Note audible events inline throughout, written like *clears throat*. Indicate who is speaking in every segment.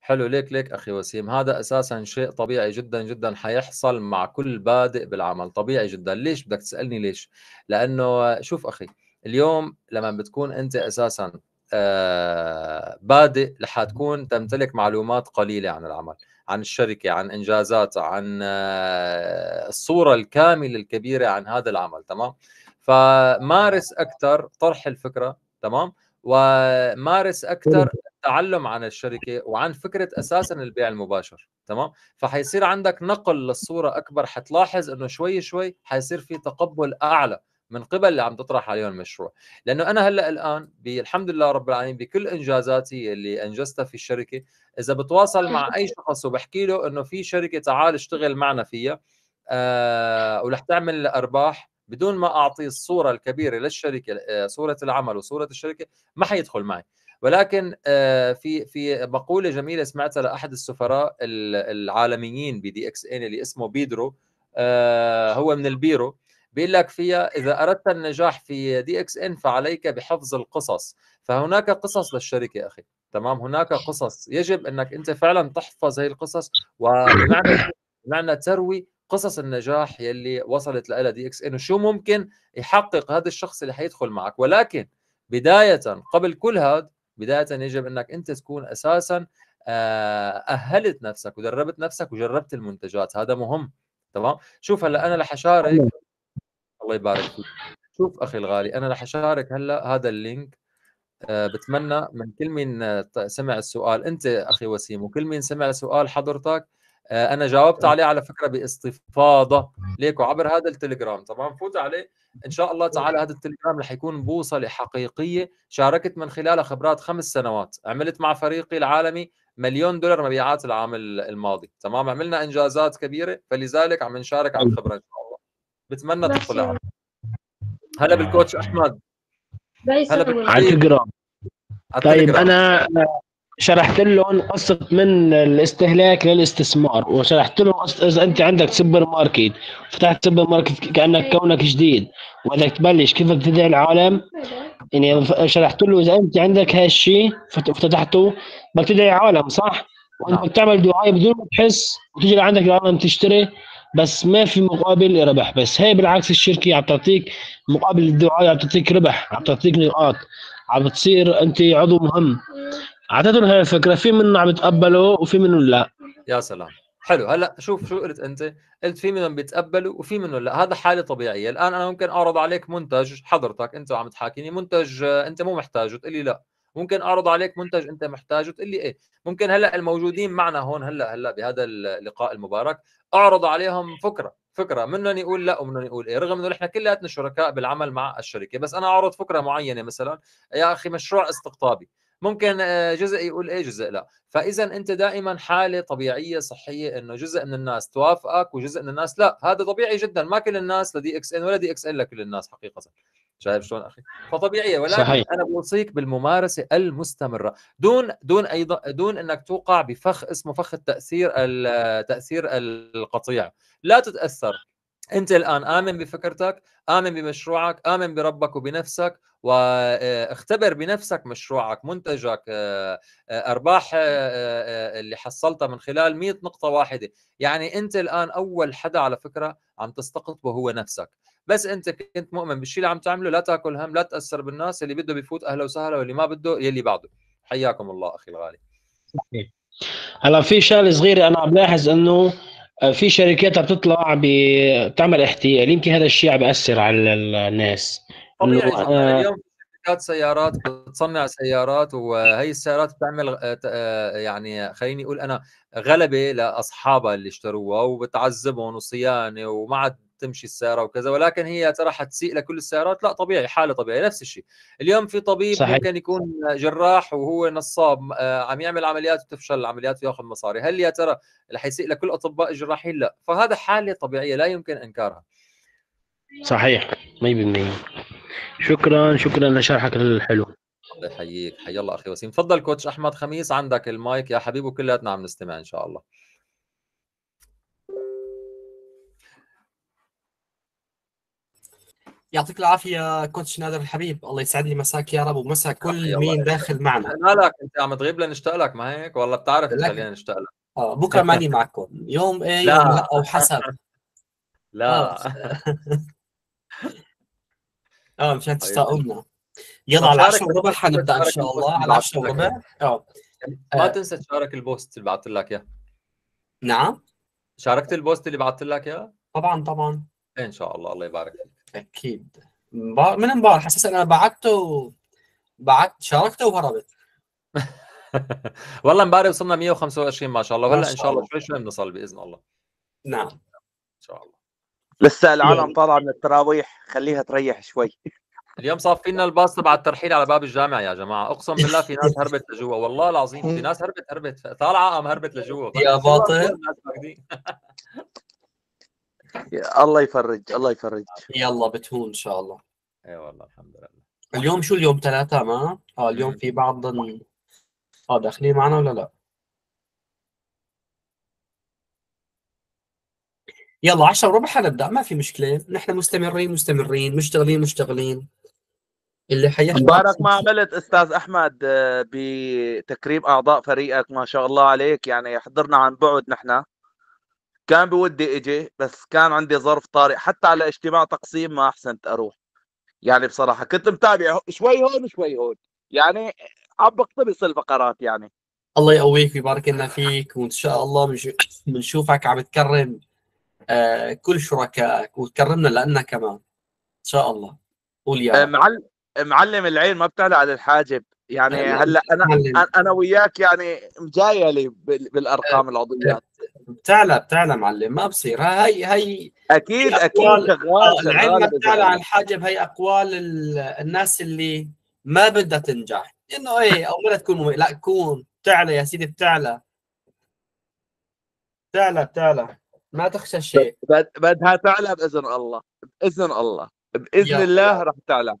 Speaker 1: حلو. ليك ليك أخي وسيم. هذا أساسا شيء طبيعي جدا جدا حيحصل مع كل بادئ بالعمل. طبيعي جدا. ليش بدك تسألني ليش؟ لأنه شوف أخي اليوم لما بتكون أنت أساسا آه بادئ رح تكون تمتلك معلومات قليلة عن العمل عن الشركة عن انجازاتها عن آه الصورة الكاملة الكبيرة عن هذا العمل تمام؟ فمارس أكثر طرح الفكرة تمام؟ ومارس أكثر التعلم عن الشركة وعن فكرة أساسا البيع المباشر تمام؟ فحيصير عندك نقل للصورة أكبر حتلاحظ إنه شوي شوي حيصير في تقبل أعلى من قبل اللي عم تطرح عليهم المشروع. لأنه أنا هلأ الآن الحمد لله رب العالمين بكل إنجازاتي اللي أنجزتها في الشركة إذا بتواصل مع أي *laughs* شخص وبحكي له إنه في شركة تعال اشتغل معنا فيها آه ورح تعمل أرباح بدون ما اعطيه الصورة الكبيرة للشركة آه صورة العمل وصورة الشركة ما حيدخل معي. ولكن آه في في مقولة جميلة سمعتها لأحد السفراء العالميين ب DXN اللي اسمه بيدرو آه هو من البيرو بيقول لك فيها إذا أردت النجاح في DXN فعليك بحفظ القصص. فهناك قصص للشركة أخي تمام؟ هناك قصص. يجب أنك أنت فعلا تحفظ هذه القصص بمعنى تروي قصص النجاح يلي وصلت لها DXN وشو ممكن يحقق هذا الشخص اللي حيدخل معك. ولكن بداية قبل كل هذا بداية يجب إنك أنت تكون أساسا أهلت نفسك ودربت نفسك وجربت المنتجات. هذا مهم تمام؟ شوف هلأ أنا رح أشارك. الله يبارك فيك. شوف أخي الغالي أنا رح أشارك هلأ هذا اللينك. أه بتمنى من كل مين سمع السؤال. أنت أخي وسيم وكل مين سمع سؤال حضرتك أنا جاوبت عليه على فكرة باستفاضة. ليكو عبر هذا التليجرام. تمام فوت عليه. إن شاء الله تعالى هذا التليجرام رح يكون بوصلة حقيقية. شاركت من خلالها خبرات خمس سنوات. عملت مع فريقي العالمي مليون دولار مبيعات العام الماضي. تمام؟ عملنا إنجازات كبيرة. فلذلك عم نشارك على الخبرة إن شاء الله. بتمنى تطلع. هلا بالكوتش أحمد.
Speaker 2: هلا على التليجرام. طيب أنا شرحت لهم قصة من الاستهلاك للاستثمار وشرحت لهم إذا أنت عندك سوبر ماركت فتحت سوبر ماركت كأنك كونك جديد وبدك تبلش كيف تدعي العالم. يعني شرحت له إذا أنت عندك هالشيء فتحته بدك تدعي عالم صح؟ وأنت بدك تعمل دعاية بدون ما تحس وتيجي لعندك العالم تشتري بس ما في مقابل ربح بس هي بالعكس الشركة عم تعطيك مقابل الدعاية عم تعطيك ربح عم تعطيك نقاط عم تصير أنت عضو مهم. اعطيتهم هاي الفكرة في منهم عم يتقبلوا وفي منهم لا.
Speaker 1: يا سلام. حلو. هلأ شوف شو قلت أنت. قلت في منهم بيتقبلوا وفي منهم لا. هذا حالة طبيعية. الآن أنا ممكن أعرض عليك منتج حضرتك أنت عم تحاكيني. منتج أنت مو محتاجه تقول لي لا. ممكن أعرض عليك منتج أنت محتاجه تقول لي إيه. ممكن هلأ الموجودين معنا هون هلأ هلأ بهذا اللقاء المبارك. أعرض عليهم فكرة فكرة. منهم يقول لا ومنهم يقول إيه. رغم إنه إحنا كلياتنا شركاء بالعمل مع الشركة بس أنا أعرض فكرة معينة مثلا. يا أخي مشروع استقطابي. ممكن جزء يقول إيه جزء لا. فإذا أنت دائما حالة طبيعية صحية إنه جزء من الناس توافقك وجزء من الناس لا. هذا طبيعي جدا. ما كل الناس ل DXN ولا DXN لكل الناس حقيقة. شايف شلون أخي؟ فطبيعية. ولكن صحيح. أنا بوصيك بالممارسة المستمرة. دون دون أيضا دون إنك توقع بفخ اسمه فخ التأثير التاثير القطيع. لا تتأثر. انت الآن آمن بفكرتك آمن بمشروعك آمن بربك وبنفسك واختبر بنفسك مشروعك منتجك أرباح اللي حصلتها من خلال 100 نقطة واحدة. يعني انت الآن أول حدا على فكرة عم تستقطبه هو نفسك. بس انت كنت مؤمن بالشيء اللي عم تعمله لا تأكل هم لا تأثر بالناس اللي بده بفوت أهلا وسهلا واللي ما بده يلي بعده. حياكم الله أخي الغالي.
Speaker 2: هلا في شغلة صغيرة أنا عم لاحظ إنه في شركات عم تطلع بتعمل احتيال. يمكن هذا الشيء عم بياثر على الناس.
Speaker 1: طبيعي آه اليوم شركات سيارات بتصنع سيارات وهي السيارات بتعمل آه، آه، يعني خليني أقول أنا غلبة لأصحابها اللي اشتروها وبتعذبهم وصيانة وما عاد تمشي السيارة وكذا ولكن هي ترى حتسيء لكل السيارات؟ لا طبيعي حالة طبيعية نفس الشيء. اليوم في طبيب صحيح. ممكن يكون جراح وهو نصاب آه، عم يعمل عمليات وتفشل العمليات وياخذ مصاري. هل يا ترى رح يسيء لكل أطباء الجراحين؟ لا. فهذا حالة طبيعية لا يمكن إنكارها.
Speaker 2: صحيح 100% شكرا شكرا لشرحك الحلو.
Speaker 1: الله يحييك حي الله أخي وسيم. تفضل كوتش أحمد خميس عندك المايك يا حبيبي وكلياتنا عم نستمع إن شاء الله.
Speaker 3: يعطيك العافية كوتش نادر الحبيب. الله يسعد لي. مساك يا رب ومسا كل مين داخل معنا.
Speaker 1: مالك أنت عم تغيب لنشتاق لك. ما هيك؟ والله بتعرف خلينا نشتاق لك.
Speaker 3: آه بكرة ماني معكم. يوم إيه؟ لا. يوم لا أو حسب.
Speaker 1: لا.
Speaker 3: آه *laughs* مشان. تشتاقوا يلا على 10 وربع حنبدأ إن شاء الله. على 10 وربع آه.
Speaker 1: ما. تنسى تشارك ال post اللي بعثت لك اياه
Speaker 3: نعم.
Speaker 1: شاركت ال post اللي بعثت لك اياه
Speaker 3: طبعا طبعا.
Speaker 1: إن شاء الله. الله يبارك فيك.
Speaker 3: أكيد. من امبارح حسيت أنا بعته بعت شاركته وهربت. *laughs*
Speaker 1: والله امبارح وصلنا 125 ما شاء الله. وهلأ إن شاء الله شوي شوي بنصل بإذن الله.
Speaker 3: نعم.
Speaker 1: إن شاء الله.
Speaker 4: لسه العالم طالعه من التراويح. خليها تريح شوي.
Speaker 1: اليوم صار فينا الباص تبع الترحيل على باب الجامع يا جماعة. أقسم بالله في ناس هربت لجوا. والله العظيم في *laughs* ناس هربت هربت. طالعه قام هربت لجوا.
Speaker 3: يا *laughs* باطل.
Speaker 4: الله يفرج الله يفرج.
Speaker 3: يلا بتهون إن شاء الله.
Speaker 1: إي والله الحمد لله.
Speaker 3: اليوم شو اليوم؟ ثلاثة ما؟ آه اليوم في بعض آه داخلين معنا ولا لا؟ يلا 10 وربع حنبدأ ما في مشكلة. نحن مستمرين مستمرين مشتغلين مشتغلين. اللي حيحكي
Speaker 4: مبارك ما عملت أستاذ أحمد آه، بتكريم أعضاء فريقك ما شاء الله عليك. يعني حضرنا عن بعد نحن. كان بودي إجي بس كان عندي ظرف طارئ. حتى على اجتماع تقسيم ما أحسنت أروح. يعني بصراحة كنت متابع شوي هون شوي هون. يعني عم بقتبس الفقرات يعني.
Speaker 3: الله يقويك ويبارك لنا فيك وإن شاء الله بنشوفك عم تكرم آه كل شركائك وتكرمنا لنا كمان. إن شاء الله. قول يا
Speaker 4: آه معلم معلم العين ما بتعلى على الحاجب. يعني هلأ أنا. أنا وياك يعني مجايله بالأرقام العضويات.
Speaker 3: بتعلى بتعلى معلم ما بصير. هاي هاي
Speaker 4: أكيد أكيد
Speaker 3: شغال العلم ما بتعلى على الحاجب هي أقوال الناس اللي ما بدها تنجح. إنه إيه أو بدها تكون. لا كون بتعلى يا سيدي بتعلى. بتعلى بتعلى. ما تخشى شيء.
Speaker 4: بدها تعلى بإذن الله. بإذن الله. بإذن الله راح تعلى.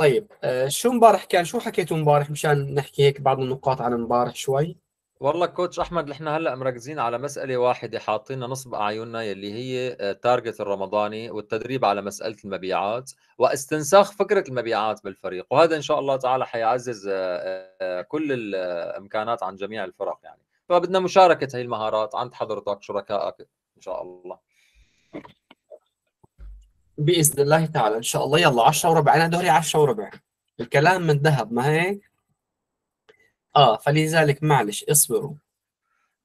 Speaker 3: طيب آه، شو امبارح كان؟ شو حكيتوا امبارح مشان نحكي هيك بعض النقاط عن امبارح شوي؟
Speaker 1: والله coach أحمد نحن هلأ مركزين على مسألة واحدة حاطين نصب أعيننا يلي هي ال target آه، الرمضاني والتدريب على مسألة المبيعات واستنساخ فكرة المبيعات بالفريق. وهذا إن شاء الله تعالى حيعزز آه، كل الإمكانات عن جميع الفرق يعني. فبدنا مشاركة هي المهارات عند حضرتك شركائك إن شاء الله.
Speaker 3: بإذن الله تعالى إن شاء الله. يلا 10 وربع. أنا دوري 10 وربع. الكلام من ذهب ما هيك آه فلذلك معلش اصبروا.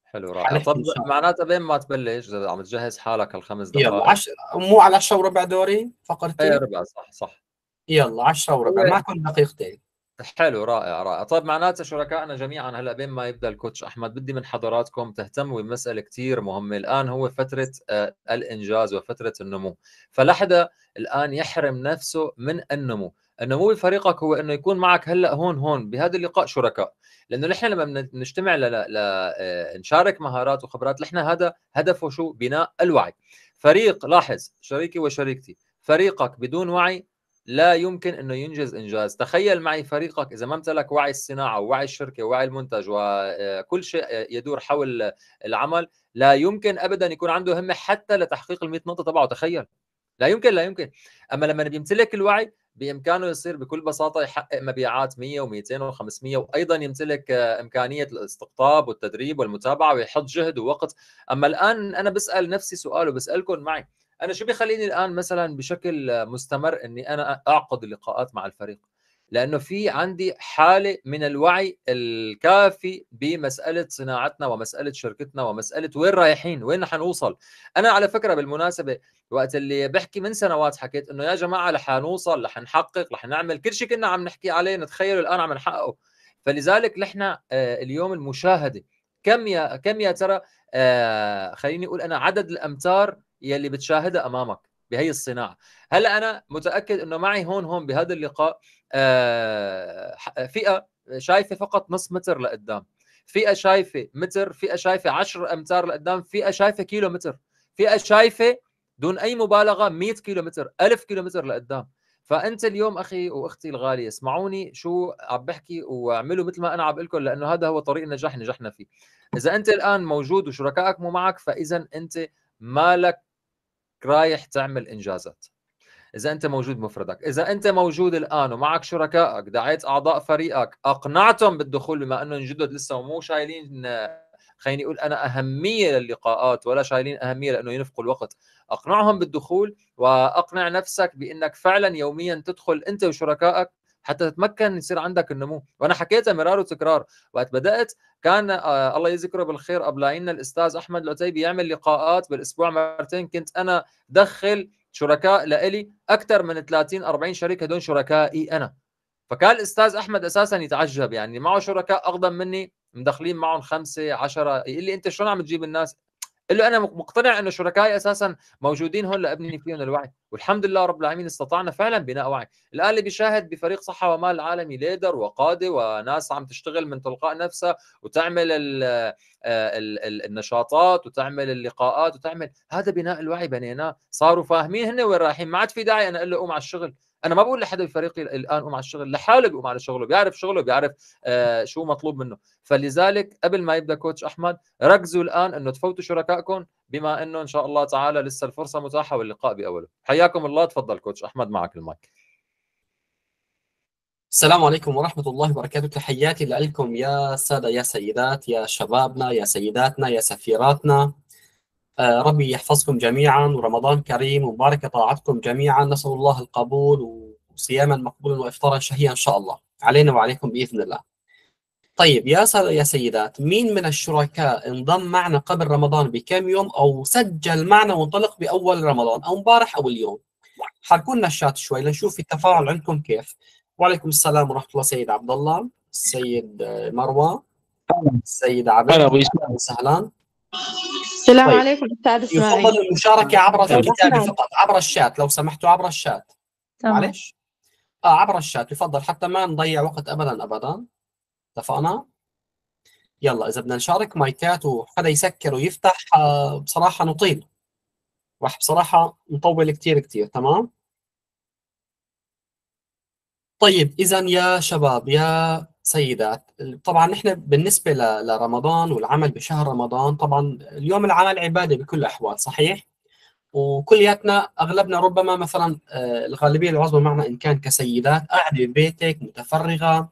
Speaker 1: حلو رائع طب معناتها بين ما تبلش عم تجهز حالك الخمس
Speaker 3: دقائق. يلا 10 مو على 10 وربع دوري؟ فقرتين؟
Speaker 1: اي ربع صح صح.
Speaker 3: يلا 10 وربع. معكم دقيقتين.
Speaker 1: حلو رائع رائع. طيب معناتها شركائنا جميعا هلأ بين ما يبدأ الكوتش أحمد بدي من حضراتكم تهتموا بمسألة كثير مهمة. الآن هو فترة آه، الإنجاز وفترة النمو. فلحدا الآن يحرم نفسه من النمو. النمو بفريقك هو إنه يكون معك هلأ هون هون بهذا اللقاء شركاء. لأنه نحن لما بنجتمع لنشارك آه، مهارات وخبرات نحن هذا هدفه شو؟ بناء الوعي. فريق لاحظ شريكي وشريكتي فريقك بدون وعي لا يمكن إنه ينجز إنجاز. تخيل معي فريقك إذا ما امتلك وعي الصناعة ووعي الشركة ووعي المنتج وكل شيء يدور حول العمل لا يمكن ابدا يكون عنده همة حتى لتحقيق ال 100 نقطة تبعه. تخيل. لا يمكن لا يمكن. أما لما بيمتلك الوعي بإمكانه يصير بكل بساطة يحقق مبيعات 100 و200 و500 وأيضا يمتلك إمكانية الاستقطاب والتدريب والمتابعة ويحط جهد ووقت. أما الآن أنا بسأل نفسي سؤال وبسألكم معي. أنا شو بيخليني الآن مثلا بشكل مستمر إني أنا أعقد لقاءات مع الفريق؟ لأنه في عندي حالة من الوعي الكافي بمسألة صناعتنا ومسألة شركتنا ومسألة وين رايحين؟ وين حنوصل أنا على فكرة بالمناسبة وقت اللي بحكي من سنوات حكيت إنه يا جماعة رح نوصل رح نحقق رح نعمل كل شيء كنا عم نحكي عليه نتخيله الآن عم نحققه. فلذلك نحن آه، اليوم المشاهدة كم يا كم يا ترى آه، خليني أقول أنا عدد الأمتار يلي بتشاهدها أمامك بهي الصناعة. هلأ أنا متأكد إنه معي هون هون بهذا اللقاء آه، فئة شايفة فقط نص متر لقدام فئة شايفة متر فئة شايفة 10 أمتار لقدام فئة شايفة كيلو متر فئة شايفة دون أي مبالغة 100 كيلو متر 1000 كيلو متر لقدام. فأنت اليوم أخي وأختي الغالية اسمعوني شو عم بحكي واعملوا مثل ما أنا عم لكم لأنه هذا هو طريق النجاح نجحنا فيه. إذا أنت الآن موجود وشركائك مو معك فإذا أنت مالك رايح تعمل إنجازات. إذا أنت موجود مفردك إذا أنت موجود الآن ومعك شركائك دعيت أعضاء فريقك أقنعتهم بالدخول بما أنهم جدد لسه ومو شايلين خليني أقول أنا أهمية للقاءات ولا شايلين أهمية لأنه ينفقوا الوقت. أقنعهم بالدخول وأقنع نفسك بأنك فعلا يوميا تدخل أنت وشركائك حتى تتمكن يصير عندك النمو. وأنا حكيتها مرار وتكرار. وقت بدأت كان آه الله يذكره بالخير قبل الأستاذ أحمد العتيبي يعمل لقاءات بالأسبوع مرتين كنت أنا دخل شركاء لإلي أكثر من 30 40 شريك هدول شركائي أنا. فكان الأستاذ أحمد أساسا يتعجب يعني معه شركاء أقدم مني مدخلين معهم خمسة عشرة يقول لي أنت شلون عم تجيب الناس؟ قل له أنا مقتنع إنه شركائي أساسا موجودين هون لأبني فيهم الوعي والحمد لله رب العالمين استطعنا فعلا بناء وعي. الآن اللي بيشاهد بفريق صحة ومال العالمي ليدر وقادة وناس عم تشتغل من تلقاء نفسها وتعمل ال ال ال النشاطات وتعمل اللقاءات وتعمل هذا بناء الوعي بنيناه. صاروا فاهمين هن وين رايحين. ما عاد في داعي أنا أقول له قوم على الشغل. أنا ما بقول لحدا بفريقي الآن قوم على الشغل لحاله بيقوم على شغله بيعرف شغله بيعرف آه شو مطلوب منه. فلذلك قبل ما يبدأ كوتش أحمد ركزوا الآن إنه تفوتوا شركائكم بما إنه إن شاء الله تعالى لسه الفرصة متاحة واللقاء بأوله. حياكم الله تفضل كوتش أحمد معك المايك.
Speaker 3: السلام عليكم ورحمة الله وبركاته. تحياتي لكم يا سادة يا سيدات يا شبابنا يا سيداتنا يا سفيراتنا. ربي يحفظكم جميعا ورمضان كريم ومبارك طاعتكم جميعا نسأل الله القبول وصياما مقبولا وإفطارا شهيا إن شاء الله. علينا وعليكم بإذن الله. طيب يا يا سيدات مين من الشركاء انضم معنا قبل رمضان بكم يوم أو سجل معنا وانطلق بأول رمضان أو امبارح أو اليوم؟ حركوا لنا الشات شوي لنشوف التفاعل عندكم كيف. وعليكم السلام ورحمة الله سيد عبد الله السيد مروة السيد عبد وسهلا.
Speaker 5: السلام طيب. عليكم أستاذ
Speaker 3: إسماعيل. يفضل المشاركة عبر الكتاب فقط عبر الشات لو سمحتوا عبر الشات. تمام. معلش آه عبر الشات يفضل. حتى ما نضيع وقت ابدا ابدا. اتفقنا؟ يلا إذا بدنا نشارك مايكات وحدا يسكر ويفتح آه بصراحة نطيل. راح بصراحة نطول كثير كثير تمام؟ طيب اذا يا شباب يا سيدات. طبعا نحن بالنسبة لرمضان والعمل بشهر رمضان طبعا اليوم العمل عبادة بكل الاحوال صحيح؟ وكلياتنا أغلبنا ربما مثلا آه، الغالبية العظمى معنا إن كان كسيدات قاعدة ببيتك متفرغة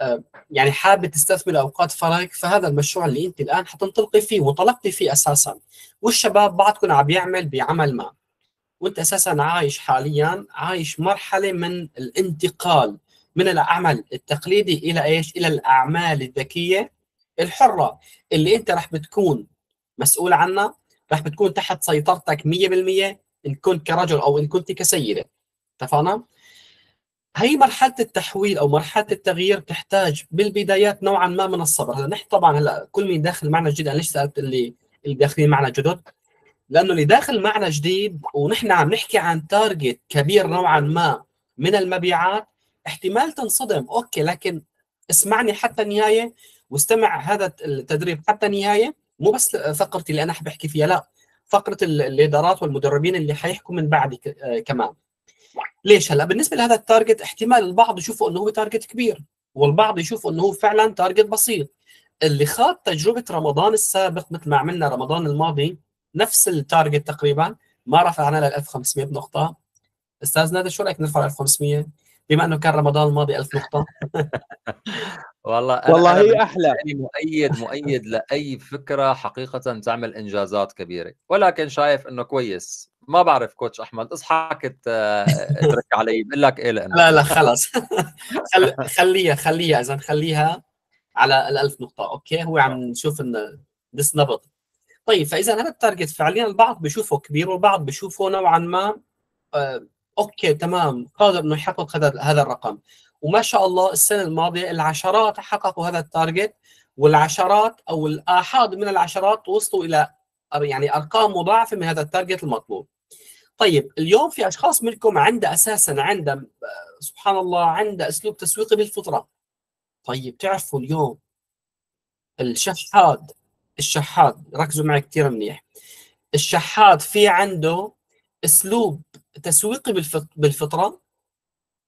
Speaker 3: آه، يعني حابة تستثمر أوقات فراغك. فهذا المشروع اللي أنت الآن حتنطلقي فيه وانطلقتي فيه أساسا. والشباب بعضكم عم يعمل بعمل ما. وأنت أساسا عايش حاليا عايش مرحلة من الانتقال. من العمل التقليدي إلى إيش؟ إلى الأعمال الذكية الحرة اللي أنت راح بتكون مسؤول عنها راح بتكون تحت سيطرتك 100% إن كنت كرجل أو إن كنت كسيدة اتفقنا؟ هي مرحلة التحويل أو مرحلة التغيير تحتاج بالبدايات نوعا ما من الصبر هلا نحن طبعا هلا كل مين داخل معنا جديد أنا ليش سألت اللي اللي داخلين معنا جدد لأنه اللي داخل معنا جديد ونحن عم نحكي عن target كبير نوعا ما من المبيعات احتمال تنصدم. okay لكن اسمعني حتى النهاية واستمع هذا التدريب حتى النهاية. مو بس فقرتي اللي أنا بحكي فيها لا فقرة الإدارات والمدربين اللي حيحكوا من بعدي آه، كمان. ليش؟ هلأ بالنسبة لهذا ال target احتمال البعض يشوفوا إنه هو target كبير والبعض يشوفوا إنه هو فعلا target بسيط. اللي خاض تجربة رمضان السابق مثل ما عملنا رمضان الماضي نفس ال target تقريبا. ما رفعنا لل 1500 نقطه أستاذ نادر شو رأيك نرفع 1500 بما إنه كان رمضان الماضي 1000 نقطة. *laughs*
Speaker 1: والله
Speaker 2: أنا والله هي أحلى.
Speaker 1: مؤيد مؤيد لأي فكرة حقيقة تعمل إنجازات كبيرة. ولكن شايف إنه كويس. ما بعرف coach أحمد اصحى ترك علي بقول لك إيه لأنه.
Speaker 3: لا لا خلص. *laughs* خليها خليها إذا خليها على ال 1000 نقطة. okay هو عم نشوف انه جس نبض. طيب فإذا هذا ال target فعليا البعض بيشوفه كبير والبعض بيشوفه نوعا ما آه، okay تمام قادر إنه يحقق هذا هذا الرقم وما شاء الله السنة الماضية العشرات حققوا هذا ال target والعشرات أو الآحاد من العشرات وصلوا إلى يعني أرقام مضاعفة من هذا ال target المطلوب. طيب اليوم في أشخاص منكم عنده أساسا عنده سبحان الله عنده أسلوب تسويقي بالفطرة. طيب تعرفوا اليوم الشحاد الشحاد ركزوا معي كثير منيح. الشحاد في عنده أسلوب تسويقي بالفطرة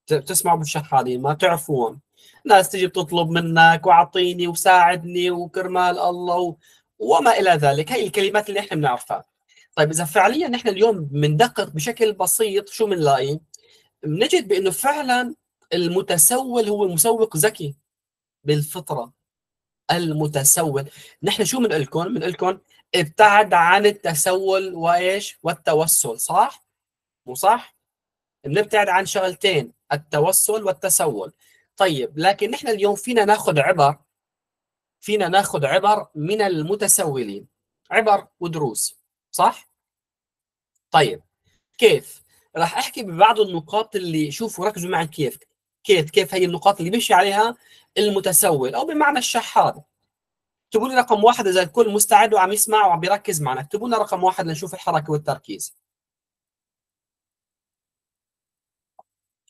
Speaker 3: تسمعوا بالشحادين ما تعرفوهم ناس تجي بتطلب منك وأعطيني وساعدني وكرمال الله. وما إلى ذلك هي الكلمات اللي إحنا بنعرفها طيب إذا فعليا نحن اليوم بندقق بشكل بسيط شو بنلاقي؟ بنجد بأنه فعلا المتسول هو مسوق ذكي بالفطرة المتسول نحن شو بنقول لكم؟ بنقول لكم ابتعد عن التسول وإيش؟ والتوسل صح؟ مو صح؟ بنبتعد عن شغلتين التوسل والتسول. طيب لكن نحن اليوم فينا ناخذ عبر فينا ناخذ عبر من المتسولين. عبر ودروس صح؟ طيب كيف؟ راح أحكي ببعض النقاط اللي شوفوا ركزوا معي كيف. كيف؟ كيف هي النقاط اللي بيمشي عليها المتسول؟ أو بمعنى الشحاذ اكتبوا لي رقم واحد إذا الكل مستعد وعم يسمع وعم بيركز معنا. اكتبوا لنا رقم واحد لنشوف الحركة والتركيز.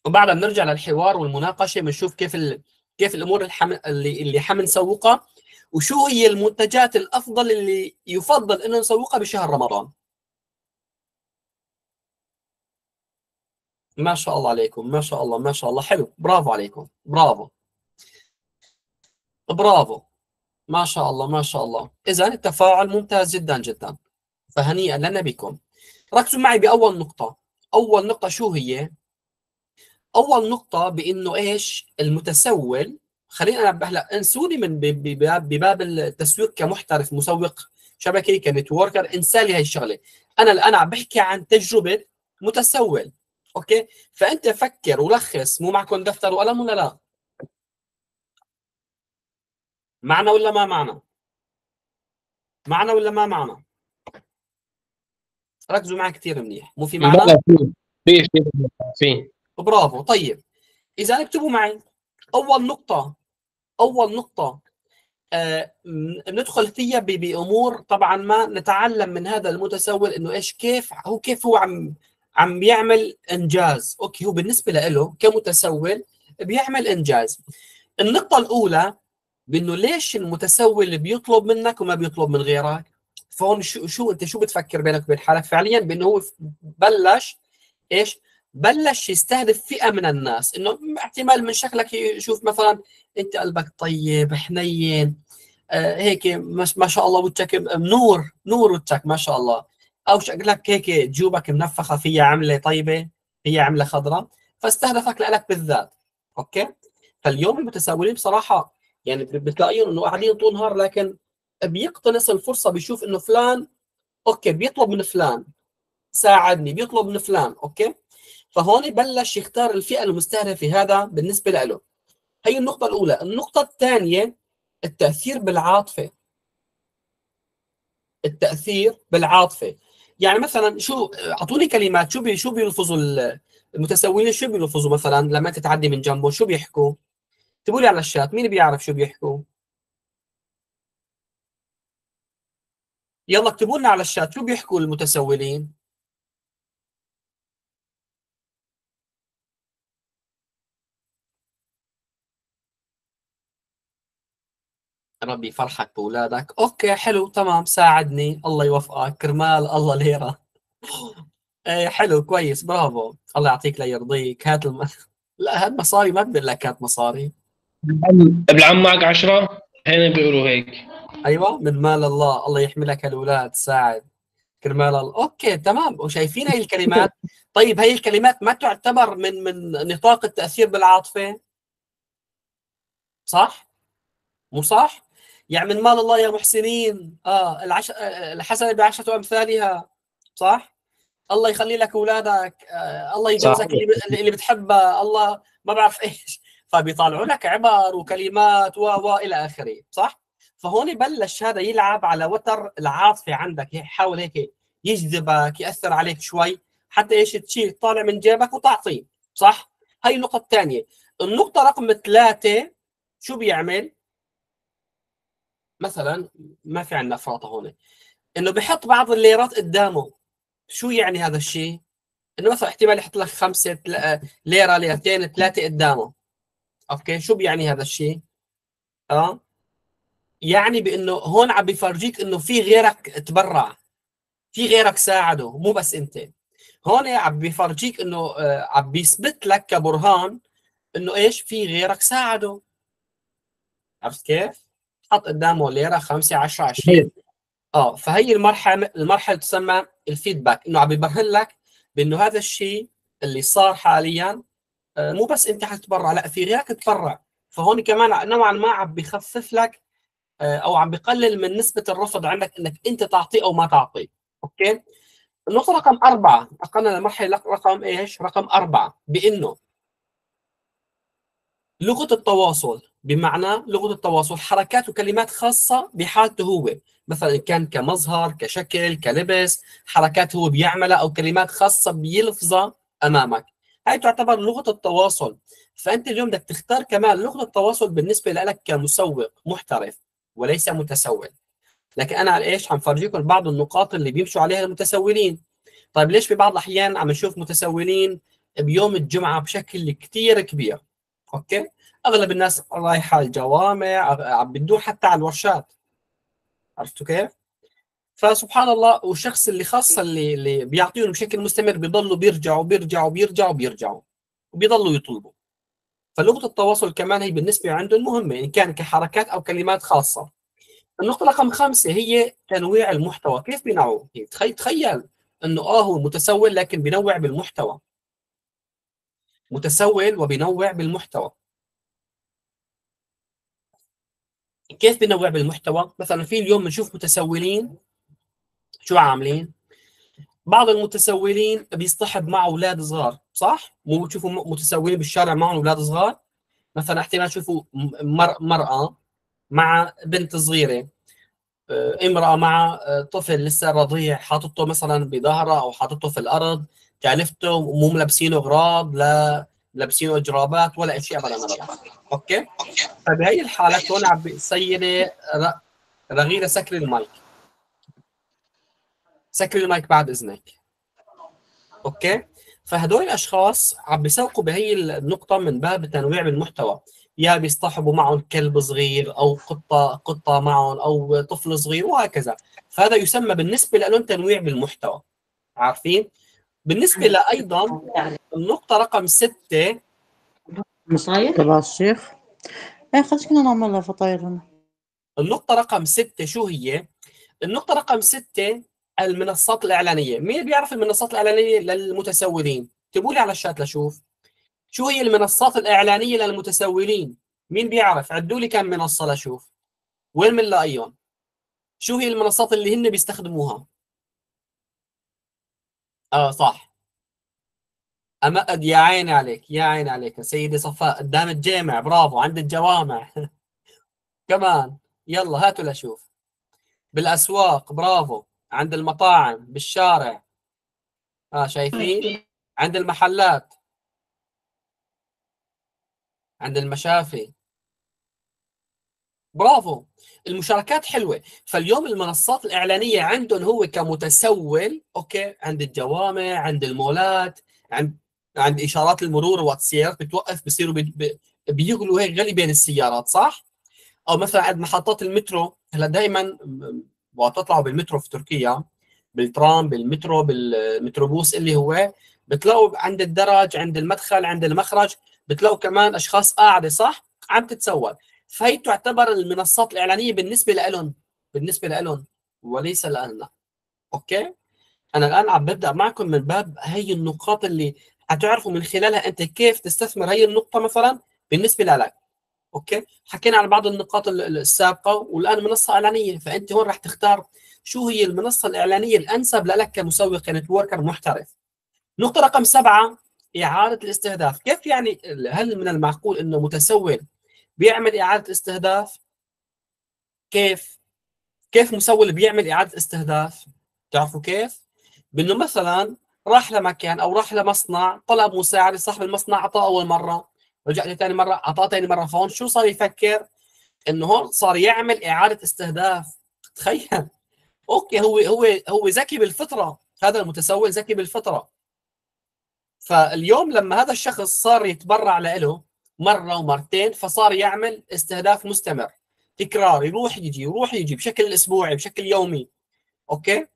Speaker 3: وبعدها بنرجع للحوار والمناقشة بنشوف كيف ال... كيف الأمور الحم... اللي اللي حنسوقها وشو هي المنتجات الأفضل اللي يفضل إنه نسوقها بشهر رمضان. ما شاء الله عليكم ما شاء الله ما شاء الله. حلو برافو عليكم برافو. برافو. ما شاء الله ما شاء الله. اذا التفاعل ممتاز جدا جدا. فهنيئا لنا بكم ركزوا معي بأول نقطة. أول نقطة شو هي؟ أول نقطة بإنه إيش؟ المتسول خلينا أنا هلا انسوني من بباب, بباب التسويق كمحترف مسوق شبكة كنتوركر انسى لي هاي الشغلة. أنا الآن عم بحكي عن تجربة متسول أوكي؟ فأنت فكر ولخص مو معكم دفتر وقلم ولا لا؟ معنا ولا ما معنا؟ معنا ولا ما معنا؟ ركزوا معي كثير منيح. مو في معنا؟
Speaker 2: في في في.
Speaker 3: برافو. طيب إذا اكتبوا معي أول نقطة أول نقطة آه ندخل فيها بأمور طبعا ما نتعلم من هذا المتسول إنه إيش كيف هو كيف هو عم عم بيعمل إنجاز. أوكي هو بالنسبة له كمتسول بيعمل إنجاز. النقطة الأولى بإنه ليش المتسول بيطلب منك وما بيطلب من غيرك؟ فهون شو شو أنت شو بتفكر بينك وبين حالك؟ فعليا بإنه هو بلش إيش؟ بلش يستهدف فئة من الناس إنه احتمال من شكلك يشوف مثلا أنت قلبك طيب حنين آه هيك ما شاء الله وجهك نور نور وجهك ما شاء الله. أو شكلك هيك جيوبك منفخة فيها عملة طيبة هي عملة خضراء فاستهدفك لك بالذات. okay؟ فاليوم المتسولين بصراحة يعني بتلاقيهم إنه قاعدين طول النهار لكن بيقتنص الفرصة بيشوف إنه فلان okay بيطلب من فلان ساعدني بيطلب من فلان okay؟ فهون بلش يختار الفئة المستهدفة هذا بالنسبة له. هي النقطة الأولى. النقطة الثانية التأثير بالعاطفة. التأثير بالعاطفة. يعني مثلا شو أعطوني كلمات. شو بي شو بيلفظوا المتسولين شو بيلفظوا مثلا لما تتعدي من جنبه؟ شو بيحكوا؟ اكتبوا لي على الشات. مين بيعرف شو بيحكوا؟ يلا اكتبوا لنا على الشات. شو بيحكوا المتسولين ربي يفرحك باولادك okay حلو تمام ساعدني. الله يوفقك. كرمال الله ليرة. إيه حلو كويس برافو. الله يعطيك ليرضيك هات الم... *laughs* لا هات مصاري ما بدي لك هات مصاري.
Speaker 2: ابن عم معك عشرة؟ هنا بيقولوا هيك.
Speaker 3: أيوه من مال الله. الله يحملك الأولاد ساعد. كرمال الله. okay تمام. وشايفين هاي الكلمات؟ طيب هاي الكلمات ما تعتبر من من نطاق التأثير بالعاطفة؟ صح؟ مو صح؟ يعني من مال الله يا محسنين. آه العش... الحسنة بعشرة أمثالها صح؟ الله يخلي لك أولادك آه الله يجوزك اللي, اللي بتحبه. الله ما بعرف إيش. فبيطالعوا لك عبر وكلمات و و إلى آخره صح؟ فهون بلش هذا يلعب على وتر العاطفة عندك. يحاول هيك يجذبك يأثر عليك شوي حتى إيش تشيل طالع من جيبك وتعطيه صح؟ هاي النقطة الثانية. النقطة رقم ثلاثة شو بيعمل؟ مثلا ما في عندنا فراطة هون. إنه بحط بعض الليرات قدامه. شو يعني هذا الشيء؟ إنه مثلا احتمال يحط لك خمسة ليرة ليرتين ثلاثة قدامه. okay؟ شو بيعني هذا الشيء؟ آه؟ يعني بإنه هون عم بيفرجيك إنه في غيرك تبرع. في غيرك ساعده مو بس أنت. هون عم بيفرجيك إنه آه عم بيثبت لك كبرهان إنه إيش؟ في غيرك ساعده. عرفت كيف؟ حط قدامه ليره 5 10 20 آه فهي المرحلة المرحلة تسمى الفيدباك إنه عم بيبرهن لك بإنه هذا الشيء اللي صار حاليا آه، مو بس أنت حتتبرع لا في غيرك تبرع فهون كمان نوعا ما عم بخفف لك آه، أو عم بقلل من نسبة الرفض عندك إنك أنت تعطيه أو ما تعطيه. أوكي؟ النقطه رقم أربعة أقلنا المرحله رقم إيش؟ رقم أربعة بإنه لغة التواصل. بمعنى لغة التواصل حركات وكلمات خاصة بحالته هو. مثلا كان كمظهر كشكل كلبس حركات هو بيعملها أو كلمات خاصة بيلفظها أمامك. هاي تعتبر لغة التواصل. فأنت اليوم بدك تختار كمان لغة التواصل بالنسبة لك كمسوق محترف وليس متسول. لكن أنا على إيش؟ عم فرجيكم بعض النقاط اللي بيمشوا عليها المتسولين. طيب ليش في بعض الأحيان عم نشوف متسولين بيوم الجمعة بشكل كثير كبير؟ أوكي؟ أغلب الناس رايحه الجوامع بدون حتى على الورشات. عرفتوا كيف؟ فسبحان الله والشخص اللي خاصة اللي اللي بيعطيهم بشكل مستمر بيضلوا بيرجعوا بيرجعوا بيرجعوا بيرجعوا وبيضلوا يطلبوا. فلغة التواصل كمان هي بالنسبة عندهم مهمة إن كان كحركات أو كلمات خاصة. النقطة رقم خمسة هي تنويع المحتوى. كيف بينوعوا؟ تخيل تخيل إنه آه هو متسول لكن بينوع بالمحتوى. متسول وبينوع بالمحتوى. كيف بنوع بالمحتوى؟ مثلا في اليوم بنشوف متسولين. شو عاملين؟ بعض المتسولين بيصطحب مع أولاد صغار صح؟ مو بتشوفوا متسولين بالشارع معهم أولاد صغار؟ مثلا احتمال تشوفوا مر... مرأة مع بنت صغيرة. آه، امرأة مع آه، طفل لسه رضيع حاطته مثلا بظهره أو حاطته في الأرض كلفته مو ملبسينه اغراض لا لابسينه جرابات ولا شيء ابدا. أوكي؟ فبهي الحالات هون عم سيدي رغيره سكري المايك. سكري المايك بعد إذنك. okay؟ فهدول الأشخاص عم بيسوقوا بهي النقطة من باب التنويع بالمحتوى يا بيصطحبوا معهم كلب صغير أو قطة قطة معهم أو طفل صغير وهكذا. فهذا يسمى بالنسبة لهم تنويع بالمحتوى. عارفين؟ بالنسبة لايضا النقطة رقم ستة
Speaker 5: مصاير طبعا الشيخ إيه خلص كنا نعملها فطاير هنا.
Speaker 3: النقطة رقم ستة شو هي؟ النقطة رقم ستة المنصات الإعلانية. مين بيعرف المنصات الإعلانية للمتسولين؟ اكتبوا لي على الشات لشوف. شو هي المنصات الإعلانية للمتسولين؟ مين بيعرف؟ عدوا لي كم منصة لشوف. وين بنلاقيهم شو هي المنصات اللي هن بيستخدموها؟ آه صح. أما يا عيني عليك يا عيني عليك سيدي صفاء قدام الجامع برافو عند الجوامع. *laughs* كمان يلا هاتوا لشوف بالأسواق برافو. عند المطاعم بالشارع. آه شايفين؟ عند المحلات. عند المشافي. برافو. المشاركات حلوة. فاليوم المنصات الإعلانية عندهم هو كمتسول أوكي عند الجوامع عند المولات عند عند إشارات المرور وقت السيارات بتوقف بصيروا بي... بيغلوا هيك غلي بين السيارات صح؟ أو مثلا عند محطات المترو هلأ دائما وقت تطلعوا بالمترو في تركيا بالترام بالمترو بالمتروبوس اللي هو بتلاقوا عند الدرج عند المدخل عند المخرج بتلاقوا كمان أشخاص قاعدة صح؟ عم تتسول. فهي تعتبر المنصات الإعلانية بالنسبة لهم بالنسبة لهم وليس لنا okay؟ أنا الآن عم ببدأ معكم من باب هي النقاط اللي حتعرفوا من خلالها أنت كيف تستثمر هي النقطة مثلا؟ بالنسبة لك okay؟ حكينا عن بعض النقاط السابقة والآن منصة إعلانية فأنت هون راح تختار شو هي المنصة الإعلانية الأنسب لك كمسوق networker محترف. نقطة رقم سبعة إعادة الاستهداف. كيف يعني هل من المعقول إنه متسول بيعمل إعادة استهداف؟ كيف؟ كيف مسول بيعمل إعادة استهداف؟ تعرفوا كيف؟ بإنه مثلا راح لمكان أو راح لمصنع طلب مساعده صاحب المصنع أعطاه أول مرة. رجع لي ثاني مرة أعطاه ثاني مرة فهون شو صار يفكر؟ إنه هون صار يعمل إعادة استهداف. تخيل. أوكي هو هو هو ذكي بالفطرة. هذا المتسول ذكي بالفطرة. فاليوم لما هذا الشخص صار يتبرع له مرة ومرتين فصار يعمل استهداف مستمر. تكرار يروح يجي يروح يجي بشكل أسبوعي بشكل يومي. أوكي؟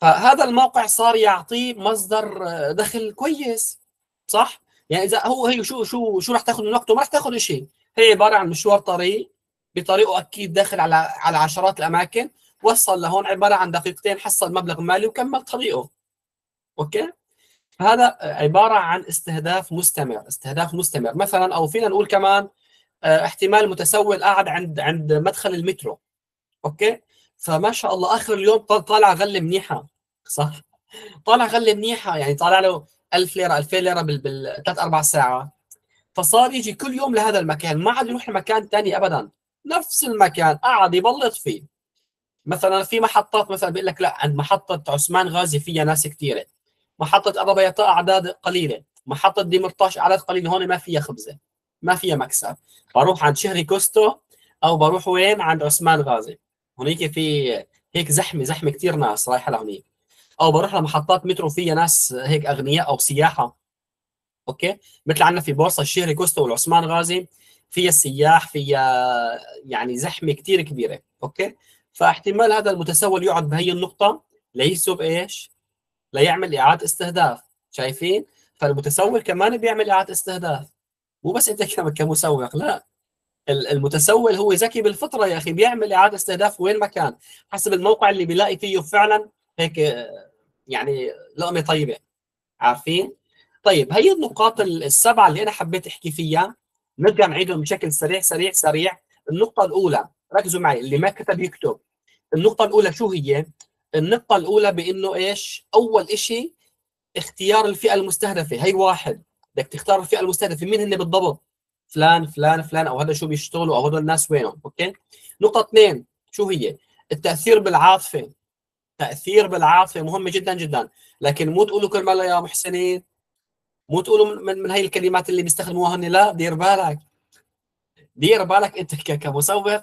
Speaker 3: فهذا الموقع صار يعطيه مصدر دخل كويس صح؟ يعني إذا هو هي شو شو شو راح تاخذ من وقته؟ ما راح تاخذ شيء. هي عبارة عن مشوار طريق بطريقة أكيد داخل على على عشرات الأماكن وصل لهون عبارة عن دقيقتين حصل مبلغ مالي وكمل طريقه. okay؟ هذا عبارة عن استهداف مستمر استهداف مستمر. مثلا أو فينا نقول كمان آه، احتمال متسول قاعد عند عند مدخل المترو. okay؟ فما شاء الله آخر اليوم طالع غله منيحة. صح؟ طالع غله منيحه يعني طالع له 1000 ليرة 2000 ليرة بالثلاث أربع ساعات فصار يجي كل يوم لهذا المكان ما عاد يروح لمكان ثاني ابدا. نفس المكان قاعد يبلط فيه. مثلا في محطات مثلا بيقول لك لا عند محطة عثمان غازي فيها ناس كثيرة. محطة ابا بيطاء أعداد قليلة. محطة ديمرطاش أعداد قليلة هون ما فيها خبزة ما فيها مكسب. بروح عند شهري كوستو أو بروح وين؟ عند عثمان غازي. هنيك في هيك زحمة زحمة كثير ناس رايحة لهونيك أو بروح لمحطات مترو فيها ناس هيك أغنياء أو سياحة. okay؟ مثل عندنا في بورصة الشهري كوستو والعثمان غازي فيها سياح فيها يعني زحمة كثير كبيرة. أوكي؟ فاحتمال هذا المتسول يقعد بهي النقطة ليسب إيش؟ ليعمل إعادة استهداف. شايفين؟ فالمتسول كمان بيعمل إعادة استهداف. مو بس إنت كمسوق لا. المتسول هو ذكي بالفطرة يا أخي بيعمل إعادة استهداف وين ما كان. حسب الموقع اللي بيلاقي فيه فعلا هيك يعني لقمة طيبة عارفين؟ طيب هي النقاط السبعة اللي أنا حبيت أحكي فيها نرجع نعيدهم بشكل سريع سريع سريع. النقطة الأولى ركزوا معي اللي ما كتب يكتب. النقطة الأولى شو هي؟ النقطة الأولى بإنه إيش؟ أول شيء اختيار الفئة المستهدفة هي واحد. بدك تختار الفئة المستهدفة مين هن بالضبط؟ فلان فلان فلان أو هذا شو بيشتغلوا أو هذول الناس وينهم أوكي؟ نقطة اثنين شو هي؟ التأثير بالعاطفة. تأثير بالعاطفة مهمه جدا جدا. لكن مو تقولوا كرمال يا محسنين مو تقولوا من, من هي الكلمات اللي بيستخدموها هن لا دير بالك. دير بالك أنت كمسوق.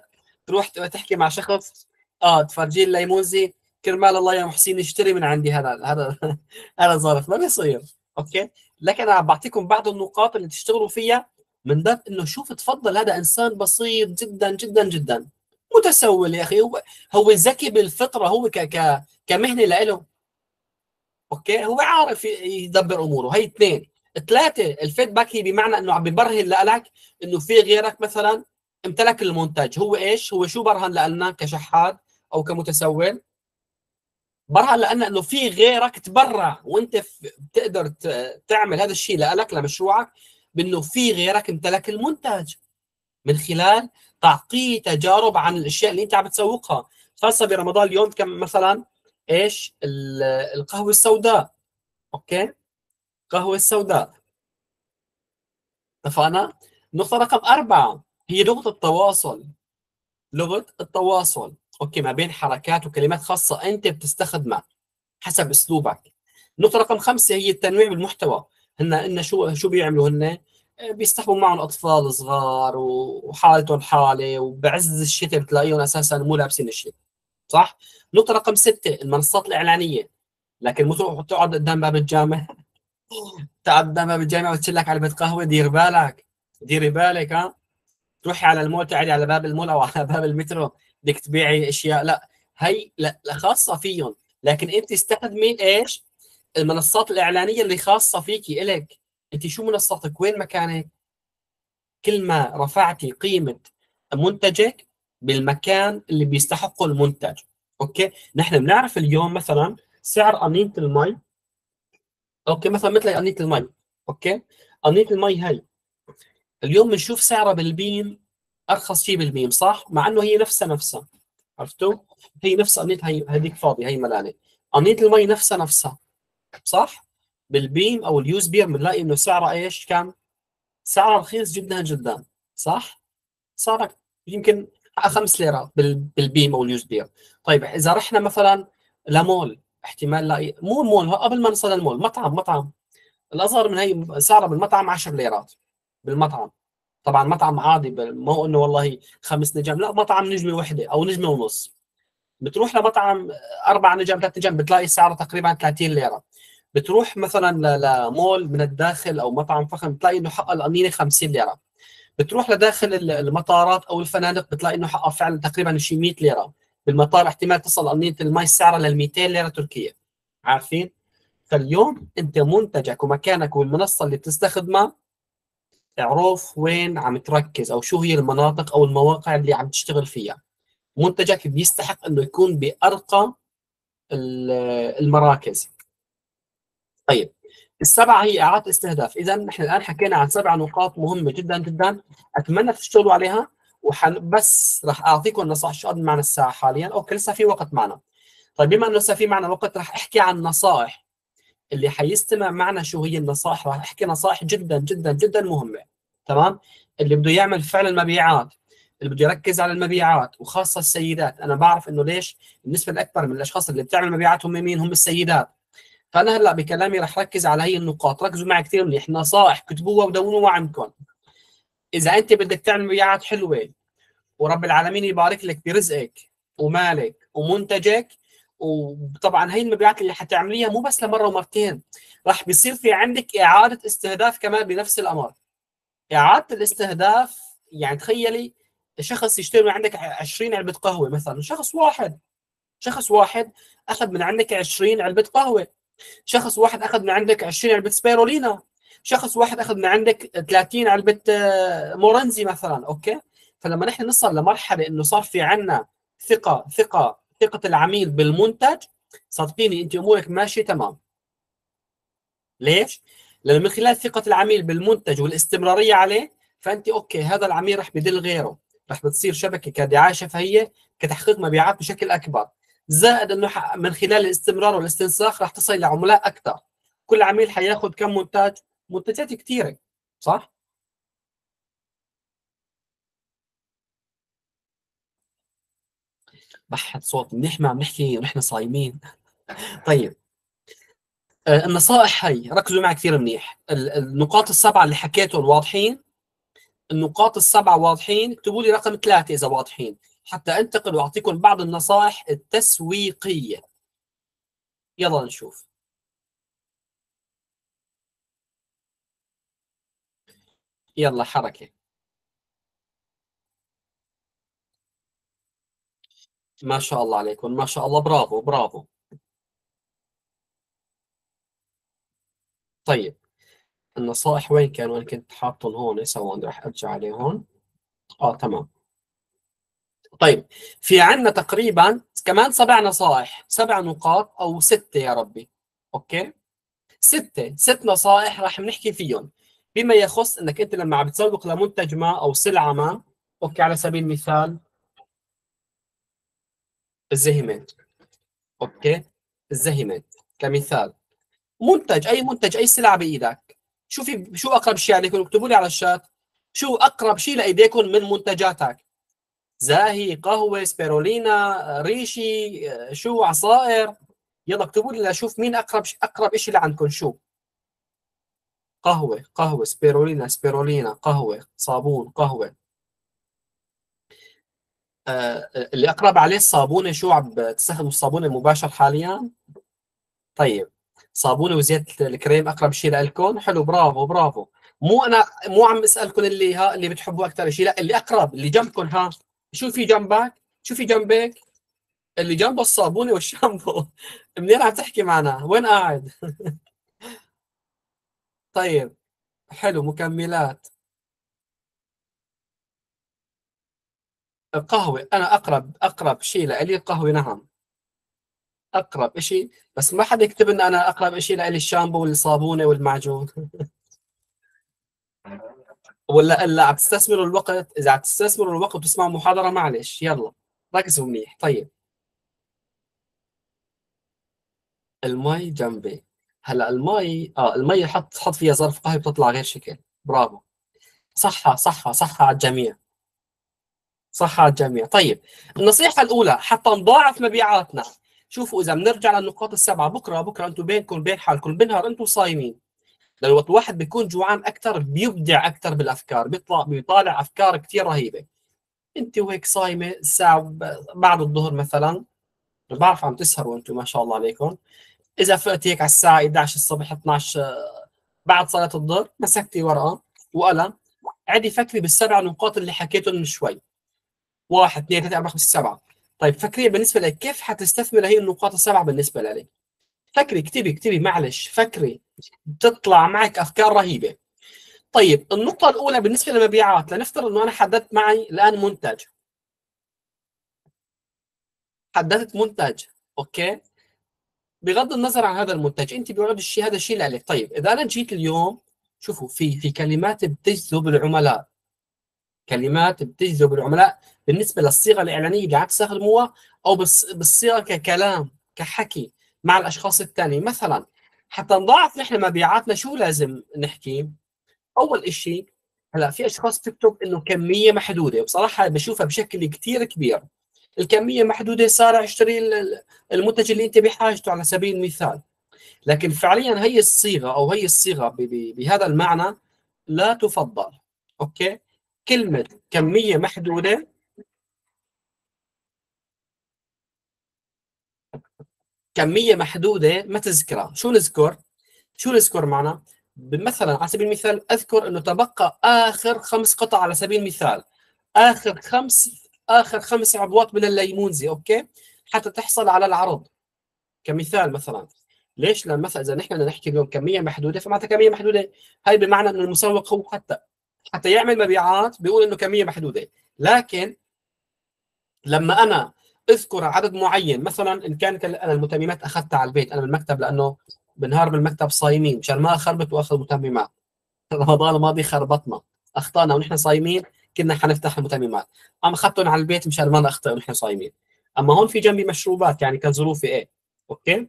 Speaker 3: تروح تحكي مع شخص. آه تفرجيه الليموزي كرمال الله يا محسن اشتري من عندي هذا هذا *laughs* هذا ظرف ما بيصير. okay؟ لكن أنا بعطيكم بعض النقاط اللي تشتغلوا فيها من باب إنه شوف تفضل. هذا إنسان بسيط جدا جدا جدا. متسول يا أخي. هو هو ذكي بالفطرة هو ك ك كمهنة له. أوكي؟ هو عارف يدبر أموره. هي اثنين. ثلاثة الفيدباك هي بمعنى إنه عم ببرهن لك إنه في غيرك مثلا امتلك المنتج. هو إيش؟ هو شو برهن لنا كشحات أو كمتسول؟ برهن لنا إنه في غيرك تبرع وأنت بتقدر تعمل هذا الشيء لك لمشروعك بإنه في غيرك امتلك المنتج. من خلال تعطيه تجارب عن الأشياء اللي أنت عم تسوقها خاصة برمضان اليوم كم مثلا؟ إيش؟ القهوة السوداء. okay؟ القهوه السوداء. اتفقنا؟ نقطة رقم أربعة هي لغه التواصل. لغه التواصل. okay ما بين حركات وكلمات خاصة أنت بتستخدمها حسب أسلوبك. نقطة رقم خمسة هي التنويع بالمحتوى. هن إن شو شو بيعملوا هن؟ بيصطحبوا معهم أطفال صغار وحالتهم حالة وبعز الشتاء بتلاقيهم أساسا مو لابسين الشيء صح؟ نقطة رقم ستة المنصات الإعلانية. لكن مو تروح تقعد قدام باب الجامع؟ تقعد قدام باب الجامع وتشلك علبة قهوة دير بالك ديري بالك ها؟ تروحي على المول تعالي على باب المول أو على باب المترو بدك تبيعي أشياء. لا هي لا خاصة فيهم. لكن انت استخدمي إيش؟ المنصات الإعلانية اللي خاصة فيكي إلك. انت شو منصتك؟ وين مكانك؟ كل ما رفعتي قيمة منتجك بالمكان اللي بيستحقه المنتج. okay؟ نحن بنعرف اليوم مثلا سعر قنينة المي. okay مثلا مثل قنينة المي. okay؟ قنينة المي هي اليوم بنشوف سعرها بالبيم أرخص شيء بالبيم صح؟ مع إنه هي نفسها نفسها. عرفتوا؟ هي نفس قنينة هي هذيك فاضية هي ملانه قنينة المي نفسها نفسها صح؟ بالبيم أو اليوز بير بنلاقي إنه سعرها إيش؟ كم سعرها رخيص جدا جدا صح؟ صار يمكن 5 ليرات بالبيم أو اليوز بير طيب إذا رحنا مثلا لمول احتمال لا مو مول قبل ما نوصل للمول مطعم مطعم. الأصغر من هي سعرها بالمطعم 10 ليرات بالمطعم. طبعا مطعم عادي مو إنه والله خمس نجم لا مطعم نجمة وحدة أو نجمة ونص. بتروح لمطعم أربع نجم ثلاث نجم بتلاقي سعره تقريبا 30 ليرة. بتروح مثلا لمول من الداخل أو مطعم فخم بتلاقي إنه حق القنينه 50 ليرة. بتروح لداخل المطارات أو الفنادق بتلاقي إنه حقها فعلا تقريبا شي 100 ليرة. بالمطار احتمال تصل قنينه المي سعرها لل 200 ليرة تركية. عارفين؟ فاليوم أنت منتجك ومكانك والمنصة اللي بتستخدمها اعرف وين عم تركز أو شو هي المناطق أو المواقع اللي عم تشتغل فيها. منتجك بيستحق إنه يكون بأرقى المراكز. طيب. السبعة هي إعادة استهداف إذا نحن الآن حكينا عن سبع نقاط مهمة جدا جدا. أتمنى تشتغلوا عليها. وحن بس راح أعطيكم نصائح شو قد معنا الساعة حاليا. أوكي لسه في وقت معنا. طيب بما إنه لسه في معنا وقت راح أحكي عن نصائح. اللي حيستمع معنا شو هي النصائح؟ راح أحكي نصائح جدا جدا جدا مهمة. تمام؟ اللي بده يعمل فعل المبيعات اللي بده يركز على المبيعات وخاصة السيدات. أنا بعرف إنه ليش؟ النسبة الاكبر من الأشخاص اللي بتعمل مبيعات هم مين؟ هم السيدات. فانا هلا بكلامي رح ركز على هي النقاط ركزوا معي كثير منيح. نصائح كتبوها ودونوها عندكم إذا أنت بدك تعمل مبيعات حلوة ورب العالمين يبارك لك برزقك ومالك ومنتجك وطبعا هي المبيعات اللي حتعمليها مو بس لمرة ومرتين راح بيصير في عندك إعادة استهداف كمان بنفس الأمر. إعادة الاستهداف يعني تخيلي شخص يشتري من عندك 20 علبة قهوة مثلا شخص واحد شخص واحد أخذ من عندك 20 علبة قهوة. شخص واحد أخذ من عندك 20 علبة سبيرولينا. شخص واحد أخذ من عندك 30 علبة آه، مورنزي مثلا أوكي؟ فلما نحن نصل لمرحلة إنه صار في عندنا ثقة ثقة ثقة العميل بالمنتج صدقيني أنت أمورك ماشية تمام. ليش؟ لأنه من خلال ثقة العميل بالمنتج والاستمرارية عليه فأنت أوكي هذا العميل راح بدل غيره. راح بتصير شبكة كدعايه شفهيه كتحقيق مبيعات بشكل أكبر. زائد أنه من خلال الاستمرار والاستنساخ راح تصل لعملاء أكثر. كل عميل حياخذ كم منتج؟ منتجات كثيرة صح؟ بحت صوت منيح ما بنحكي ونحن صايمين. طيب. آه، النصائح هي ركزوا معي كثير منيح. النقاط السبعة اللي حكيتهم واضحين؟ النقاط السبعة واضحين. اكتبوا لي رقم ثلاثة إذا واضحين. حتى أنتقل وأعطيكم بعض النصائح التسويقية. يلا نشوف. يلا حركة. ما شاء الله عليكم ما شاء الله. برافو برافو. طيب النصائح وين كانوا أنا كنت حاطهم هون؟ سوا راح أرجع عليه هون. آه تمام. طيب في عندنا تقريبا كمان سبع نصائح سبع نقاط أو ستة يا ربي. أوكي؟ ستة ست نصائح راح نحكي فيهم. بما يخص إنك أنت لما عم بتسوق لمنتج ما أو سلعة ما okay على سبيل المثال الزهمات okay؟ الزهمات كمثال منتج أي منتج أي سلعة بإيدك. شوفي شو أقرب شيء عليكم اكتبوا لي على الشات؟ شو أقرب شيء لإيديكم من منتجاتك؟ زاهي قهوة سبيرولينا ريشي شو عصائر. يلا اكتبوا لي لأشوف مين أقرب أقرب شيء لعندكم. شو؟ قهوة قهوة سبيرولينا سبيرولينا قهوة صابون قهوة. آه، اللي أقرب عليه الصابونه شو عم تستخدموا الصابون المباشر حاليا؟ طيب صابونه وزيت الكريم أقرب شيء لكم حلو برافو برافو. مو أنا مو عم أسألكم اللي ها اللي بتحبوا أكثر شيء لا اللي أقرب اللي جنبكم ها. شو في جنبك شو في جنبك. اللي جنبه الصابونة والشامبو. *laughs* منين عم تحكي معنا؟ وين قاعد؟ *laughs* طيب حلو مكملات. القهوة أنا أقرب أقرب شيء لإلي القهوة نعم. أقرب شيء بس ما حدا يكتب إن أنا أقرب شيء لإلي الشامبو والصابونة والمعجون. *laughs* ولا إلا عم تستثمروا الوقت إذا عم تستثمروا الوقت وتسمعوا محاضرة معلش يلا ركزوا منيح. طيب. المي جنبي. هلأ المي آه المي حط حط فيها ظرف قهوة بتطلع غير شكل. برافو. صحة صحة صحة على الجميع. صح على الجميع. طيب النصيحة الأولى حتى نضاعف مبيعاتنا. شوفوا إذا بنرجع للنقاط السبعة بكرة بكرة أنتم بينكم بين حالكم بنهار أنتم صايمين. لأن وقت واحد بيكون جوعان أكثر بيبدع أكثر بالأفكار بيطلع بيطالع أفكار كثير رهيبة. أنت وهيك صايمة الساعة بعد الظهر مثلا بعرف عم تسهروا أنتم ما شاء الله عليكم. إذا فقت هيك على الساعة 11 الصبح 12 بعد صلاة الظهر مسكتي ورقة وقلم عادي فكري بالسبع نقاط اللي حكيتهم من شوي. واحد اثنين ثلاثة أربعة خمسة سبعة. طيب فكري بالنسبة لك كيف حتستثمر هي النقاط السبعة بالنسبة لك؟ فكري اكتبي اكتبي معلش فكري. تطلع معك أفكار رهيبة. طيب النقطة الأولى بالنسبة للمبيعات لنفترض إنه أنا حددت معي الآن منتج. حددت منتج أوكي؟ بغض النظر عن هذا المنتج أنت بيقعد الشيء هذا الشيء لك طيب إذا أنا جيت اليوم شوفوا في في كلمات بتجذب العملاء. كلمات بتجذب العملاء بالنسبة للصيغة الإعلانية اللي عم تستخدموها أو بالصيغة ككلام كحكي مع الأشخاص الثانيين. مثلا حتى نضاعف نحن مبيعاتنا شو لازم نحكي؟ أول شيء هلأ في أشخاص تكتب إنه كمية محدودة بصراحة بشوفها بشكل كثير كبير. الكمية محدودة صار أشتري المنتج اللي أنت بحاجته على سبيل المثال. لكن فعليا هي الصيغة أو هي الصيغة بهذا المعنى لا تفضل. أوكي؟ كلمة كمية محدودة كميه محدودة ما تذكرها. شو نذكر؟ شو نذكر معنا؟ مثلا على سبيل المثال أذكر إنه تبقى آخر خمس قطع على سبيل المثال. آخر خمس آخر خمس عبوات من الليمونزي أوكي؟ حتى تحصل على العرض. كمثال مثلا. ليش؟ لما مثلا إذا نحن بدنا نحكي اليوم كمية محدودة فمعناتها كمية محدودة. هاي بمعنى إنه المسوق هو حتى حتى يعمل مبيعات بيقول إنه كمية محدودة. لكن لما أنا اذكر عدد معين. مثلا إن كانت أنا المتممات أخذتها على البيت أنا من المكتب لأنه بنهار من المكتب صايمين. مشان ما أخربط وأخذ متممات. *laughs* رمضان الماضي خربطنا أخطأنا ونحن صايمين كنا حنفتح المتممات. اما أخذتهم على البيت مشان ما نخطئ ونحن صايمين. أما هون في جنبي مشروبات يعني كان ظروفي إيه. okay؟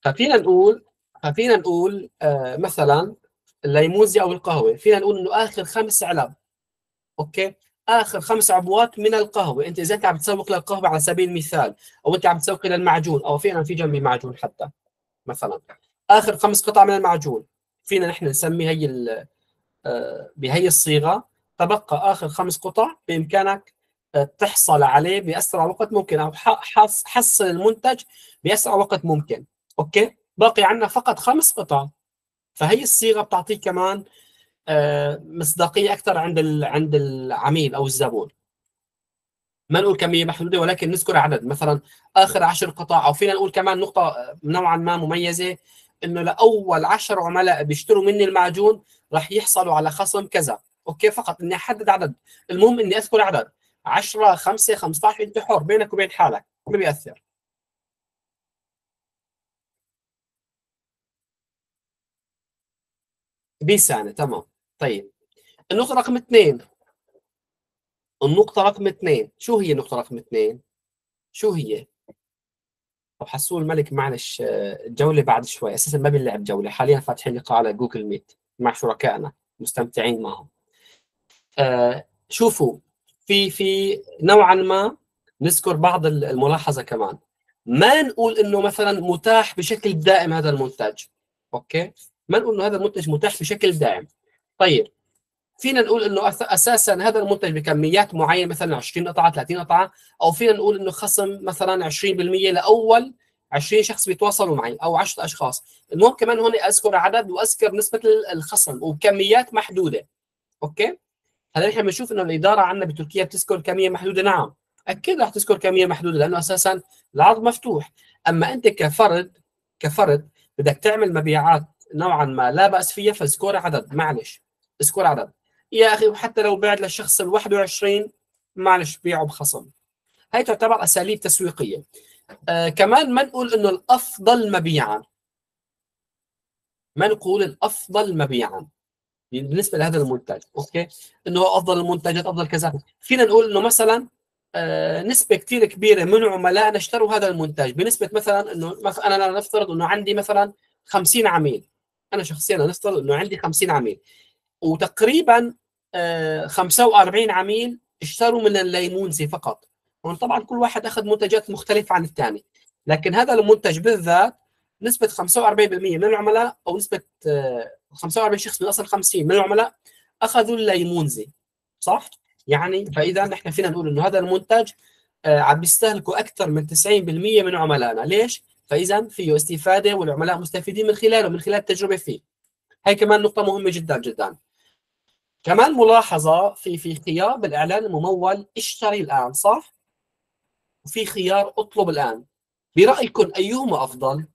Speaker 3: ففينا نقول ففينا نقول آه مثلا الليموزي أو القهوة. فينا نقول إنه آخر خمس علب. okay؟ آخر خمس عبوات من القهوة. أنت إذا أنت عم تسوق للقهوة على سبيل المثال أو أنت عم تسوق للمعجون أو فينا في جنبي معجون حتى مثلا. آخر خمس قطع من المعجون. فينا نحن نسمي هي آه، بهي الصيغة. تبقى آخر خمس قطع بإمكانك آه، تحصل عليه بأسرع وقت ممكن أو حصل المنتج بأسرع وقت ممكن. أوكي؟ باقي عندنا فقط خمس قطع. فهي الصيغة بتعطيك كمان مصداقية أكثر عند عند العميل أو الزبون. ما نقول كمية محدودة ولكن نذكر عدد. مثلا آخر عشر قطع أو فينا نقول كمان نقطة نوعا ما مميزة إنه لأول عشر عملاء بيشتروا مني المعجون راح يحصلوا على خصم كذا. أوكي فقط إني أحدد عدد. المهم إني أذكر عدد. 10 5 15 أنت حر بينك وبين حالك. ما بيأثر. بيسانة تمام. طيب النقطة رقم اثنين. النقطة رقم اثنين. شو هي النقطة رقم اثنين؟ شو هي؟ طب حسون الملك معلش الجولة بعد شوي أساسا ما بنلعب جولة حاليا فاتحين لقاء على Google Meet مع شركائنا مستمتعين معهم. آه شوفوا في في نوعا ما نذكر بعض الملاحظة كمان. ما نقول إنه مثلا متاح بشكل دائم هذا المنتج okay؟ ما نقول إنه هذا المنتج متاح بشكل دائم. طيب فينا نقول إنه أساسا هذا المنتج بكميات معينة مثلا 20 قطعة 30 قطعة أو فينا نقول إنه خصم مثلا 20% لأول 20 شخص بيتواصلوا معي أو 10 أشخاص. المهم كمان هون أذكر عدد وأذكر نسبة الخصم وكميات محدودة. أوكي؟ هلا نحن بنشوف إنه الإدارة عندنا بتركيا بتذكر كمية محدودة. نعم أكيد رح تذكر كمية محدودة لأنه أساسا العرض مفتوح. أما أنت كفرد كفرد بدك تعمل مبيعات نوعا ما لا بأس فيها فاذكر عدد معلش. اذكر عدد. يا أخي وحتى لو بعت للشخص ال 21 معلش بيعه بخصم. هي تعتبر أساليب تسويقية. آه كمان ما نقول إنه الأفضل مبيعا. ما نقول الأفضل مبيعا. بالنسبة لهذا المنتج أوكي؟ إنه أفضل المنتجات أفضل كذا. فينا نقول إنه مثلا آه نسبة كثير كبيرة من عملائنا اشتروا هذا المنتج. بنسبة مثلا إنه أنا نفترض إنه عندي مثلا 50 عميل. أنا شخصيا نفترض إنه عندي 50 عميل. وتقريبا 45 آه، عميل اشتروا من الليمونزي فقط. طبعا كل واحد أخذ منتجات مختلفة عن الثاني. لكن هذا المنتج بالذات نسبة 45% من العملاء أو نسبة 45 آه، شخص من أصل 50 من العملاء أخذوا الليمونزي. صح؟ يعني فإذا نحن فينا نقول إنه هذا المنتج آه، عم بيستهلكوا أكثر من 90% من عملائنا. ليش؟ فإذا فيه استفادة والعملاء مستفيدين من خلاله من خلال التجربة فيه. هي كمان نقطة مهمة جدا جدا. كمان ملاحظة في في خيار بالإعلان الممول اشتري الآن صح؟ وفي خيار اطلب الآن. برأيكم أيهما أفضل؟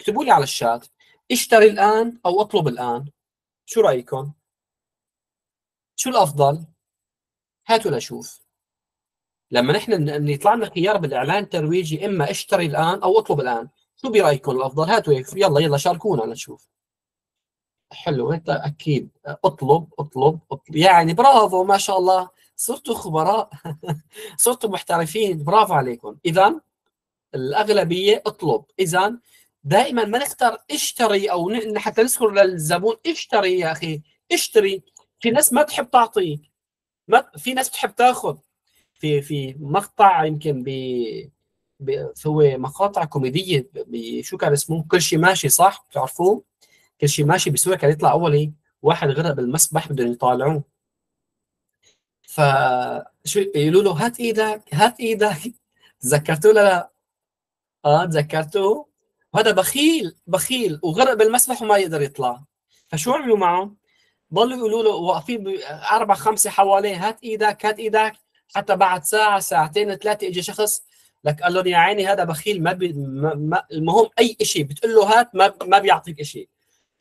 Speaker 3: اكتبوا لي على الشات. اشتري الآن أو اطلب الآن. شو رأيكم؟ شو الأفضل؟ هاتوا لشوف. لما نحن يطلع لنا خيار بالإعلان الترويجي إما اشتري الآن أو اطلب الآن. شو برأيكم الأفضل؟ هاتوا يلا يلا شاركونا نشوف. حلو انت أكيد. اطلب اطلب اطلب. يعني برافو ما شاء الله. صرتوا خبراء *laughs* صرتوا محترفين. برافو عليكم. اذا الأغلبية اطلب. اذا دائما ما نختار اشتري أو حتى نذكر للزبون اشتري يا أخي اشتري. في ناس ما تحب تعطي. ما في ناس بتحب تاخذ. في في مقطع يمكن ب هو مقاطع كوميدية شو كان اسمه؟ كل شيء ماشي صح؟ بتعرفوه؟ كل شيء ماشي بسوريا كان يطلع أول إيه واحد غرق بالمسبح بدهم يطالعوه. ف شو يقولوا له هات إيدك هات إيدك. *laughs* تذكرتوه لا لا؟ آه تذكرتوه. وهذا بخيل بخيل وغرق بالمسبح وما يقدر يطلع. فشو عملوا معه؟ ضلوا يقولوا له واقفين أربع خمسة حواليه هات إيدك هات إيدك. حتى بعد ساعة ساعتين ثلاثة اجى شخص لك قال لهم يا عيني هذا بخيل ما, بي ما, ما المهم أي شيء بتقول له هات ما ما بيعطيك شيء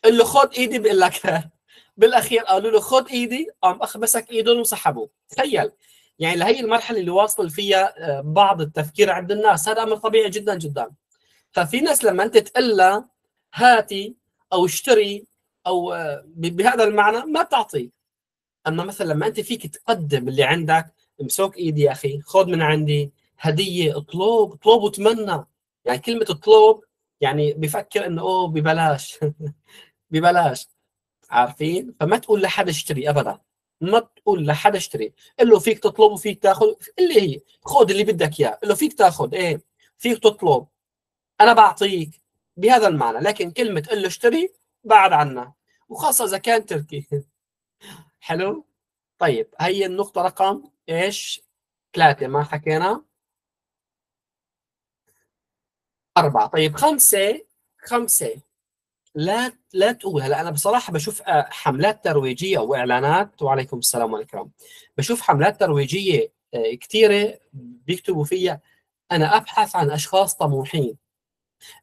Speaker 3: قل له خذ إيدي بقول لك *laughs* بالأخير قالوا له خذ إيدي قام أخبسك إيدهم وسحبوا تخيل. يعني لهي المرحلة اللي واصل فيها آه، بعض التفكير عند الناس. هذا أمر طبيعي جدا جدا. ففي ناس لما أنت تقول لها هاتي أو اشتري أو آه، بهذا المعنى ما بتعطي. أما مثلا لما أنت فيك تقدم اللي عندك امسك إيدي يا أخي خذ من عندي هدية اطلب اطلب وتمنى يعني كلمة اطلب يعني بفكر إنه أوه ببلاش. *laughs* ببلاش. عارفين؟ فما تقول لحدا اشتري ابدا. ما تقول لحدا اشتري. قل له فيك تطلب وفيك تاخذ. اللي هي خذ اللي بدك إياه. قل له فيك تاخذ. إيه؟ فيك تطلب. أنا بعطيك بهذا المعنى. لكن كلمة قل له اشتري بعد عنا وخاصة إذا كان تركي. *laughs* حلو؟ طيب هي النقطة رقم إيش؟ ثلاثة ما حكينا. أربعة. طيب خمسة خمسة. لا لا تقول. هلا أنا بصراحة بشوف آه، حملات ترويجية أو اعلانات وعليكم السلام والإكرام. بشوف حملات ترويجية آه، كثيره بيكتبوا فيها أنا أبحث عن أشخاص طموحين.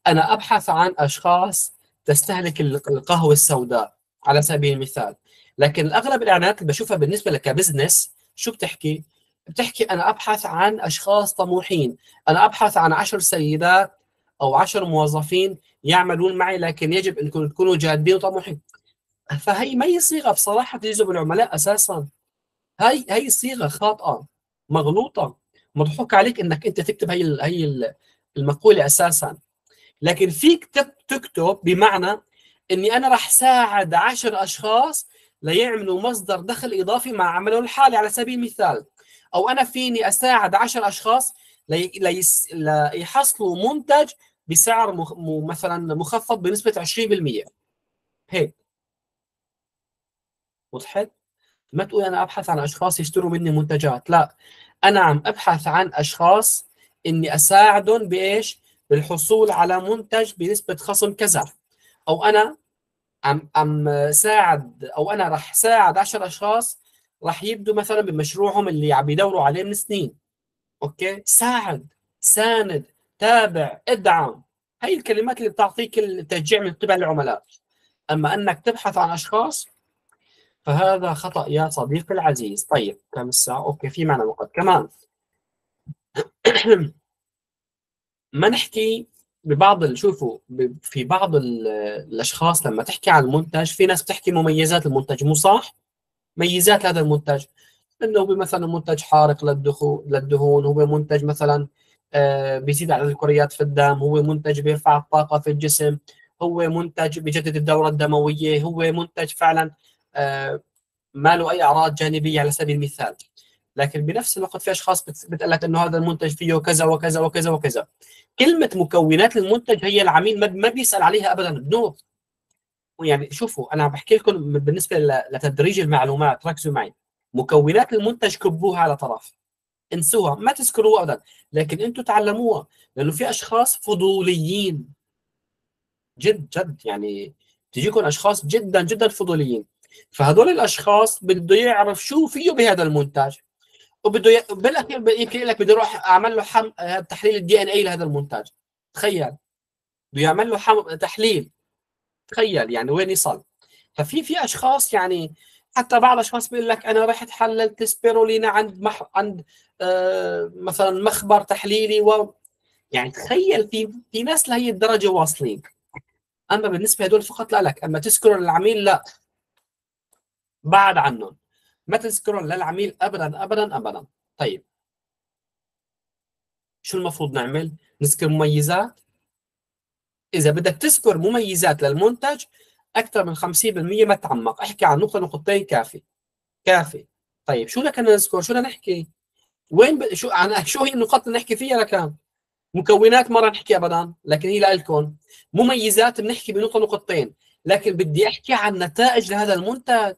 Speaker 3: أنا أبحث عن أشخاص تستهلك القهوة السوداء على سبيل المثال. لكن الأغلب الإعلانات اللي بشوفها بالنسبة لك كبزنس شو بتحكي؟ بتحكي أنا أبحث عن أشخاص طموحين. أنا أبحث عن عشر سيدات أو عشر موظفين يعملون معي لكن يجب انكم تكونوا جادين وطموحين فهي ما هي صيغة بصراحة تجذب العملاء أساسا. هي هي صيغة خاطئة مغلوطة مضحوك عليك إنك أنت تكتب هي هي المقولة أساسا. لكن فيك تكتب بمعنى إني أنا راح ساعد عشر أشخاص ليعملوا مصدر دخل إضافي مع عملهم الحالي على سبيل المثال. أو أنا فيني أساعد عشر أشخاص ليحصلوا منتج بسعر. مثلا مخفض بنسبة 20% هيك. وضحت؟ ما تقول أنا أبحث عن أشخاص يشتروا مني منتجات. لا. أنا عم أبحث عن أشخاص إني أساعدهم بإيش؟ بالحصول على منتج بنسبة خصم كذا. أو أنا عم عم ساعد أو أنا راح ساعد 10 أشخاص راح يبدوا مثلا بمشروعهم اللي عم يدوروا عليه من سنين. okay؟ ساعد. ساند. تابع ادعم. هي الكلمات اللي بتعطيك التشجيع من قبل العملاء. أما أنك تبحث عن أشخاص فهذا خطأ يا صديقي العزيز. طيب كم الساعة؟ okay في معنا وقت. كمان. *clears throat* ما نحكي ببعض شوفوا في بعض الأشخاص لما تحكي عن المنتج في ناس بتحكي مميزات المنتج. مو صح؟ ميزات هذا المنتج. إنه هو مثلا منتج حارق للدهون هو منتج مثلا بيزيد عدد الكريات في الدم هو منتج بيرفع الطاقة في الجسم هو منتج بيجدد الدورة الدموية هو منتج فعلا آه، ما له أي أعراض جانبية على سبيل المثال. لكن بنفس الوقت في أشخاص بتقول لك إنه هذا المنتج فيه كذا وكذا وكذا وكذا. كلمة مكونات المنتج هي العميل ما بيسأل عليها ابدا بنو يعني شوفوا أنا بحكي لكم بالنسبة لتدريج المعلومات ركزوا معي. مكونات المنتج كبوها على طرف. انسوها ما تذكروها ابدا لكن أنتم تعلموها لأنه في أشخاص فضوليين. جد جد يعني تجيكم أشخاص جدا جدا فضوليين. فهذول الأشخاص بده يعرف شو فيه بهذا المنتج وبده ي... بالأخير يمكن يقول لك بدي أروح أعمل له حم... تحليل الدي ان اي لهذا المنتج تخيل. بده يعمل له حم... تحليل. تخيل يعني وين يصل. ففي في أشخاص يعني حتى بعض الأشخاص بيقول لك أنا رحت حللت سبيرولينا عند مح... عند آه مثلا مخبر تحليلي و يعني تخيل في في ناس لهي الدرجة واصلين. أما بالنسبة هدول فقط لا لك. أما تذكر للعميل لا. بعد عنهم. ما تذكر للعميل ابدا ابدا ابدا. طيب. شو المفروض نعمل؟ نذكر مميزات. إذا بدك تذكر مميزات للمنتج أكثر من 50% ما تعمق. احكي عن نقطة نقطتين كافي. كافي. طيب شو بدنا نذكر؟ شو بدنا نحكي؟ وين ب... شو عن *laughs* شو هي النقاط اللي نحكي فيها لكان مكونات ما راح نحكي ابدا لكن هي لكم مميزات بنحكي بنقطة نقطتين. لكن بدي أحكي عن نتائج لهذا المنتج.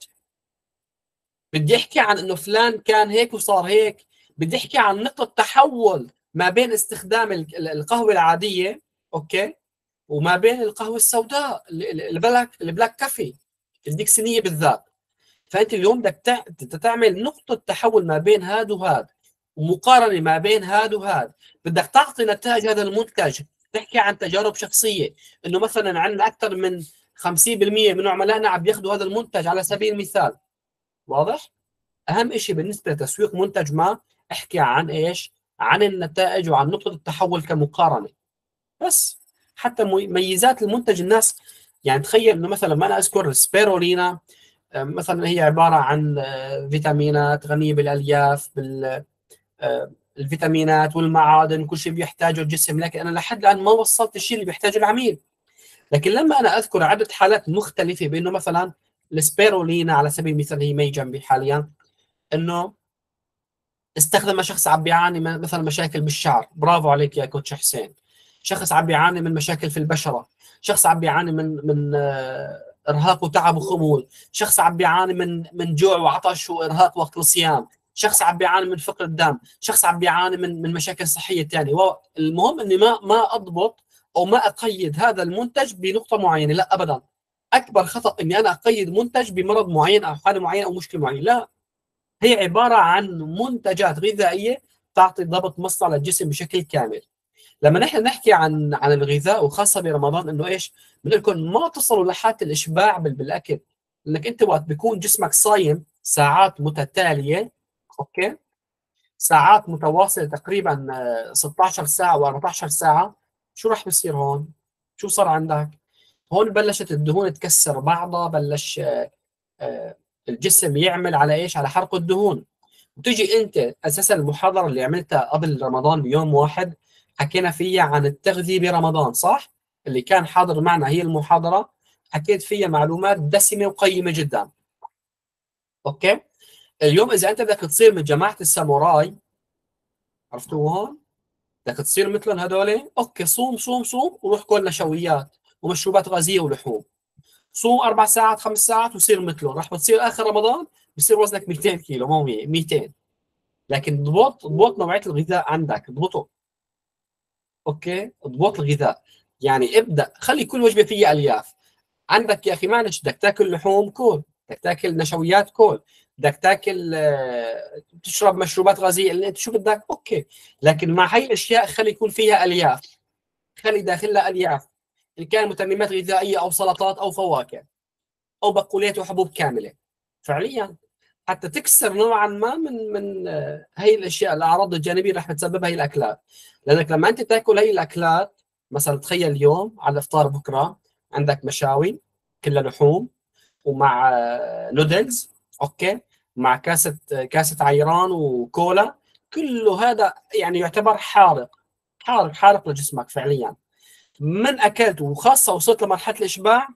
Speaker 3: بدي أحكي عن إنه فلان كان هيك وصار هيك. بدي أحكي عن نقطة تحول ما بين استخدام القهوة العادية okay؟ وما بين القهوة السوداء ال black ال black coffee الديكسينية بالذات. فأنت اليوم بدك تعمل نقطة تحول ما بين هذا وهذا ومقارنة ما بين هذا وهذا بدك تعطي نتائج هذا المنتج تحكي عن تجارب شخصية. إنه مثلا عندنا أكثر من 50% من عملائنا عم ياخذوا هذا المنتج على سبيل المثال. واضح؟ أهم شيء بالنسبة لتسويق منتج ما أحكي عن إيش؟ عن النتائج وعن نقطة التحول كمقارنة. بس حتى مميزات المنتج الناس يعني تخيل إنه مثلا ما أنا أذكر سبيرولينا مثلا هي عبارة عن آه، فيتامينات غنية بالألياف بال آه، الفيتامينات والمعادن كل شيء بيحتاجه الجسم. لكن أنا لحد الآن ما وصلت الشيء اللي بيحتاجه العميل. لكن لما أنا أذكر عده حالات مختلفة بأنه مثلا السبيرولينا على سبيل المثال هي مي جنبي حاليا إنه استخدم شخص عم بيعاني من مثلا مشاكل بالشعر. برافو عليك يا كوتش حسين. شخص عم بيعاني من مشاكل في البشرة. شخص عم بيعاني من من آه، إرهاق وتعب وخمول. شخص عم بيعاني من من جوع وعطش وإرهاق وقت الصيام. شخص عم بيعاني من فقر الدم شخص عم بيعاني من من مشاكل صحية ثانية المهم إني ما ما أضبط أو ما أقيد هذا المنتج بنقطة معينة لا ابدا. أكبر خطأ إني أنا أقيد منتج بمرض معين أو حالة معينة أو مشكلة معينة لا. هي عبارة عن منتجات غذائية تعطي ضبط مصنع للجسم بشكل كامل. لما نحن نحكي عن عن الغذاء وخاصة برمضان إنه إيش؟ بدنا لكم ما تصلوا لحالة الإشباع بالأكل. لأنك أنت وقت بيكون جسمك صايم ساعات متتالية أوكي. ساعات متواصلة تقريبا 16 ساعة و14 ساعة. شو راح بيصير هون؟ شو صار عندك؟ هون بلشت الدهون تكسر بعضها بلش آه، الجسم يعمل على إيش؟ على حرق الدهون. وتجي أنت أساسا المحاضرة اللي عملتها قبل رمضان بيوم واحد حكينا فيها عن التغذية برمضان صح؟ اللي كان حاضر معنا هي المحاضرة. حكيت فيها معلومات دسمة وقيمة جدا. okay؟ اليوم إذا أنت بدك تصير من جماعة الساموراي عرفتوا هون؟ بدك تصير مثلهم هذول okay صوم صوم صوم وروح كل نشويات ومشروبات غازية ولحوم. صوم أربع ساعات خمس ساعات وصير مثلهم. راح بتصير آخر رمضان بصير وزنك 200 كيلو مو 100 200 لكن ضبط ضبط نوعيه الغذاء عندك اضبطه. okay؟ اضبط الغذاء. يعني ابدأ خلي كل وجبة فيها ألياف. عندك يا أخي معلش بدك تأكل لحوم كول بدك تأكل نشويات كول بدك تاكل آه، تشرب مشروبات غازية اللي انت شو بدك؟ okay. لكن مع هاي الأشياء خلي يكون فيها ألياف. خلي داخلها ألياف. إن كان متممات غذائية أو سلطات أو فواكه أو بقوليات وحبوب كاملة. فعليا. حتى تكسر نوعا ما من من آه، هي الأشياء الأعراض الجانبية اللي رح تسببها هي الأكلات. لأنك لما أنت تاكل هي الأكلات مثلا تخيل اليوم على الإفطار بكرة عندك مشاوي كلها لحوم ومع نودلز آه، okay مع كاسة كاسة عيران وكولا. كله هذا يعني يعتبر حارق حارق حارق لجسمك فعليا. من أكلت وخاصة وصلت لمرحلة الإشباع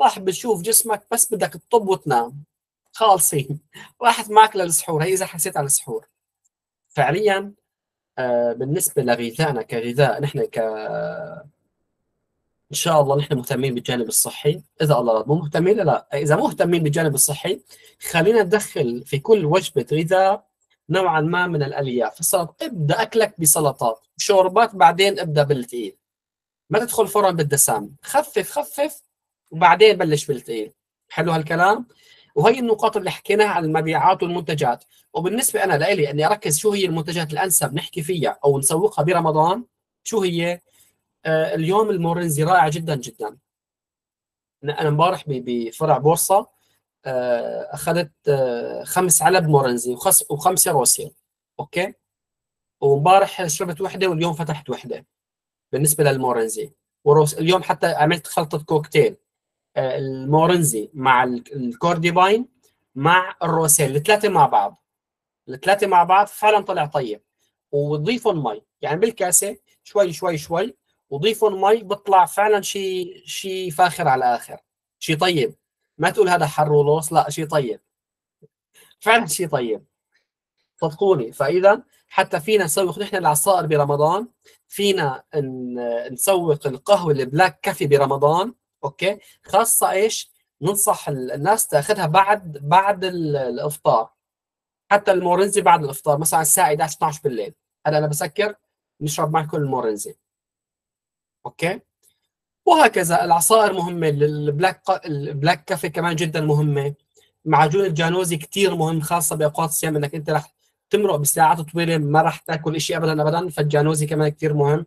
Speaker 3: راح بتشوف جسمك بس بدك تطب وتنام. خالصين. *laughs* راحت معك للسحور هي إذا حسيت على السحور. فعليا آه بالنسبة لغذائنا كغذاء نحن ك إن شاء الله نحن مهتمين بالجانب الصحي. إذا الله مو مهتمين لا إذا مهتمين بالجانب الصحي خلينا ندخل في كل وجبة غذاء نوعا ما من الألياف. السلطه ابدأ أكلك بسلطات شوربات بعدين ابدأ بالثقيل ما تدخل فورا بالدسام. خفف خفف وبعدين بلش بالثقيل حلو هالكلام؟ وهي النقاط اللي حكيناها عن المبيعات والمنتجات. وبالنسبة أنا لإلي إني أركز شو هي المنتجات الأنسب نحكي فيها أو نسوقها برمضان شو هي؟ اليوم المورنزي رائع جدا جدا. أنا امبارح بفرع بورصة آه، أخذت آه، خمس علب مورنزي وخمسه روسيل okay؟ وامبارح شربت وحدة واليوم فتحت وحدة بالنسبة للمورنزي وروسيل اليوم حتى عملت خلطة كوكتيل. آه، المورنزي مع الكورديباين مع الروسيل الثلاثة مع بعض. الثلاثة مع بعض فعلا طلع طيب. وضيفهم مي يعني بالكاسة شوي شوي شوي وضيفهم مي بيطلع فعلا شيء شيء فاخر على الآخر شيء طيب. ما تقول هذا حر ولوص لا شيء طيب. فعلا شيء طيب. صدقوني. فاذا حتى فينا نسوق نحن العصائر برمضان. فينا نسوق القهوة ال black coffee برمضان. okay؟ خاصة إيش؟ ننصح الناس تأخذها بعد بعد الإفطار. حتى المورنزي بعد الإفطار مثلا الساعة 11 12 بالليل. هذا أنا بسكر نشرب معكم المورنزي. okay؟ وهكذا العصائر مهمة ال black ال black coffee كمان جدا مهمة. معجون الجانوزي كثير مهم خاصة بأوقات الصيام إنك أنت رح تمرق بساعات طويلة ما راح تأكل شيء ابدا ابدا. فالجانوزي كمان كثير مهم.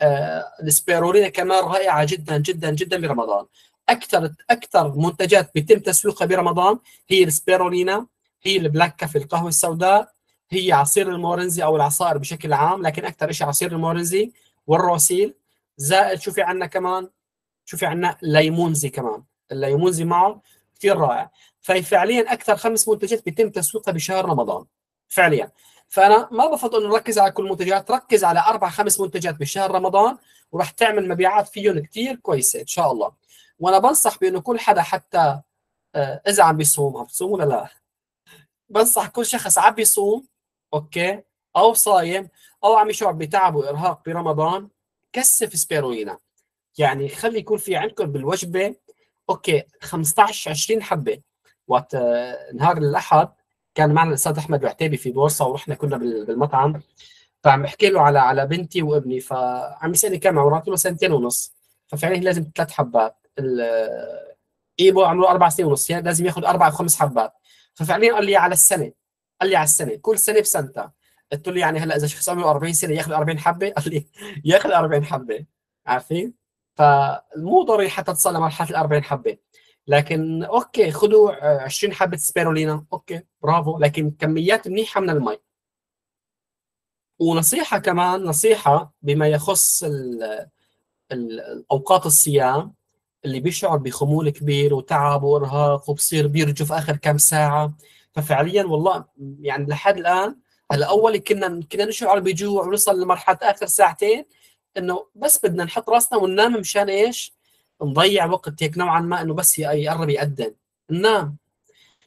Speaker 3: آه السبيرولينا كمان رائعة جدا جدا جدا برمضان. أكثر أكثر منتجات بيتم تسويقها برمضان هي السبيرولينا هي ال black coffee القهوة السوداء هي عصير المورنزي أو العصائر بشكل عام. لكن أكثر شيء عصير المورنزي والروسيل. زائد شو في عندنا كمان؟ شو في عندنا ليمونزي كمان. الليمونزي معه كثير رائع. ففعليا أكثر خمس منتجات بيتم تسويقها بشهر رمضان. فعليا. فأنا ما بفضل إنه نركز على كل المنتجات ركز على أربع خمس منتجات بشهر رمضان وراح تعمل مبيعات فيهم كثير كويسة إن شاء الله. وأنا بنصح بإنه كل حدا حتى آه، إذا عم بيصوم عم بتصوم ولا لا؟ بنصح كل شخص عم بيصوم okay أو صايم أو عم يشعر بتعب وإرهاق برمضان كثف سبيرولينا يعني خلي يكون في عندكم بالوجبة okay 15 20 حبة. وقت آه، نهار الأحد كان معنا الأستاذ أحمد العتيبي في بورصة ورحنا كنا بالمطعم. فعم بحكي له على على بنتي وابني فعم يسألني كم عمرها قلت له سنتين ونص. ففعليا لازم ثلاث حبات. إيبو عمره أربع سنين ونص يعني لازم ياخذ أربع أو خمس حبات. ففعليا قال لي على السنة قال لي على السنة كل سنة بسنتها. قلت له يعني هلا إذا شخص عمره 40 سنه ياخذ 40 حبة؟ *laughs* قال لي ياخذ 40 حبة. عارفين فمو ضروري حتى تصل لمرحله ال 40 حبة. لكن okay خذوا 20 حبة سبيرولينا. okay برافو. لكن كميات منيحة من المي. ونصيحة كمان نصيحة بما يخص أوقات الصيام اللي بيشعر بخمول كبير وتعب وإرهاق وبصير بيرجف آخر كم ساعة. ففعليا والله يعني لحد الآن هلا أول كنا كنا نشعر بجوع ونوصل لمرحلة آخر ساعتين إنه بس بدنا نحط راسنا وننام مشان إيش؟ نضيع وقت هيك نوعا ما إنه بس يقرب يأذن. ننام.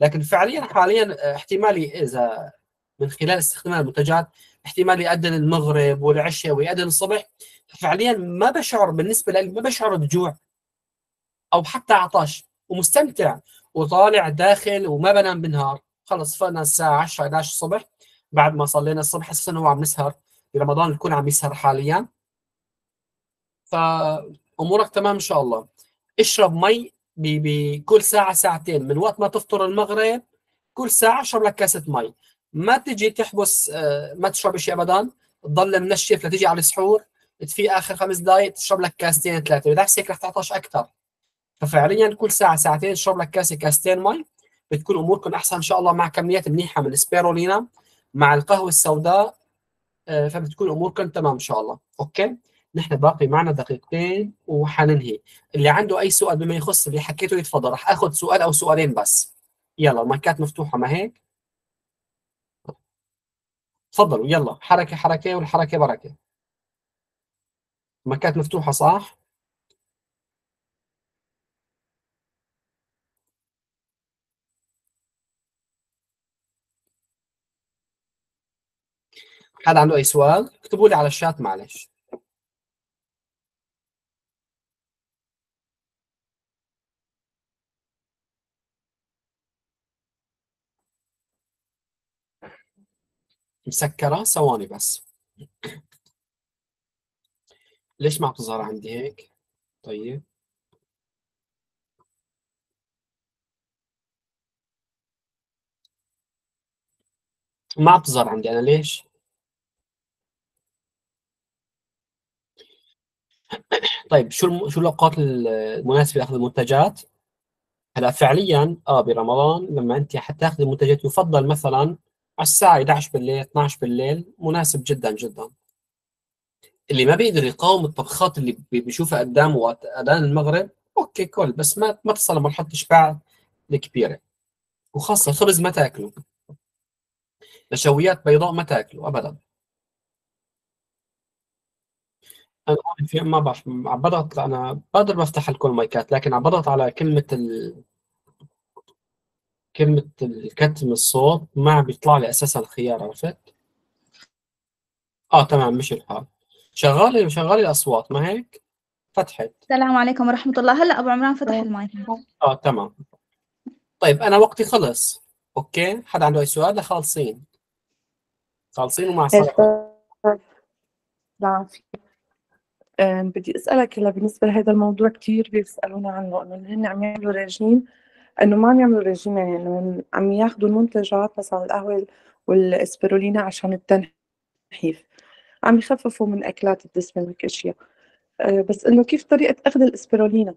Speaker 3: لكن فعليا حاليا احتمالي إذا من خلال استخدام المنتجات احتمال يأذن المغرب والعشاء ويأذن الصبح فعليا ما بشعر بالنسبة لي ما بشعر بجوع أو حتى عطش ومستمتع وطالع داخل وما بنام بالنهار. خلص فانا الساعة 10 11 الصبح بعد ما صلينا الصبح أساسا هو عم نسهر برمضان الكل عم يسهر حاليا. فأمورك تمام إن شاء الله. اشرب مي بكل ساعة ساعتين. من وقت ما تفطر المغرب كل ساعة اشرب لك كاسة مي. ما تجي تحبس آه، ما تشرب شيء ابدا. تضل منشف لتجي على السحور. تفي آخر خمس دقائق تشرب لك كاستين ثلاثة. بالعكس هيك رح تعطش أكثر ففعليا كل ساعة ساعتين تشرب لك كاسة كاستين مي. بتكون أموركم أحسن إن شاء الله مع كميات منيحة من السبيرولينا مع القهوة السوداء آه، فبتكون أموركم تمام إن شاء الله. okay؟ نحن باقي معنا دقيقتين وحننهي. اللي عنده أي سؤال بما يخص اللي حكيته يتفضل. رح آخذ سؤال أو سؤالين بس. يلا المايكات مفتوحة ما هيك؟ تفضلوا يلا. حركة حركة والحركة بركة. المايكات مفتوحة صح؟ حدا عنده أي سؤال اكتبوا لي على الشات معلش. مسكرة؟ ثواني بس. ليش ما بتظهر عندي هيك؟ طيب. ما بتظهر عندي أنا ليش؟ طيب شو شو الاوقات المناسبة لأخذ المنتجات؟ هلا فعليا آه برمضان لما أنت حتاخذي منتجات يفضل مثلا على الساعة 11 بالليل 12 بالليل مناسب جدا جدا. اللي ما بيقدر يقاوم الطبخات اللي بيشوفها قدامه وقت أذان المغرب أوكي كل بس ما ما تصل لمرحله الاشباع الكبيرة. وخاصة الخبز ما تأكله. نشويات بيضاء ما تأكله ابدا. أنا في ما بعرف عم بضغط أنا بقدر بفتح لكم مايكات لكن عم بضغط على كلمة ال... كلمة الكتم الصوت ما عم بيطلع لي أساسا الخيار عرفت؟ آه تمام مش الحال. شغالي شغالي الأصوات ما هيك؟ فتحت.
Speaker 6: السلام عليكم ورحمة الله. هلأ أبو عمران فتح المايك.
Speaker 3: آه تمام. طيب أنا وقتي خلص. okay؟ حدا عنده أي سؤال؟ لخالصين خالصين. ومع
Speaker 7: السلامة. بدي أسألك هلا بالنسبة لهذا الموضوع كثير بيسألونا عنه إنه هن عم يعملوا ريجيم إنه ما عم يعملوا ريجيم يعني إنه عم ياخذوا المنتجات مثلا القهوة والاسبرولينا عشان التنحيف. عم يخففوا من أكلات الدسمة وهيك إشياء. أه، بس إنه كيف طريقة أخذ الاسبرولينا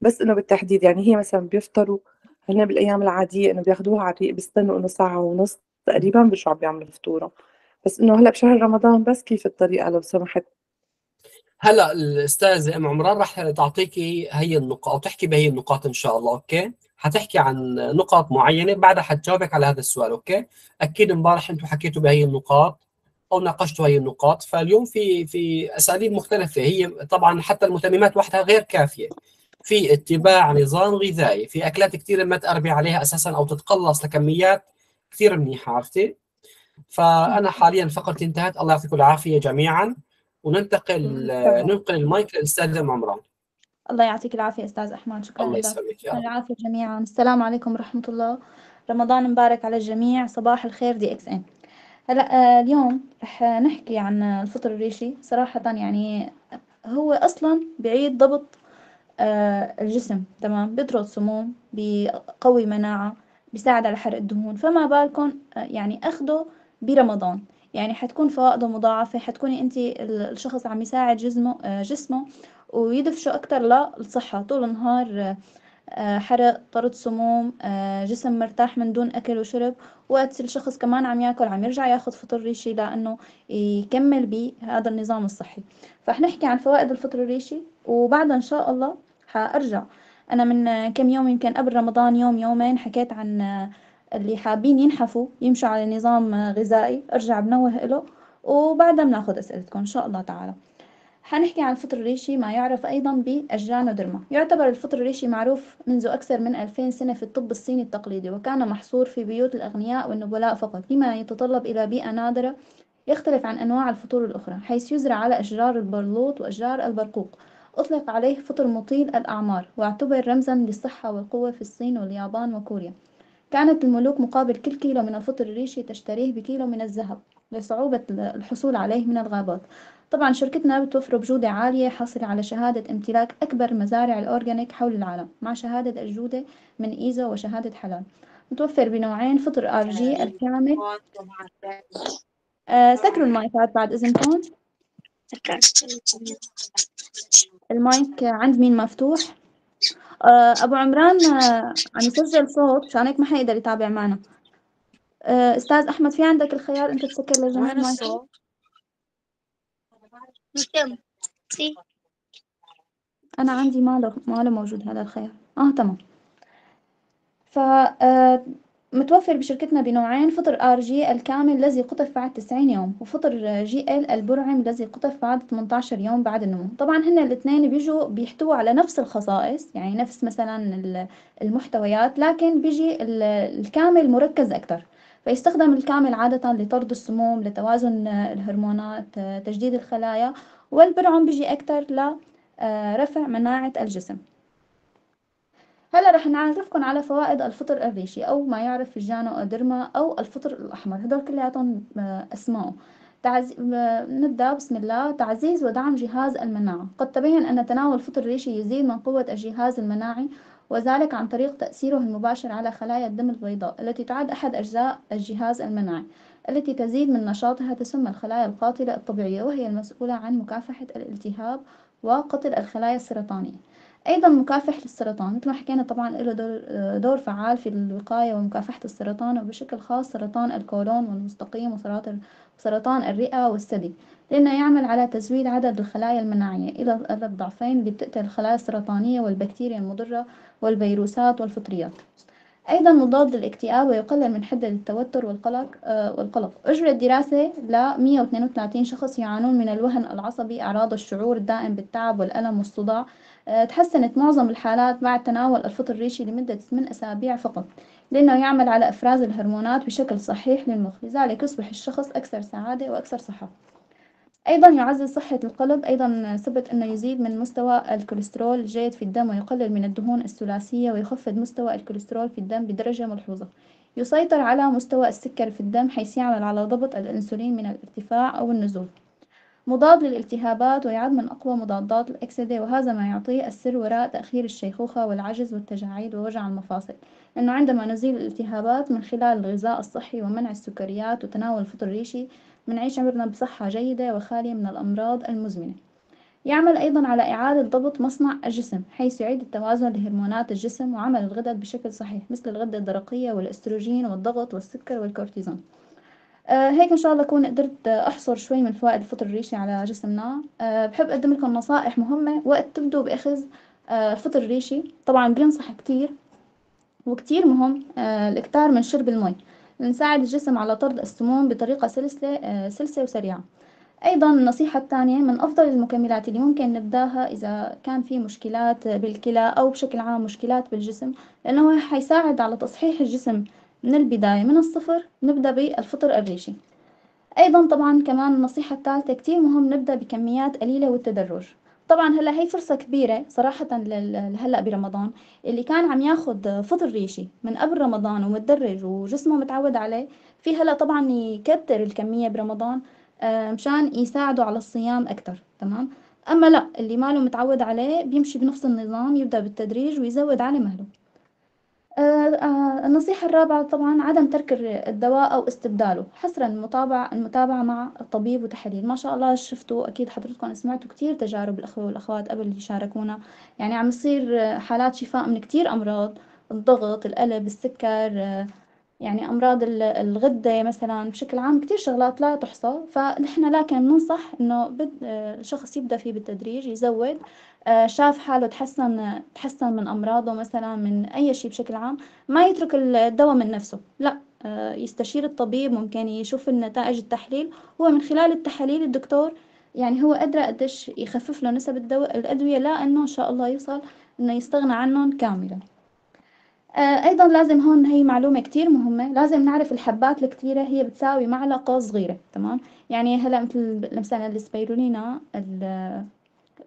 Speaker 7: بس إنه بالتحديد يعني هي مثلا بيفطروا هن بالأيام العادية إنه بياخذوها على الريق بيستنوا إنه ساعة ونص تقريبا بيرجعوا بيعملوا فطوره بس إنه هلا بشهر رمضان بس كيف الطريقة لو سمحت؟
Speaker 3: هلا الاستاذه أم عمران راح تعطيكي هي النقاط أو تحكي بهي النقاط إن شاء الله okay؟ حتحكي عن نقاط معينة بعدها حتجاوبك على هذا السؤال okay؟ أكيد إمبارح أنتم حكيتوا بهي النقاط أو ناقشتوا هي النقاط فاليوم في في أساليب مختلفة هي طبعا حتى المتممات وحدها غير كافية. في اتباع نظام غذائي في أكلات كثيره ما تقربي عليها أساسا أو تتقلص لكميات كثير منيحة عرفتي؟ فأنا حاليا فقرتي انتهت الله يعطيكم العافية جميعا. وننتقل ننقل المايك للاستاذ ام عمران.
Speaker 6: الله يعطيك العافية أستاذ أحمد شكرا
Speaker 3: الله يسلمك يا
Speaker 6: العافيه جميعا. السلام عليكم ورحمة الله. رمضان مبارك على الجميع. صباح الخير دي إكس إم. هلا آه، اليوم رح نحكي عن الفطر الريشي. صراحة يعني هو أصلا بعيد ضبط آه، الجسم تمام؟ بيطرد سموم بيقوي مناعة بيساعد على حرق الدهون. فما بالكم آه، يعني أخده برمضان. يعني حتكون فوائده مضاعفة حتكوني أنت الشخص عم يساعد جسمه جسمه ويدفشه أكتر للصحة. طول النهار آه، حرق طرد سموم آه، جسم مرتاح من دون أكل وشرب. وقت الشخص كمان عم ياكل عم يرجع ياخذ فطر ريشي لأنه يكمل بهذا النظام الصحي. فحنحكي عن فوائد الفطر الريشي وبعدها إن شاء الله حأرجع. أنا من كم يوم يمكن قبل رمضان يوم يومين حكيت عن اللي حابين ينحفوا يمشوا على نظام غذائي. أرجع بنوه له وبعدها بناخذ أسئلتكم إن شاء الله تعالى. حنحكي عن الفطر الريشي ما يعرف أيضا بالجانودرما يعتبر الفطر الريشي معروف منذ أكثر من 2000 سنة في الطب الصيني التقليدي وكان محصور في بيوت الأغنياء والنبلاء فقط لما يتطلب إلى بيئة نادرة يختلف عن أنواع الفطور الأخرى حيث يزرع على أشجار البرلوط وأشجار البرقوق. أطلق عليه فطر مطيل الأعمار واعتبر رمزا للصحة والقوة في الصين واليابان وكوريا. كانت الملوك مقابل كل كيلو من الفطر الريشي تشتريه بكيلو من الذهب لصعوبة الحصول عليه من الغابات. طبعا شركتنا بتوفر بجودة عالية حاصلة على شهادة امتلاك أكبر مزارع ال organic حول العالم مع شهادة الجودة من إيزو وشهادة حلال. متوفر بنوعين فطر RG الكامل. آه سكروا المايكات بعد إذنكم المايك عند مين مفتوح؟ أبو عمران آه عم يسجل صوت مشان هيك ما حيقدر يتابع معنا. آه أستاذ أحمد في عندك الخيار أنت تسكر للجميع المايك أنا عندي ماله ماله موجود هذا الخيار. آه تمام. ف آه، متوفر بشركتنا بنوعين فطر RG الكامل الذي قطف بعد 90 يوم وفطر GL البرعم الذي قطف بعد 18 يوم بعد النمو. طبعا هن الاثنين بيجوا بيحتووا على نفس الخصائص يعني نفس مثلا المحتويات لكن بيجي الكامل مركز أكثر فيستخدم الكامل عادة لطرد السموم لتوازن الهرمونات تجديد الخلايا والبرعم بيجي أكتر لرفع مناعة الجسم. هلا رح نعرفكم على فوائد الفطر الريشي أو ما يعرف الجانو أدرما أو الفطر الأحمر. هدول كلياتهم أسماء. تعز... نبدأ. بسم الله. تعزيز ودعم جهاز المناعة. قد تبين أن تناول فطر ريشي يزيد من قوة الجهاز المناعي وذلك عن طريق تأثيره المباشر على خلايا الدم البيضاء التي تعد أحد أجزاء الجهاز المناعي التي تزيد من نشاطها تسمى الخلايا القاتلة الطبيعية وهي المسؤولة عن مكافحة الالتهاب وقتل الخلايا السرطانية. أيضا مكافح للسرطان مثل ما حكينا طبعا له دور, فعال في الوقاية ومكافحة السرطان وبشكل خاص سرطان القولون والمستقيم وسرطان الرئة والثدي لأنه يعمل على تزويد عدد الخلايا المناعية إلى الضعفين اللي بتقتل الخلايا السرطانية والبكتيريا المضرة والفيروسات والفطريات. أيضا مضاد للاكتئاب ويقلل من حدة التوتر والقلق آه والقلق. أجرت دراسة ل 132 شخص يعانون من الوهن العصبي أعراض الشعور الدائم بالتعب والألم والصداع تحسنت معظم الحالات بعد تناول الفطر الريشي لمدة 8 أسابيع فقط لأنه يعمل على إفراز الهرمونات بشكل صحيح للمخ لذلك يصبح الشخص أكثر سعادة وأكثر صحة. أيضا يعزز صحة القلب أيضا ثبت أنه يزيد من مستوى الكوليسترول الجيد في الدم ويقلل من الدهون الثلاثية ويخفض مستوى الكوليسترول في الدم بدرجة ملحوظة. يسيطر على مستوى السكر في الدم حيث يعمل على ضبط الأنسولين من الارتفاع أو النزول. مضاد للالتهابات ويعد من أقوى مضادات الأكسدة وهذا ما يعطيه السر وراء تأخير الشيخوخة والعجز والتجاعيد ووجع المفاصل. لأنه عندما نزيل الالتهابات من خلال الغذاء الصحي ومنع السكريات وتناول فطر ريشي بنعيش عمرنا بصحة جيدة وخالية من الأمراض المزمنة. يعمل أيضا على إعادة ضبط مصنع الجسم حيث يعيد التوازن لهرمونات الجسم وعمل الغدد بشكل صحيح مثل الغدة الدرقية والأستروجين والضغط والسكر والكورتيزون. هيك إن شاء الله أكون قدرت أحصر شوي من فوائد الفطر الريشي على جسمنا آه بحب أقدم لكم نصائح مهمة وقت تبدوا بأخذ آه الفطر الريشي طبعا بينصح كتير وكتير مهم آه الإكتار من شرب المي. نساعد الجسم على طرد السموم بطريقة سلسة آه سلسة وسريعة. أيضا النصيحة الثانية من أفضل المكملات اللي ممكن نبدأها إذا كان في مشكلات بالكلى أو بشكل عام مشكلات بالجسم لأنه حيساعد على تصحيح الجسم من البداية من الصفر نبدأ بالفطر الريشي. أيضا طبعا كمان النصيحة الثالثة كتير مهم نبدأ بكميات قليلة والتدرج. طبعا هلأ هي فرصة كبيرة صراحة هلا برمضان اللي كان عم ياخد فطر ريشي من قبل رمضان ومتدرج وجسمه متعود عليه. في هلأ طبعا يكتر الكمية برمضان مشان يساعده على الصيام أكتر تمام؟ أما لأ اللي ماله متعود عليه بيمشي بنفس النظام يبدأ بالتدريج ويزود على مهله. النصيحة الرابعة طبعا عدم ترك الدواء أو استبداله حصرا المتابعة المتابعة مع الطبيب وتحاليل. ما شاء الله شفتوا أكيد حضرتكم سمعتوا كتير تجارب الأخوة والأخوات قبل اللي شاركونا يعني عم يصير حالات شفاء من كتير أمراض الضغط القلب السكر يعني أمراض الغدة مثلا بشكل عام كتير شغلات لا تحصى. فنحن لكن بننصح إنه الشخص يبدأ فيه بالتدريج يزود شاف حاله تحسن تحسن من أمراضه مثلا من أي شيء بشكل عام ما يترك الدواء من نفسه. لا يستشير الطبيب ممكن يشوف النتائج التحليل. هو من خلال التحاليل الدكتور يعني هو أدرى قديش يخفف له نسب الدواء الأدوية لا إنه إن شاء الله يوصل إنه يستغنى عنهم كاملا. أيضا لازم هون هي معلومة كتير مهمة. لازم نعرف الحبات الكتيرة هي بتساوي معلقة صغيرة تمام؟ يعني هلا مثل مثلا السبيرولينا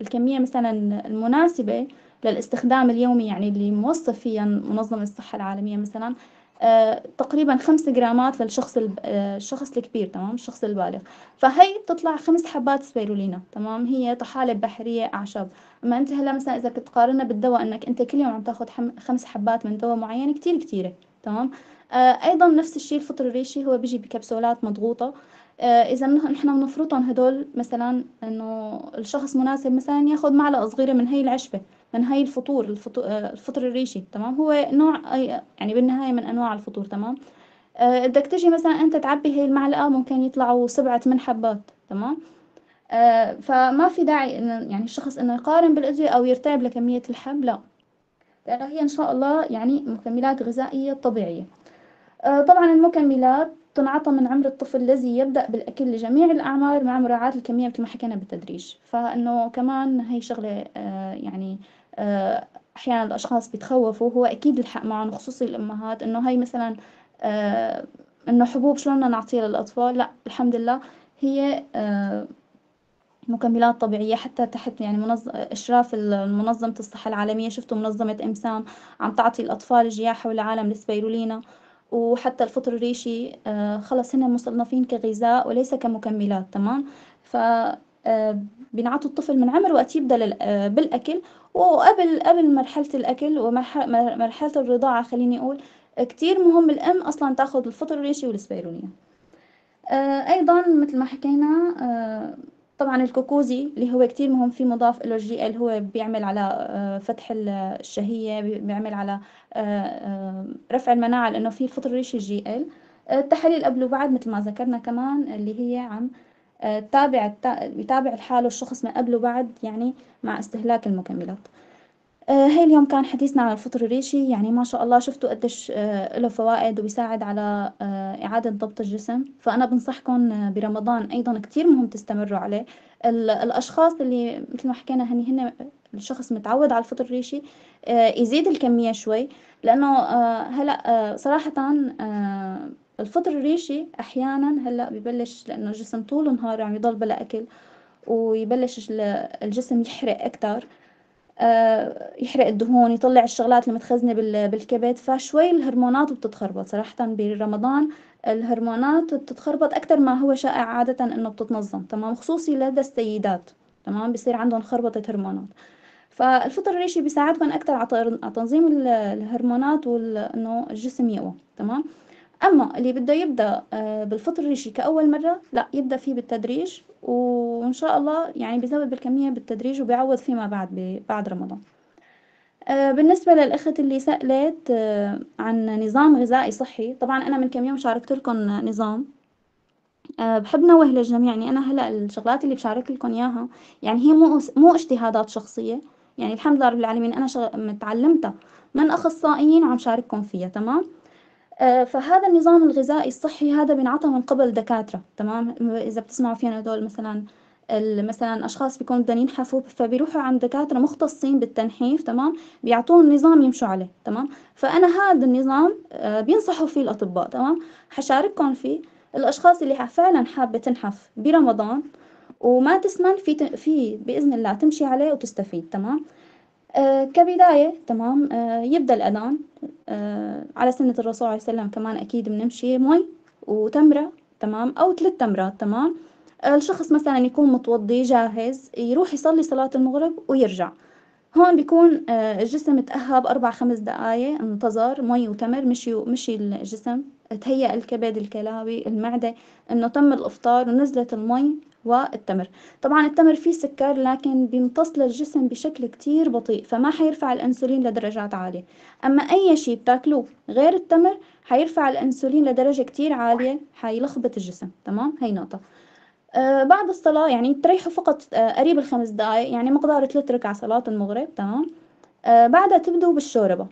Speaker 6: الكمية مثلا المناسبة للاستخدام اليومي يعني اللي موصف فيها منظمة الصحة العالمية مثلا آه تقريبا خمس جرامات للشخص آه الشخص الكبير تمام؟ الشخص البالغ. فهي تطلع خمس حبات سبيرولينا تمام؟ هي طحالب بحرية أعشاب. أما أنت هلا مثلا إذا كنت تقارنها بالدواء إنك أنت كل يوم عم تاخذ خمس حبات من دواء معين كتير كتيرة تمام؟ آه أيضا نفس الشيء الفطر الريشي هو بيجي بكبسولات مضغوطة. إذا نحن بنفرطهم هدول مثلا إنه الشخص مناسب مثلا ياخذ معلقة صغيرة من هي العشبة من هاي الفطور الفطر الريشي تمام؟ هو نوع يعني بالنهاية من أنواع الفطور تمام؟ بدك تجي مثلا أنت تعبي هي المعلقة ممكن يطلعوا سبعة ثمان حبات تمام؟ فما في داعي إنه يعني الشخص إنه يقارن بالأدوية أو يرتعب لكمية الحب لا. لأنه هي إن شاء الله يعني مكملات غذائية طبيعية. طبعا المكملات تنعطى من عمر الطفل الذي يبدأ بالأكل لجميع الأعمار مع مراعاة الكمية مثل ما حكينا بالتدريج. فإنه كمان هي شغلة يعني أحيانا الأشخاص بيتخوفوا هو أكيد الحق معهم خصوصي الأمهات إنه هاي مثلا إنه حبوب شلون بدنا نعطيها للأطفال؟ لا الحمد لله هي مكملات طبيعية حتى تحت يعني منظ... إشراف منظمة الصحة العالمية شفتوا منظمة إمسام عم تعطي الأطفال الجياع حول العالم السبيرولينا وحتى الفطر الريشي خلص هن مصنفين كغذاء وليس كمكملات تمام؟ ف بنعطوا الطفل من عمر وقت يبدأ بالأكل. وقبل قبل مرحلة الأكل ومرحلة الرضاعة خليني أقول كتير مهم الأم أصلا تأخذ الفطر الريشي والسبيرولينا. أيضا مثل ما حكينا طبعا ال Cocozhi اللي هو كتير مهم في مضاف له ال GL هو بيعمل على آه، فتح الشهية بيعمل على آه، رفع المناعة لأنه في فطر ريش الجي إل. التحاليل قبل وبعد مثل ما ذكرنا كمان اللي هي عم تابع يتابع الحالة الشخص من قبل وبعد يعني مع استهلاك المكملات. آه، هاي اليوم كان حديثنا عن الفطر الريشي. يعني ما شاء الله شفتوا قديش آه، له فوائد وبيساعد على آه، إعادة ضبط الجسم. فأنا بنصحكم برمضان أيضا كتير مهم تستمروا عليه. الأشخاص اللي مثل ما حكينا هني هن الشخص متعود على الفطر الريشي يزيد الكمية شوي. لأنه هلأ صراحة الفطر الريشي أحيانا هلأ ببلش لأنه الجسم طول النهار عم يضل بلا أكل ويبلش الجسم يحرق أكتر آه، يحرق الدهون يطلع الشغلات المتخزنة بالكبد. فشوي الهرمونات بتتخربط صراحة برمضان. الهرمونات بتتخربط أكتر ما هو شائع عادة إنه بتتنظم تمام؟ خصوصي لدى السيدات تمام؟ بصير عندهم خربطة هرمونات. فالفطر الريشي بيساعدكم أكتر على تنظيم الهرمونات وإنه الجسم يقوى تمام؟ أما اللي بده يبدأ آه، بالفطر الريشي كأول مرة لا يبدأ فيه بالتدريج وإن شاء الله يعني بيزود بالكمية بالتدريج وبيعوض فيما بعد بعد رمضان. آه، بالنسبة للأخت اللي سألت آه، عن نظام غذائي صحي طبعا أنا من كم يوم شاركت لكم نظام. بحب نوه للجميع يعني أنا هلأ الشغلات اللي بشارك لكم إياها يعني هي مو مو اجتهادات شخصية يعني الحمد لله رب العالمين أنا شغ... متعلمتها من أخصائيين وعم شارككم فيها تمام؟ آه، فهذا النظام الغذائي الصحي هذا بينعطى من قبل دكاترة تمام؟ إذا بتسمعوا فينا هدول مثلا مثلا أشخاص بيكونوا بدهم ينحفوا فبيروحوا عند دكاترة مختصين بالتنحيف تمام؟ بيعطوهم نظام يمشوا عليه تمام؟ فأنا هذا النظام آه، بينصحوا فيه الأطباء تمام؟ حشارككم فيه الأشخاص اللي فعلا حابة تنحف برمضان وما تسمن في في بإذن الله تمشي عليه وتستفيد تمام؟ آه كبداية تمام؟ آه يبدأ الأذان آه على سنة الرسول عليه وسلم كمان أكيد بنمشي مي وتمرة تمام؟ أو ثلاث تمرات تمام؟ آه الشخص مثلا يكون متوضي جاهز يروح يصلي صلاة المغرب ويرجع. هون بيكون آه الجسم تأهب أربع خمس دقايق انتظر مي وتمر مشي مشي الجسم تهيأ الكبد الكلاوي المعدة إنه تم الإفطار ونزلت المي والتمر. طبعا التمر فيه سكر لكن بيمتص للجسم بشكل كتير بطيء فما حيرفع الأنسولين لدرجات عالية. أما أي شيء بتاكلوه غير التمر حيرفع الأنسولين لدرجة كتير عالية حيلخبط الجسم. تمام؟ هي نقطة. آه بعد الصلاة يعني تريحوا فقط آه قريب الخمس دقايق يعني مقدار ثلاث ركع صلاة المغرب. تمام؟ آه بعدها تبدوا بالشوربة.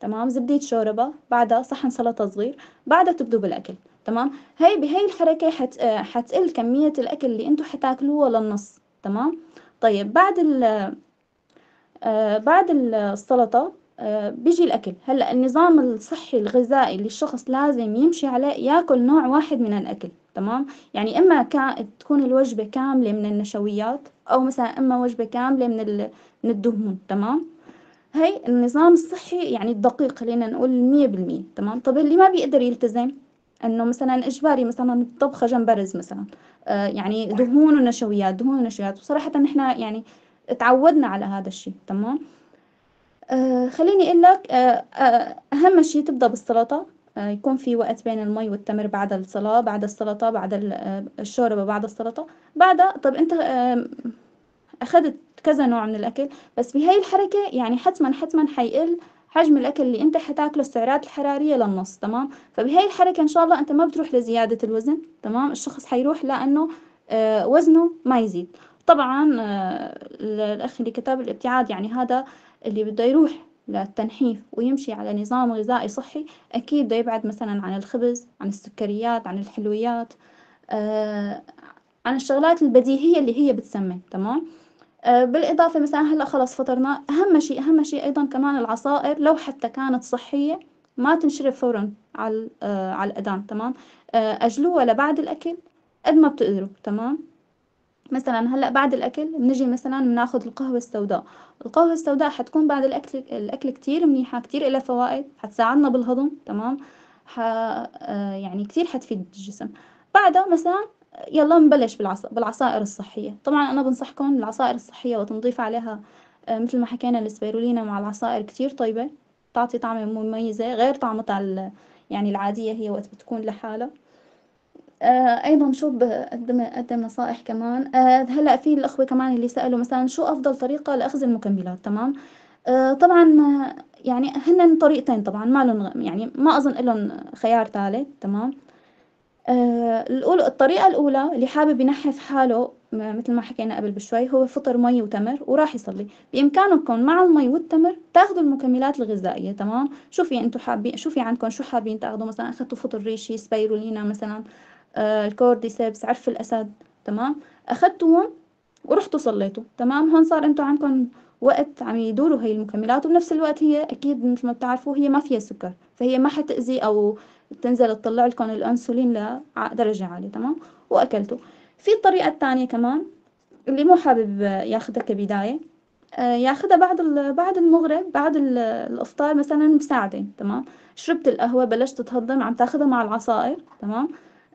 Speaker 6: تمام؟ زبدية شوربة بعدها صحن سلطة صغير بعدها تبدوا بالأكل. تمام؟ هي بهي الحركة حت... حتقل كمية الأكل اللي أنتوا حتاكلوه للنص تمام؟ طيب بعد ال آه بعد السلطة آه بيجي الأكل. هلأ النظام الصحي الغذائي اللي الشخص لازم يمشي عليه ياكل نوع واحد من الأكل تمام؟ يعني إما كا... تكون الوجبة كاملة من النشويات أو مثلا إما وجبة كاملة من ال... من الدهون تمام؟ هي النظام الصحي يعني الدقيق خلينا نقول مية بالمية تمام؟ طب اللي ما بيقدر يلتزم؟ إنه مثلا إجباري مثلا طبخة جمبرز مثلا. آه يعني دهون ونشويات دهون ونشويات. وصراحة نحن يعني تعودنا على هذا الشيء تمام؟ آه خليني أقول لك آه آه أهم شيء تبدأ بالسلطة. آه يكون في وقت بين المي والتمر بعد الصلاة بعد السلطة بعد آه، الشوربة بعد السلطة. بعدها طب أنت آه أخذت كذا نوع من الأكل. بس بهاي الحركة يعني حتما حتما حيقل حجم الأكل اللي أنت حتاكله السعرات الحرارية للنص تمام؟ فبهاي الحركة إن شاء الله أنت ما بتروح لزيادة الوزن تمام؟ الشخص حيروح لأنه آه وزنه ما يزيد. طبعا آه الأخ اللي كتاب الابتعاد يعني هذا اللي بده يروح للتنحيف ويمشي على نظام غذائي صحي أكيد بده يبعد مثلا عن الخبز عن السكريات عن الحلويات. آه عن الشغلات البديهية اللي هي بتسمن تمام؟ بالإضافة مثلا هلأ خلص فطرنا. أهم شيء أهم شيء أيضا كمان العصائر لو حتى كانت صحية ما تنشرب فورا على آه على الأذان تمام؟ آه أجلوها لبعد الأكل؟ قد ما بتقدروا تمام؟ مثلا هلأ بعد الأكل بنجي مثلا بناخذ القهوة السوداء. القهوة السوداء حتكون بعد الأكل الأكل كتير منيحة كتير إلها فوائد حتساعدنا بالهضم تمام؟ ح... آه يعني كتير حتفيد الجسم. بعدها مثلا يلا نبلش بالعص... بالعصائر الصحية. طبعا أنا بنصحكم العصائر الصحية وتنضيف عليها آه، مثل ما حكينا السبيرولينا مع العصائر كتير طيبة تعطي طعمة مميزة غير طعمتها يعني العادية هي وقت بتكون لحالها. آه أيضا شو بقدم أقدم نصائح كمان؟ آه هلأ في الأخوة كمان اللي سألوا مثلا شو أفضل طريقة لأخذ المكملات؟ تمام؟ طبعا يعني هن طريقتين طبعا ما لهم يعني ما أظن لهم خيار ثالث تمام؟ الطريقة الأولى اللي حابب ينحف حاله مثل ما حكينا قبل بشوي هو فطر مي وتمر وراح يصلي. بإمكانكم مع المي والتمر تاخذوا المكملات الغذائية تمام؟ شوفي أنتم حابين شوفي عندكم شو حابين تاخذوا مثلا أخذتوا فطر ريشي سبيرولينا مثلا آه ال cordyceps عرف الأسد تمام؟ أخذتوهم ورحتوا صليتوا تمام؟ هون صار أنتم عندكم وقت عم يدوروا هي المكملات وبنفس الوقت هي أكيد مثل ما بتعرفوا هي ما فيها سكر فهي ما حتأذي أو تنزل تطلع لكم الأنسولين لدرجة عالية تمام؟ وأكلتوا في الطريقة الثانية كمان اللي مو حابب ياخدها كبداية آه، ياخدها بعد بعد المغرب بعد الإفطار مثلا بساعتين تمام؟ شربت القهوة بلشت تهضم عم تاخدها مع العصائر تمام؟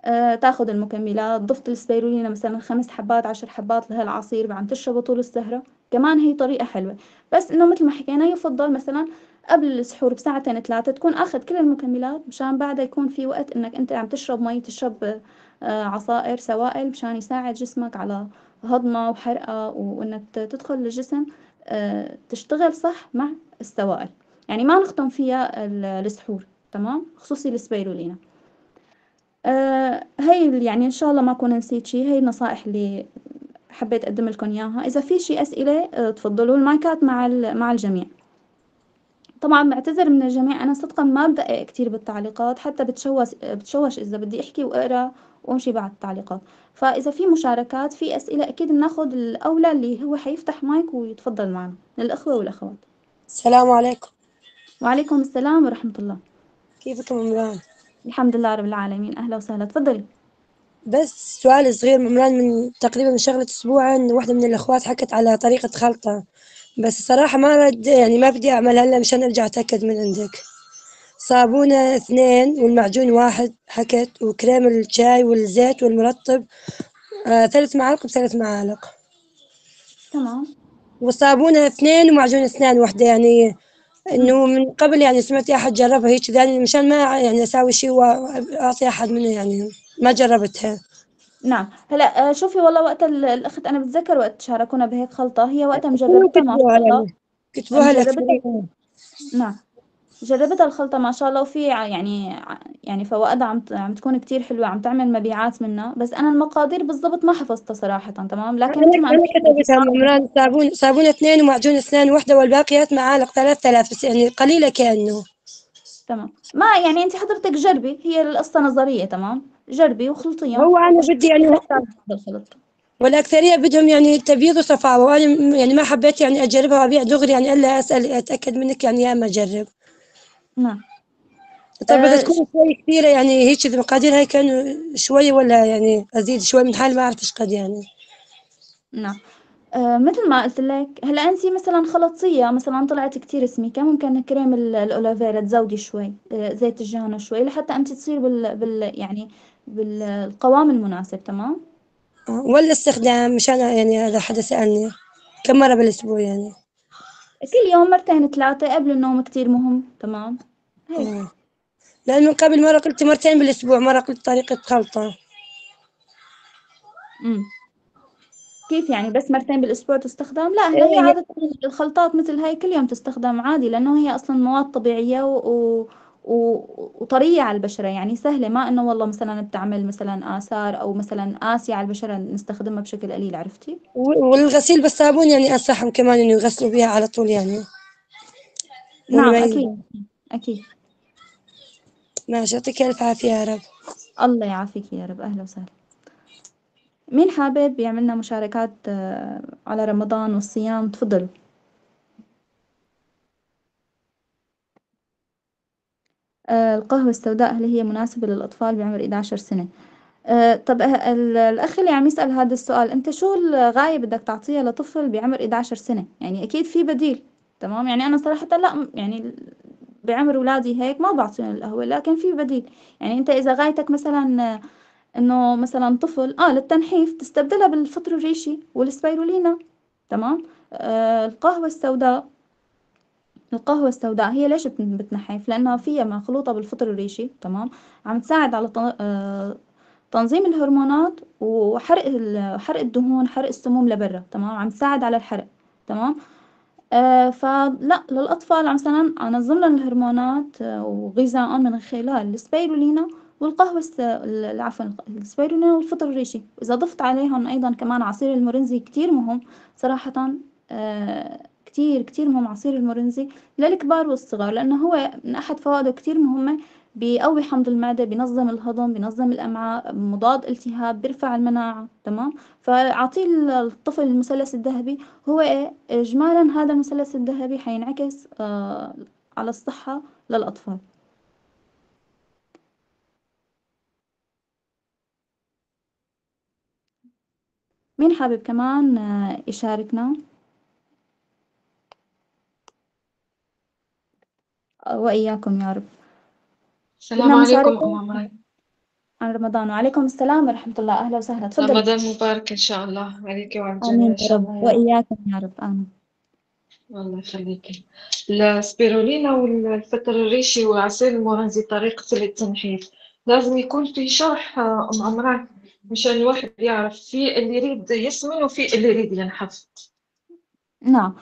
Speaker 6: آه، تاخد المكملات ضفت السبيرولينا مثلا خمس حبات عشر حبات لهالعصير عم تشربه طول السهرة. كمان هي طريقة حلوة. بس إنه مثل ما حكينا يفضل مثلا قبل السحور بساعتين ثلاثة تكون آخذ كل المكملات مشان بعدها يكون في وقت إنك أنت عم تشرب مي تشرب آه، عصائر سوائل مشان يساعد جسمك على هضمة وحرقة وإنك تدخل الجسم آه، تشتغل صح مع السوائل. يعني ما نختم فيها السحور تمام؟ خصوصي السبيرولينا. آه هي يعني إن شاء الله ما أكون نسيت شيء هي النصائح اللي حبيت أقدم لكم إياها. إذا في شيء أسئلة آه تفضلوا. المايكات مع مع الجميع. طبعا بعتذر من الجميع أنا صدقا ما بدقق كتير بالتعليقات. حتى بتشوش بتشوش إذا بدي أحكي وأقرأ وأمشي بعد التعليقات. فإذا في مشاركات في أسئلة أكيد بناخذ الأولى اللي هو حيفتح مايك ويتفضل معنا. للاخوه والأخوات.
Speaker 8: السلام عليكم.
Speaker 6: وعليكم السلام ورحمة الله.
Speaker 8: كيفكم عمران؟
Speaker 6: الحمد لله رب العالمين. أهلا وسهلا. تفضلي.
Speaker 8: بس سؤال صغير عمران من تقريبا من شغلة أسبوعين واحدة من الأخوات حكت على طريقة خلطة بس الصراحة ما رد يعني ما بدي أعملها إلا مشان أرجع أتأكد من عندك. صابونة اثنين والمعجون واحد حكت وكريم الشاي والزيت والمرطب آه ثلاث معالق بثلاث معالق.
Speaker 6: تمام.
Speaker 8: والصابونة اثنين ومعجون اسنان واحدة يعني إنه من قبل يعني سمعت أحد جربها هيك يعني مشان ما يعني أساوي شيء واعطي أحد منه يعني ما جربتها.
Speaker 6: نعم. هلا آه، شوفي والله وقت الأخت أنا بتذكر وقت شاركونا بهيك خلطة هي وقتها مجربتها ما شاء الله
Speaker 8: كتبوها
Speaker 6: نعم. جربتها الخلطة ما شاء الله وفي يعني يعني فوائدها عم عم تكون كتير حلوة عم تعمل مبيعات منها. بس أنا المقادير بالضبط ما حفظتها صراحة تمام؟ لكن
Speaker 8: مثل ما أنا كتبتها مران صابون صابون اثنين ومعجون اسنان وحدة والباقيات معالق ثلاث آلاف بس يعني قليلة كأنه.
Speaker 6: تمام. ما يعني أنت حضرتك جربي هي القصة نظرية تمام؟ جربي وخلطيها.
Speaker 8: هو أنا بدي يعني والأكثرية بدهم يعني تبييض وصفاوة وأنا يعني ما حبيت يعني أجربها وأبيع دغري يعني إلا أسأل أتأكد منك يعني يا إما أجرب.
Speaker 6: نعم.
Speaker 8: طيب بدها تكون شوي كثيرة يعني هيك المقادير هاي كانوا شوي ولا يعني أزيد شوي من حال؟ ما أعرف إيش قد يعني.
Speaker 6: نعم. آه مثل ما قلت لك هلا أنت مثلا خلطتيها مثلا طلعت كتير سميكة ممكن كريم الاوليفيرا تزودي شوي آه زيت الجهنم شوي لحتى أنت تصير بال, بال يعني بالقوام المناسب تمام؟
Speaker 8: ولا استخدام؟ مشان يعني هذا حدا سألني كم مرة بالأسبوع يعني؟
Speaker 6: كل يوم مرتين ثلاثة قبل النوم كتير مهم تمام
Speaker 8: آه. لأن من قبل مرة قلت مرتين بالأسبوع مرة قلت طريقة خلطة
Speaker 6: امم كيف يعني بس مرتين بالأسبوع تستخدم؟ لا هي, هي عادة الخلطات مثل هاي كل يوم تستخدم عادي لأنه هي أصلا مواد طبيعية و... و... وطرية على البشرة. يعني سهلة ما إنه والله مثلا بتعمل مثلا آثار أو مثلا قاسية على البشرة نستخدمها بشكل قليل عرفتي؟
Speaker 8: والغسيل بالصابون يعني أنصحهم كمان إنه يغسلوا بها على طول يعني.
Speaker 6: نعم أكيد أكيد.
Speaker 8: ماشي يعطيك ألف عافية يا رب.
Speaker 6: الله يعافيك يا رب. أهلا وسهلا. مين حابب يعملنا مشاركات آه، على رمضان والصيام؟ تفضلوا القهوة السوداء هل هي مناسبة للأطفال بعمر 11 سنة؟ آه، طب الأخ اللي عم يسأل هذا السؤال أنت شو الغاية بدك تعطيها لطفل بعمر 11 سنة؟ يعني أكيد في بديل تمام يعني أنا صراحة لا يعني بعمر ولادي هيك ما بعطيهم القهوة لكن في بديل يعني أنت إذا غايتك مثلا إنه مثلا طفل آه للتنحيف تستبدلها بالفطر الريشي والسبيرولينا تمام آه القهوة السوداء القهوة السوداء هي ليش بتنحف؟ لأنها فيها مخلوطة بالفطر الريشي تمام؟ عم تساعد على تنظيم الهرمونات وحرق حرق الدهون حرق السموم لبرا تمام؟ عم تساعد على الحرق تمام؟ آه فلا للأطفال مثلا أنظم لهم الهرمونات آه وغذاء من خلال السبيرولينا والقهوة عفوا السبيرولينا والفطر الريشي وإذا ضفت عليهم أيضا كمان عصير المورنزي كتير مهم صراحة آه كتير كتير مهم عصير المورنزي للكبار والصغار لأنه هو من أحد فوائده كتير مهمة بيقوي حمض المعدة بينظم الهضم بينظم الأمعاء مضاد التهاب بيرفع المناعة تمام؟ فأعطيه الطفل المثلث الذهبي هو إيه؟ إجمالا هذا المثلث الذهبي حينعكس آه على الصحة للأطفال. مين حابب كمان آه يشاركنا؟ وإياكم يا رب.
Speaker 9: السلام عليكم
Speaker 6: عن رمضان. وعليكم السلام. ورحمة الله. أهلا وسهلا.
Speaker 9: تفضل. رمضان مبارك إن شاء الله. عليك وعلى الجميع
Speaker 6: آمين يا رب. وإياكم يا رب. آمين.
Speaker 9: الله يخليك. السبيرولينا والفطر الريشي وعصير المورنزي طريقة التنحيف. لازم يكون في شرح أم عمران مشان الواحد يعرف في اللي يريد يسمن وفي اللي يريد ينحف.
Speaker 6: نعم.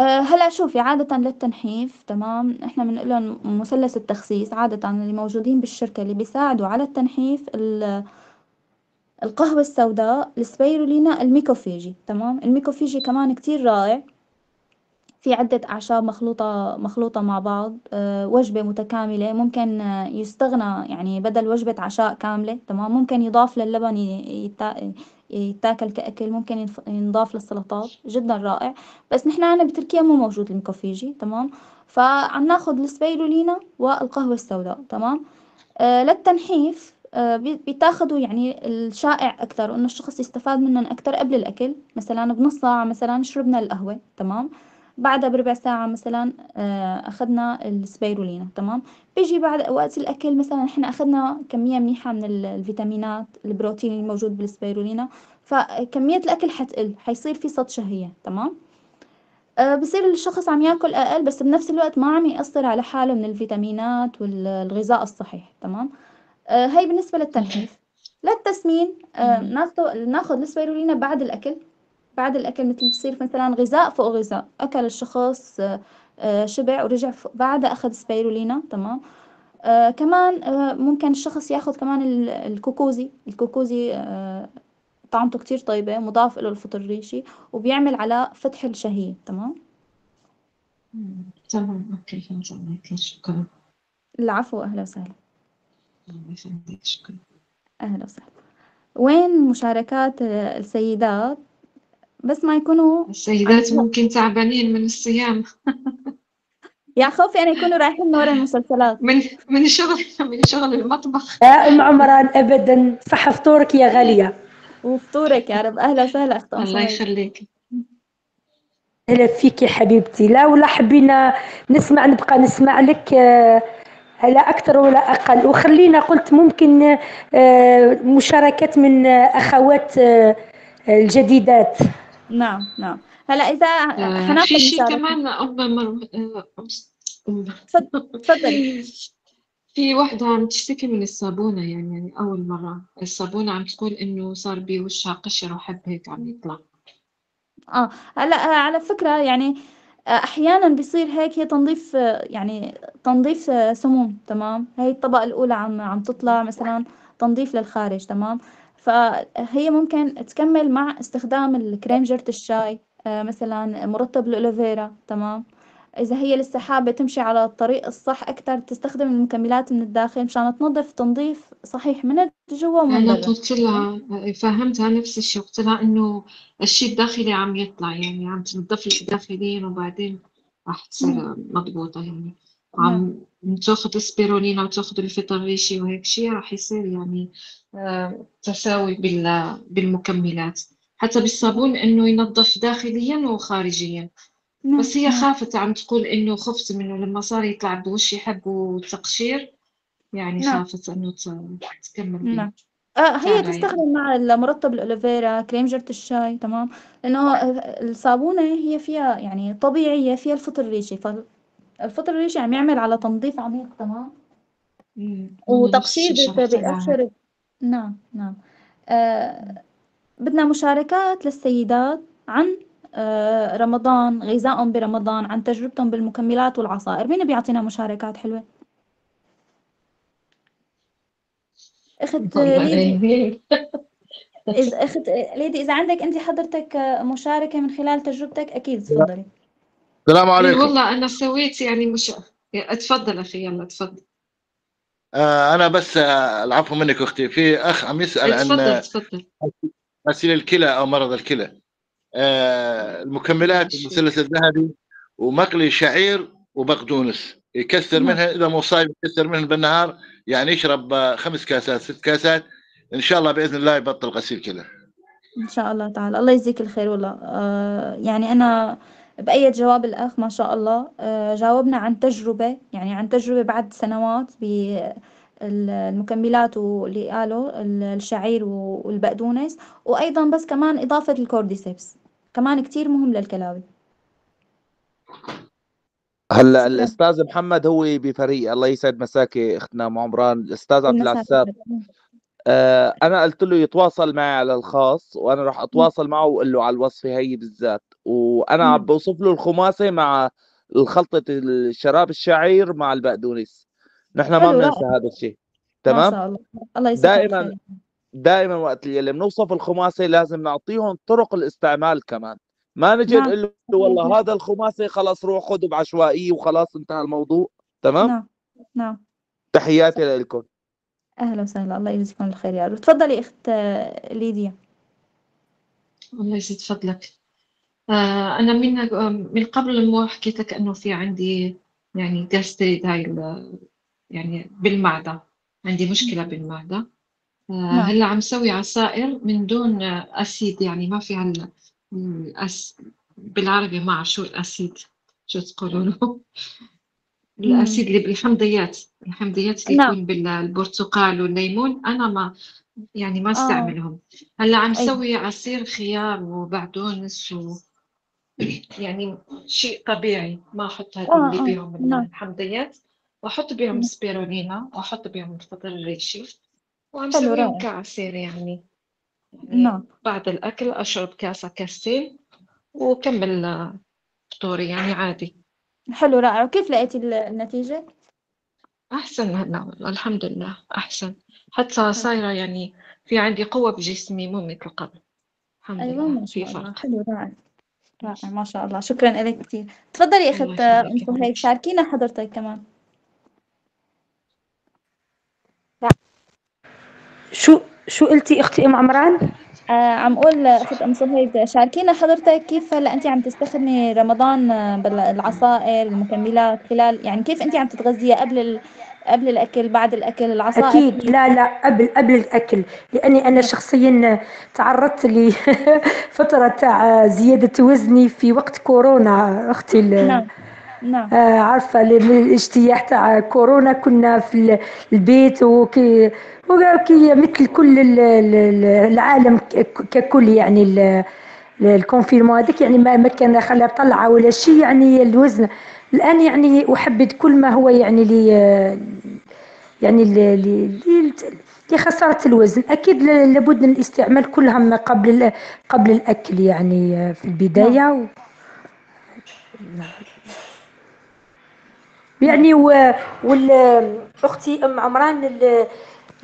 Speaker 6: هلا شوفي عادة للتنحيف تمام؟ إحنا بنقول مثلث التخسيس عادة اللي موجودين بالشركة اللي بيساعدوا على التنحيف القهوة السوداء السبيرولينا ال MycoVeggie تمام؟ ال MycoVeggie كمان كتير رائع. في عدة أعشاب مخلوطة مخلوطة مع بعض أه وجبة متكاملة ممكن يستغنى يعني بدل وجبة عشاء كاملة تمام؟ ممكن يضاف للبن يتاكل كأكل ممكن ينضاف للسلطات جدا رائع. بس نحن عنا بتركيا مو موجود ال MycoVeggie تمام؟ فعم ناخد السبيرولينا والقهوة السوداء تمام؟ آه للتنحيف آه بيتاخدوا يعني الشائع أكثر وإنه الشخص يستفاد منهم أكثر قبل الأكل مثلا بنص ساعة مثلا شربنا القهوة تمام؟ بعدها بربع ساعة مثلا أخذنا السبيرولينا تمام؟ بيجي بعد وقت الأكل مثلا إحنا أخذنا كمية منيحة من الفيتامينات البروتين الموجود بالسبيرولينا فكمية الأكل حتقل حيصير في صد شهية تمام؟ أه بصير الشخص عم يأكل أقل بس بنفس الوقت ما عم يأثر على حاله من الفيتامينات والغذاء الصحيح تمام؟ أه هاي بالنسبة للتنحيف. للتسمين ناخذ السبيرولينا بعد الأكل. بعد الأكل مثل بصير مثلا غذاء فوق غذاء. أكل الشخص شبع ورجع بعدها أخذ سبيرولينا تمام؟ آه كمان آه ممكن الشخص ياخذ كمان الكوكوزي. الكوكوزي آه طعمته كتير طيبة مضاف له الفطر الريشي وبيعمل على فتح الشهية تمام؟
Speaker 9: تمام أوكي فهمت عليك شكرا
Speaker 6: العفو أهلا وسهلا.
Speaker 9: الله يخليك شكرا.
Speaker 6: أهلا وسهلا. وين مشاركات السيدات؟ بس ما يكونوا
Speaker 9: السيدات ممكن تعبانين من الصيام. *laughs*
Speaker 6: يا خوفي أن يكونوا رايحين ورا المسلسلات.
Speaker 9: من من شغل من شغل المطبخ.
Speaker 8: يا أم عمران أبدا. صح فطورك يا غالية.
Speaker 6: وفطورك يا رب. أهلا وسهلا
Speaker 9: الله يخليك.
Speaker 8: أهلا فيك يا حبيبتي. لا ولا حبينا نسمع نبقى نسمع لك لا أكثر ولا أقل. وخلينا قلت ممكن مشاركات من أخوات الجديدات.
Speaker 6: نعم نعم. هلا إذا
Speaker 9: حناخذ في شيء كمان ام مروه
Speaker 6: تفضلي
Speaker 9: في وحدة عم تشتكي من الصابونة يعني يعني أول مرة. الصابونة عم تقول إنه صار بوشها قشر وحب هيك عم يطلع.
Speaker 6: آه هلا على فكرة يعني أحيانا بيصير هيك هي تنظيف يعني تنظيف سموم تمام؟ هي الطبقة الأولى عم عم تطلع مثلا تنظيف للخارج تمام؟ فهي ممكن تكمل مع استخدام الكريم جرة الشاي مثلا مرطب الألوفيرا تمام؟ إذا هي لسه حابة تمشي على الطريق الصح أكتر تستخدم المكملات من الداخل مشان تنظف تنظيف صحيح من الجوا ومن
Speaker 9: أنا قلت لها فهمتها نفس الشيء قلت لها إنه الشيء الداخلي عم يطلع يعني عم تنظف لك داخليا وبعدين راح تصير مضبوطة يعني عم تأخذ سبيرولينا وتاخذ الفطر وهيك شيء راح يصير يعني آه، تساوي بالمكملات. حتى بالصابون إنه ينظف داخليا وخارجيا. بس هي خافت عم تقول إنه خفت منه لما صار يطلع بوشي حب وتقشير يعني
Speaker 6: نعم.
Speaker 9: خافت إنه تكمل.
Speaker 6: نعم. آه هي تستخدم مع المرطب الألوفيرا كريم جرة الشاي تمام؟ لأنه الصابونة هي فيها يعني طبيعية فيها الفطر الريشي. فالفطر الريشي عم يعمل على تنظيف عميق تمام؟ وتقشير بيأثر نعم نعم. آه بدنا مشاركات للسيدات عن آه رمضان غذائهم برمضان عن تجربتهم بالمكملات والعصائر. مين بيعطينا مشاركات حلوة؟ أخت ليدي. إذا أخت ليدي إذا عندك أنت حضرتك مشاركة من خلال تجربتك أكيد تفضلي.
Speaker 10: السلام عليكم.
Speaker 9: والله أنا سويت يعني مش اتفضل أخي يلا تفضل
Speaker 10: آه أنا بس آه، العفو منك أختي. في أخ عم يسأل عن
Speaker 9: تفضل تفضل.
Speaker 10: غسيل الكلى أو مرض الكلى. آه المكملات المثلث الذهبي ومقلي شعير وبقدونس. يكسر
Speaker 6: نعم.
Speaker 10: منها إذا مو صايم يكسر منها بالنهار يعني يشرب آه، خمس كاسات ست كاسات. إن شاء الله بإذن الله يبطل غسيل كلى.
Speaker 6: إن شاء الله تعالى. الله يجزيك الخير والله. آه يعني أنا بأيد جواب الأخ ما شاء الله. آه جاوبنا عن تجربة يعني عن تجربة بعد سنوات بالمكملات واللي قالوا ال- الشعير والبقدونس. وأيضا بس كمان إضافة الكورديسيبس. كمان كتير مهم للكلاوي
Speaker 4: هلا. الأستاذ محمد هو بفريق الله يسعد مساكي أختنا ام عمران. الاستاذ عبد آه أنا قلت له يتواصل معي على الخاص وأنا راح أتواصل معه وأقول له على الوصفه هي بالذات. وأنا عم. بوصف له الخماسة مع الخلطة الشراب الشعير مع البقدونس. نحن ما بننسى. هذا الشيء.
Speaker 6: ما
Speaker 4: تمام؟
Speaker 6: الله.
Speaker 4: دائما دائما وقت اللي بنوصف الخماسة لازم نعطيهم طرق الاستعمال كمان. ما نجي
Speaker 6: نعم.
Speaker 4: نقول له والله هذا الخماسة خلص روح خذه بعشوائية وخلاص انتهى الموضوع. تمام؟
Speaker 6: نعم. نعم.
Speaker 4: تحياتي لكم.
Speaker 6: أهلا وسهلا. الله يجزيكم الخير يا رب. تفضلي أخت آه، ليديا.
Speaker 9: الله يزيد فضلك. آه أنا من من قبل ما حكيت لك إنه في عندي يعني gastritis هاي يعني بالمعدة. عندي مشكلة بالمعدة. آه
Speaker 6: نعم.
Speaker 9: هلأ عم سوي عصائر من دون acid. يعني ما في الأس بالعربي ما شو الأسيد. شو تقولوا له؟ الأسيد اللي بالحمضيات الحمضيات اللي
Speaker 6: نعم.
Speaker 9: يكون بالبرتقال والليمون أنا ما يعني ما
Speaker 6: آه.
Speaker 9: أستعملهم هلأ عم. سوي عصير خيار وبقدونس و *clears throat* يعني شيء طبيعي ما أحط هذول
Speaker 6: آه،
Speaker 9: اللي
Speaker 6: آه،
Speaker 9: بيهم
Speaker 6: نعم.
Speaker 9: الحمضيات وأحط بيهم. سبيرولينا وأحط بيهم الفطر الريشي وعم سويهم. كعصير يعني يعني
Speaker 6: نعم
Speaker 9: بعد الأكل أشرب كاسة كاستين وكمل آه، فطوري يعني عادي
Speaker 6: حلو رائع. وكيف لقيتي ال- النتيجة؟
Speaker 9: أحسن هلا والله الحمد لله أحسن. حتى صايرة يعني في عندي قوة بجسمي مو مثل قبل. الحمد
Speaker 6: أيوة
Speaker 9: لله
Speaker 6: ما
Speaker 9: في
Speaker 6: شاء الله.
Speaker 9: فرق.
Speaker 6: حلو رائع. رائع ما شاء الله. شكرا لك كثير تفضلي
Speaker 9: الله
Speaker 6: أخت
Speaker 9: يخليك.
Speaker 6: أم
Speaker 9: يا
Speaker 6: سهيل شاركينا حضرتك كمان.
Speaker 11: شو شو قلتي أختي أم عمران؟
Speaker 6: آه عم أقول أخت أم سهيل شاركينا حضرتك كيف هلأ أنت عم تستخدمي رمضان بالعصائر المكملات خلال يعني كيف أنت عم تتغذية قبل ال... قبل الأكل بعد الأكل العصائر؟
Speaker 11: أكيد. لا لا قبل قبل الأكل لأني أنا شخصيا تعرضت لفتره *laughs* تاع زيادة وزني في وقت كورونا أختي
Speaker 6: نعم نعم.
Speaker 11: آه، من الاجتياح تاع كورونا كنا في ال- البيت وكي وكي مثل كل ال- ال- العالم ككل يعني ال- الكونفينمون هذاك يعني ما ما كان خلا طلعة ولا شيء يعني الوزن. الآن يعني أحبذ كل ما هو يعني لي يعني ل- ل- ل- لخسارة الوزن. أكيد لابد من الاستعمال كلها ما قبل قبل الأكل يعني في البداية. و... يعني و... وال أختي أم عمران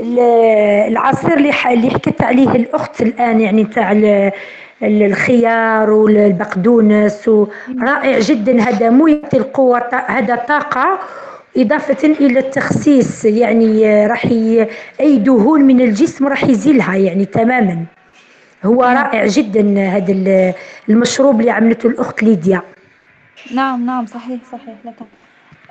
Speaker 11: العصير اللي حكت عليه الأخت الآن يعني تاع ال... ال- الخيار والبقدونس. رائع جدا هذا مو يعطي القوه هذا طاقة إضافة إلى التخسيس يعني راح. أي دهون من الجسم راح يزيلها يعني تماما هو رائع جدا هذا ال- المشروب اللي عملته الأخت ليديا
Speaker 6: نعم نعم صحيح صحيح لك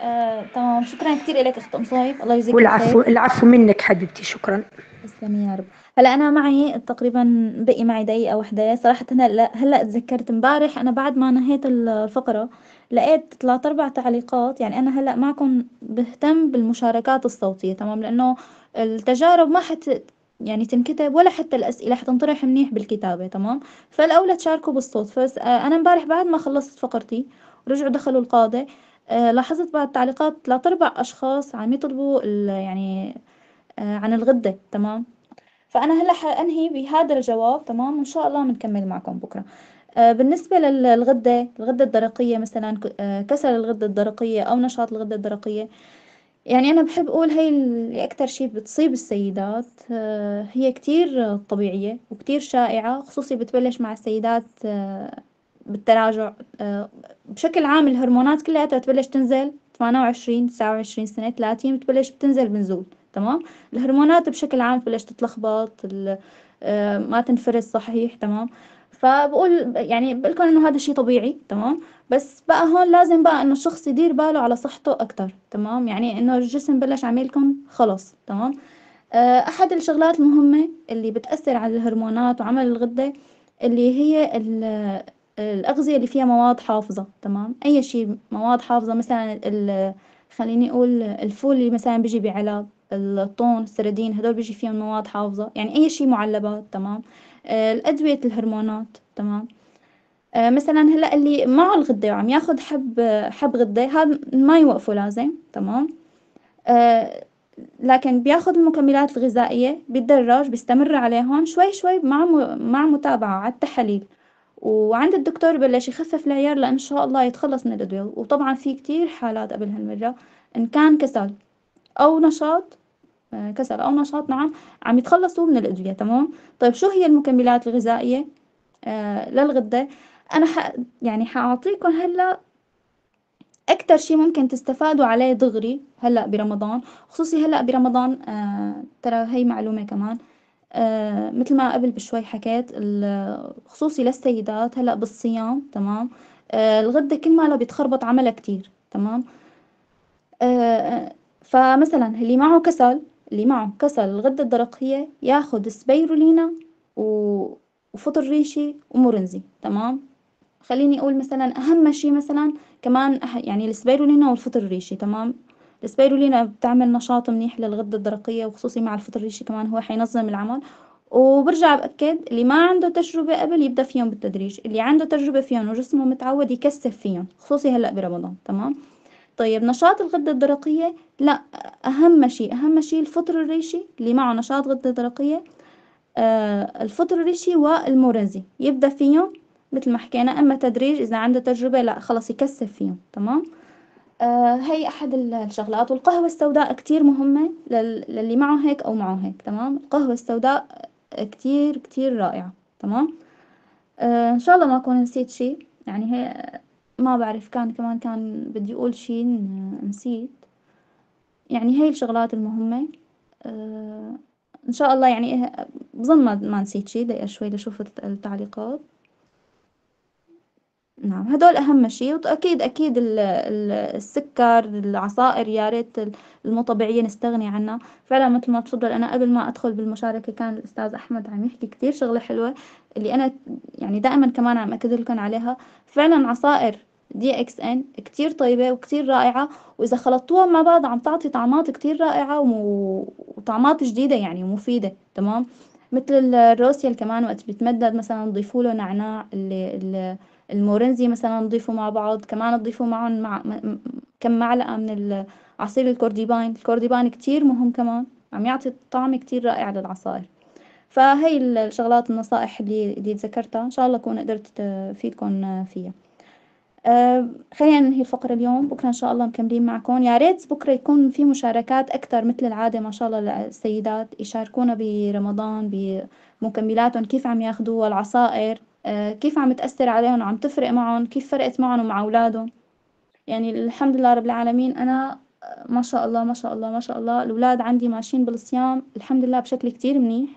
Speaker 6: آه، تمام. شكرا كثير لك أخت ام صهيب الله يجزيك
Speaker 11: والعفو
Speaker 6: الخير.
Speaker 11: العفو منك حبيبتي. شكرا.
Speaker 6: تسلمي يا رب. هلا أنا معي تقريبا بقي معي دقيقة واحدة. صراحة هلا هلا تذكرت امبارح أنا بعد ما نهيت الفقرة لقيت ثلاث أربع تعليقات. يعني أنا هلا معكم بهتم بالمشاركات الصوتية تمام؟ لأنه التجارب ما حت يعني تنكتب ولا حتى الأسئلة حتنطرح منيح بالكتابة تمام؟ فالأولى تشاركوا بالصوت. فس آه، امبارح بعد ما خلصت فقرتي رجعوا دخلوا القاده آه، لاحظت بعد التعليقات ثلاث أربع أشخاص عم يطلبوا يعني آه، عن الغدة تمام؟ فأنا هلأ حأنهي بهذا الجواب تمام؟ وإن شاء الله بنكمل معكم بكرة. آه، بالنسبة للغدة الغدة الدرقية مثلا آه، كسل الغدة الدرقية أو نشاط الغدة الدرقية يعني أنا بحب أقول هي اللي أكتر شي بتصيب السيدات آه، هي كتير طبيعية وكتير شائعة خصوصي بتبلش مع السيدات بالتراجع بشكل عام الهرمونات كلها تبلش تنزل ثمانية وعشرين تسعة وعشرين سنة ثلاثين بتبلش بتنزل بنزول تمام؟ الهرمونات بشكل عام تبلش تتلخبط ما تنفرز صحيح تمام؟ فبقول يعني بقولكم إنه هذا الشيء طبيعي تمام؟ بس بقى هون لازم بقى إنه الشخص يدير باله على صحته أكتر تمام؟ يعني إنه الجسم بلش عملكم خلص تمام؟ آه، أحد الشغلات المهمة اللي بتأثر على الهرمونات وعمل الغدة اللي هي الأغذية اللي فيها مواد حافظة تمام؟ أي شيء مواد حافظة مثلا خليني أقول الفول اللي مثلا بيجي بعلب الطون السردين هدول بيجي فيهم مواد حافظة يعني أي شيء معلبات تمام؟ الأدوية الهرمونات تمام؟ مثلا هلأ اللي معه الغدة وعم ياخد حب حب غدة هذا ما يوقفه لازم تمام؟ لكن بياخد المكملات الغذائية بيتدرج بيستمر عليهم شوي شوي مع مع متابعة على التحاليل. وعند الدكتور بلش يخفف العيار لإن شاء الله يتخلص من الأدوية. وطبعا في كتير حالات قبل هالمرة. إن كان كسل أو نشاط كسل أو نشاط نعم عم يتخلصوا من الأدوية. تمام؟ طيب شو هي المكملات الغذائية؟ آه للغدة. أنا ح... يعني حأعطيكم هلأ أكتر شي ممكن تستفادوا عليه دغري هلأ برمضان. خصوصي هلأ برمضان آه ترى هي معلومة كمان. آه مثل ما قبل بشوي حكيت خصوصي للسيدات هلأ بالصيام تمام؟ آه الغدة كل ما بيتخربط عملها كتير تمام؟ آه فمثلا اللي معه كسل اللي معه كسل الغدة الدرقية ياخد سبيرولينا وفطر ريشي ومورنزي تمام؟ خليني أقول مثلا أهم شي مثلا كمان يعني السبيرولينا والفطر الريشي تمام؟ السبيرولينا بتعمل نشاط منيح للغدة الدرقية وخصوصي مع الفطر الريشي كمان هو حينظم العمل. وبرجع بأكد اللي ما عنده تجربة قبل يبدأ فيهم بالتدريج اللي عنده تجربة فيهم وجسمه متعود يكثف فيهم خصوصي هلأ برمضان تمام؟ طيب نشاط الغدة الدرقية لا أهم شيء أهم شيء الفطر الريشي اللي معه نشاط غدة درقية آه الفطر الريشي والمورنزي يبدأ فيهم مثل ما حكينا أما تدريج إذا عنده تجربة لا خلص يكثف فيهم تمام؟ هي أحد الشغلات والقهوة السوداء كتير مهمة للي معه هيك أو معه هيك تمام؟ القهوة السوداء كتير كتير رائعة تمام؟ آه إن شاء الله ما أكون نسيت شي يعني هي ما بعرف كان كمان كان بدي أقول شي نسيت. يعني هاي الشغلات المهمة. آه إن شاء الله يعني بظن ما ما نسيت شي دقيقة شوي لشوف التعليقات. نعم هدول أهم شي وأكيد أكيد السكر العصائر يا ريت المو طبيعية نستغني عنها. فعلا مثل ما تفضل أنا قبل ما أدخل بالمشاركة كان الأستاذ أحمد عم يحكي كتير شغلة حلوة اللي أنا يعني دائما كمان عم أكد لكم عليها. فعلا عصائر DXN كتير طيبة وكتير رائعة وإذا خلطتوها مع بعض عم تعطي طعمات كتير رائعة وطعمات جديدة يعني ومفيدة تمام؟ مثل ال Roselle كمان وقت بتمدد مثلا نضيفوا له نعناع اللي ال Morinzhi مثلا نضيفه مع بعض كمان تضيفوا معهم مع كم معلقة من عصير ال Cordypine. ال Cordypine كتير مهم كمان عم يعطي طعم كتير رائع للعصائر. فهي الشغلات النصائح اللي اللي ذكرتها إن شاء الله اكون قدرت افيدكم فيها. آه خلينا ننهي الفقرة اليوم. بكرة إن شاء الله مكملين معكم. يا ريت بكرة يكون في مشاركات أكثر مثل العادة ما شاء الله للسيدات يشاركونا برمضان بمكملاتهم كيف عم ياخذوا العصائر. كيف عم تأثر عليهم؟ وعم تفرق معهم؟ كيف فرقت معهم ومع أولادهم؟ يعني الحمد لله رب العالمين أنا ما شاء الله ما شاء الله ما شاء الله الأولاد عندي ماشيين بالصيام الحمد لله بشكل كتير منيح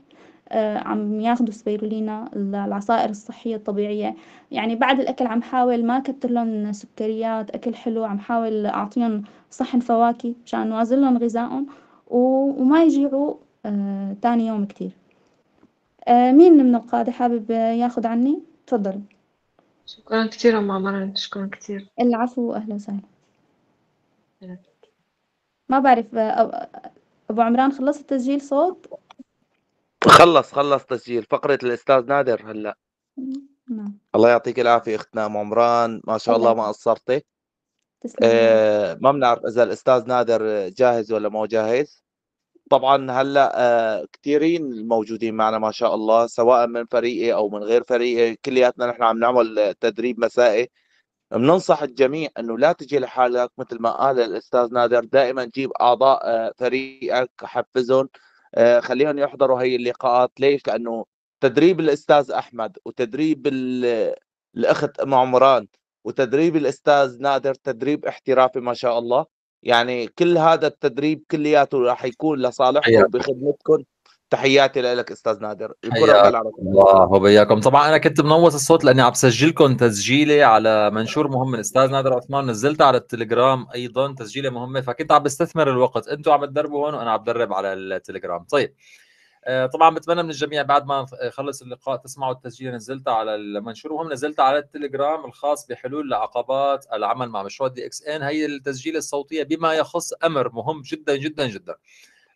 Speaker 6: آه، عم ياخدوا سبيرولينا العصائر الصحية الطبيعية. يعني بعد الأكل عم حاول ما كتر لهم سكريات أكل حلو عم حاول أعطيهم صحن فواكه مشان نوازن لهم غذائهم وما يجيعوا آه تاني يوم كتير. آه مين من القادة حابب ياخد عني؟ تفضل.
Speaker 9: شكرا كثير أم عمران شكرا كثير.
Speaker 6: العفو أهلا وسهلا. ما بعرف آه، أبو عمران خلصت تسجيل صوت؟
Speaker 4: خلص خلص تسجيل. فقرة الأستاذ نادر هلأ.
Speaker 6: نعم.
Speaker 4: الله يعطيك العافية أختنا أم عمران. ما شاء الله ما قصرتي. آه ما بنعرف إذا الأستاذ نادر جاهز ولا مو جاهز. طبعا هلأ آه، كثيرين الموجودين معنا ما شاء الله سواء من فريقي أو من غير فريقي كلياتنا نحن عم نعمل تدريب مسائي. بننصح الجميع إنه لا تجي لحالك مثل ما قال الأستاذ نادر دائما جيب أعضاء آه، فريقك حفزهم آه، خليهم يحضروا هي اللقاءات. ليش؟ لأنه تدريب الأستاذ أحمد وتدريب الأخت أم عمران وتدريب الأستاذ نادر تدريب احترافي ما شاء الله. يعني كل هذا التدريب كلياته راح يكون لصالحكم وبخدمتكم تحياتي لك أستاذ نادر.
Speaker 1: الله وبياكم. طبعا أنا كنت منوص الصوت لأني عم بسجلكم تسجيلي على منشور مهم. من الاستاذ نادر عثمان نزلته على التليجرام أيضا تسجيلة مهمة فكنت عم بستثمر الوقت. أنتم عم تدربوا هون وأنا عم بدرب على التليجرام. طيب طبعا بتمنى من الجميع بعد ما خلص اللقاء تسمعوا التسجيل نزلته على المنشور. وهم نزلته على التليجرام الخاص بحلول لعقبات العمل مع مشروع دي إكس إن. هي التسجيل الصوتية بما يخص أمر مهم جدا جدا جدا.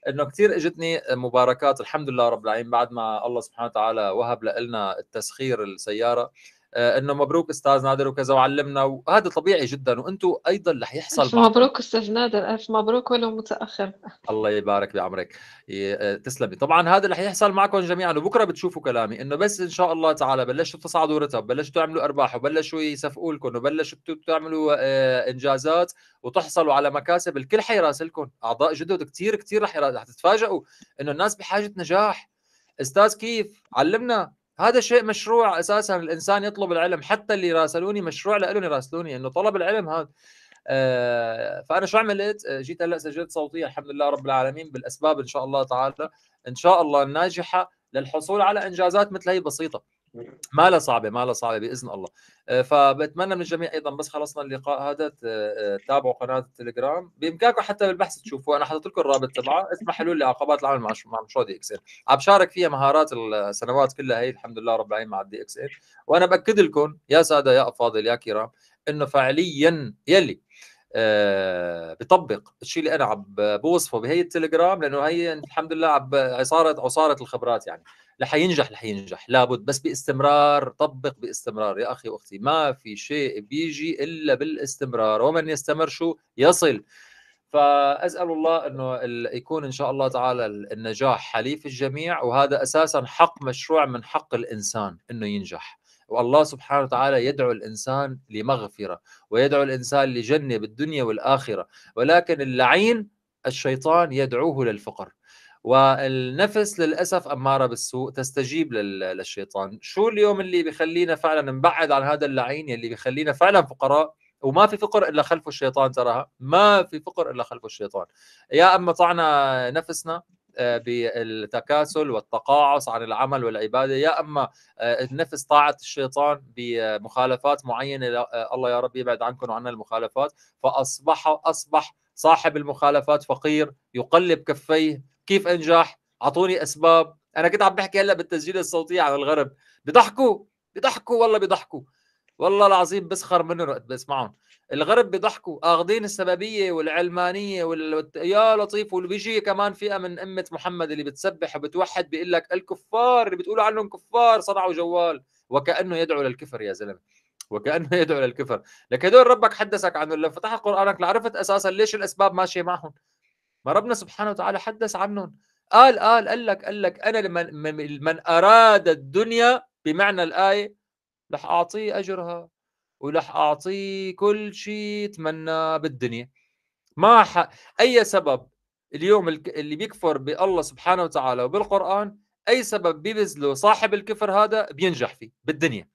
Speaker 1: إنه كثير إجتني مباركات الحمد لله رب العالمين. بعد ما الله سبحانه وتعالى وهب لنا التسخير السيارة آه، إنه مبروك أستاذ نادر وكذا وعلمنا وهذا طبيعي جدا وأنتم أيضا رح يحصل
Speaker 9: ألف مبروك أستاذ نادر ألف مبروك ولو متأخر.
Speaker 1: الله يبارك بعمرك. آه، تسلمي. طبعا هذا رح يحصل معكم جميعا وبكرة بتشوفوا كلامي إنه بس إن شاء الله تعالى بلشتوا تصعدوا رتب بلشتوا تعملوا أرباح وبلشوا يصفقوا لكم وبلشوا تعملوا آه، إنجازات وتحصلوا على مكاسب الكل حيراسلكم أعضاء جدد كثير كثير رح رح تتفاجئوا إنه الناس بحاجة نجاح. أستاذ كيف؟ علمنا. هذا شيء مشروع أساسا الإنسان يطلب العلم حتى اللي راسلوني مشروع لهم يراسلوني إنه طلب العلم هذا. آه فأنا شو عملت؟ آه، جيت هلأ سجلت صوتيه الحمد لله رب العالمين بالأسباب إن شاء الله تعالى. إن شاء الله الناجحه للحصول على إنجازات مثل هي بسيطة. ما لا صعبة ما لا صعبة بإذن الله. آه، فبتمنى من الجميع أيضا بس خلصنا اللقاء هذا آه، تابعوا قناة التليجرام. بإمكانكم حتى بالبحث تشوفوا أنا حطيت لكم الرابط تبعه. اسمه حلول لعقبات العمل مع مع مشروع DXN عم بشارك فيها مهارات السنوات كلها هي الحمد لله رب العالمين مع ال DX وأنا بأكد لكم يا سادة يا أفاضل يا كرام إنه فعليا يلي أه بطبق الشيء اللي أنا عم بوصفه بهي التليجرام لأنه هي الحمد لله عصاره عصاره الخبرات يعني. رح ينجح رح ينجح. لابد بس باستمرار طبق باستمرار. يا أخي وأختي ما في شيء بيجي إلا بالاستمرار. ومن يستمر شو؟ يصل. فأسأل الله إنه يكون إن شاء الله تعالى النجاح حليف الجميع وهذا أساسا حق مشروع من حق الإنسان إنه ينجح. والله سبحانه وتعالى يدعو الإنسان لمغفرة ويدعو الإنسان لجنة بالدنيا والآخرة. ولكن اللعين الشيطان يدعوه للفقر. والنفس للأسف أمارة بالسوء تستجيب للشيطان. شو اليوم اللي بيخلينا فعلا نبعد عن هذا اللعين يلي بيخلينا فعلا فقراء؟ وما في فقر إلا خلف الشيطان تراها. ما في فقر إلا خلف الشيطان. يا أما طعنا نفسنا آه، بالتكاسل والتقاعس عن العمل والعبادة. يا أما آه، النفس طاعة الشيطان بمخالفات معينة. آه، الله يا رب يبعد عنكم وعنا المخالفات. فأصبح أصبح صاحب المخالفات فقير يقلب كفيه كيف أنجح؟ أعطوني أسباب. أنا كنت عم بحكي هلأ بالتسجيل الصوتي عن الغرب. بيضحكوا بيضحكوا والله بيضحكوا والله العظيم بسخر منهم وقت بسمعهم الغرب بيضحكوا أخذين السببية والعلمانية وال... يا لطيف. واللي بيجي كمان فئة من أمة محمد اللي بتسبح وبتوحد بيقول لك الكفار اللي بتقولوا عنهم كفار صنعوا جوال. وكأنه يدعو للكفر يا زلمة. وكأنه يدعو للكفر. لك هدول ربك حدثك عنهم. لو فتحت قرانك لعرفت أساسا ليش الأسباب ماشية معهم. ما ربنا سبحانه وتعالى حدث عنهم. قال قال قال لك قال لك أنا من من أراد الدنيا بمعنى الآية رح أعطيه أجرها ورح أعطيه كل شيء يتمنى بالدنيا. ما ح... أي سبب اليوم اللي بيكفر بالله سبحانه وتعالى وبالقرآن أي سبب بيبذله صاحب الكفر هذا بينجح فيه بالدنيا.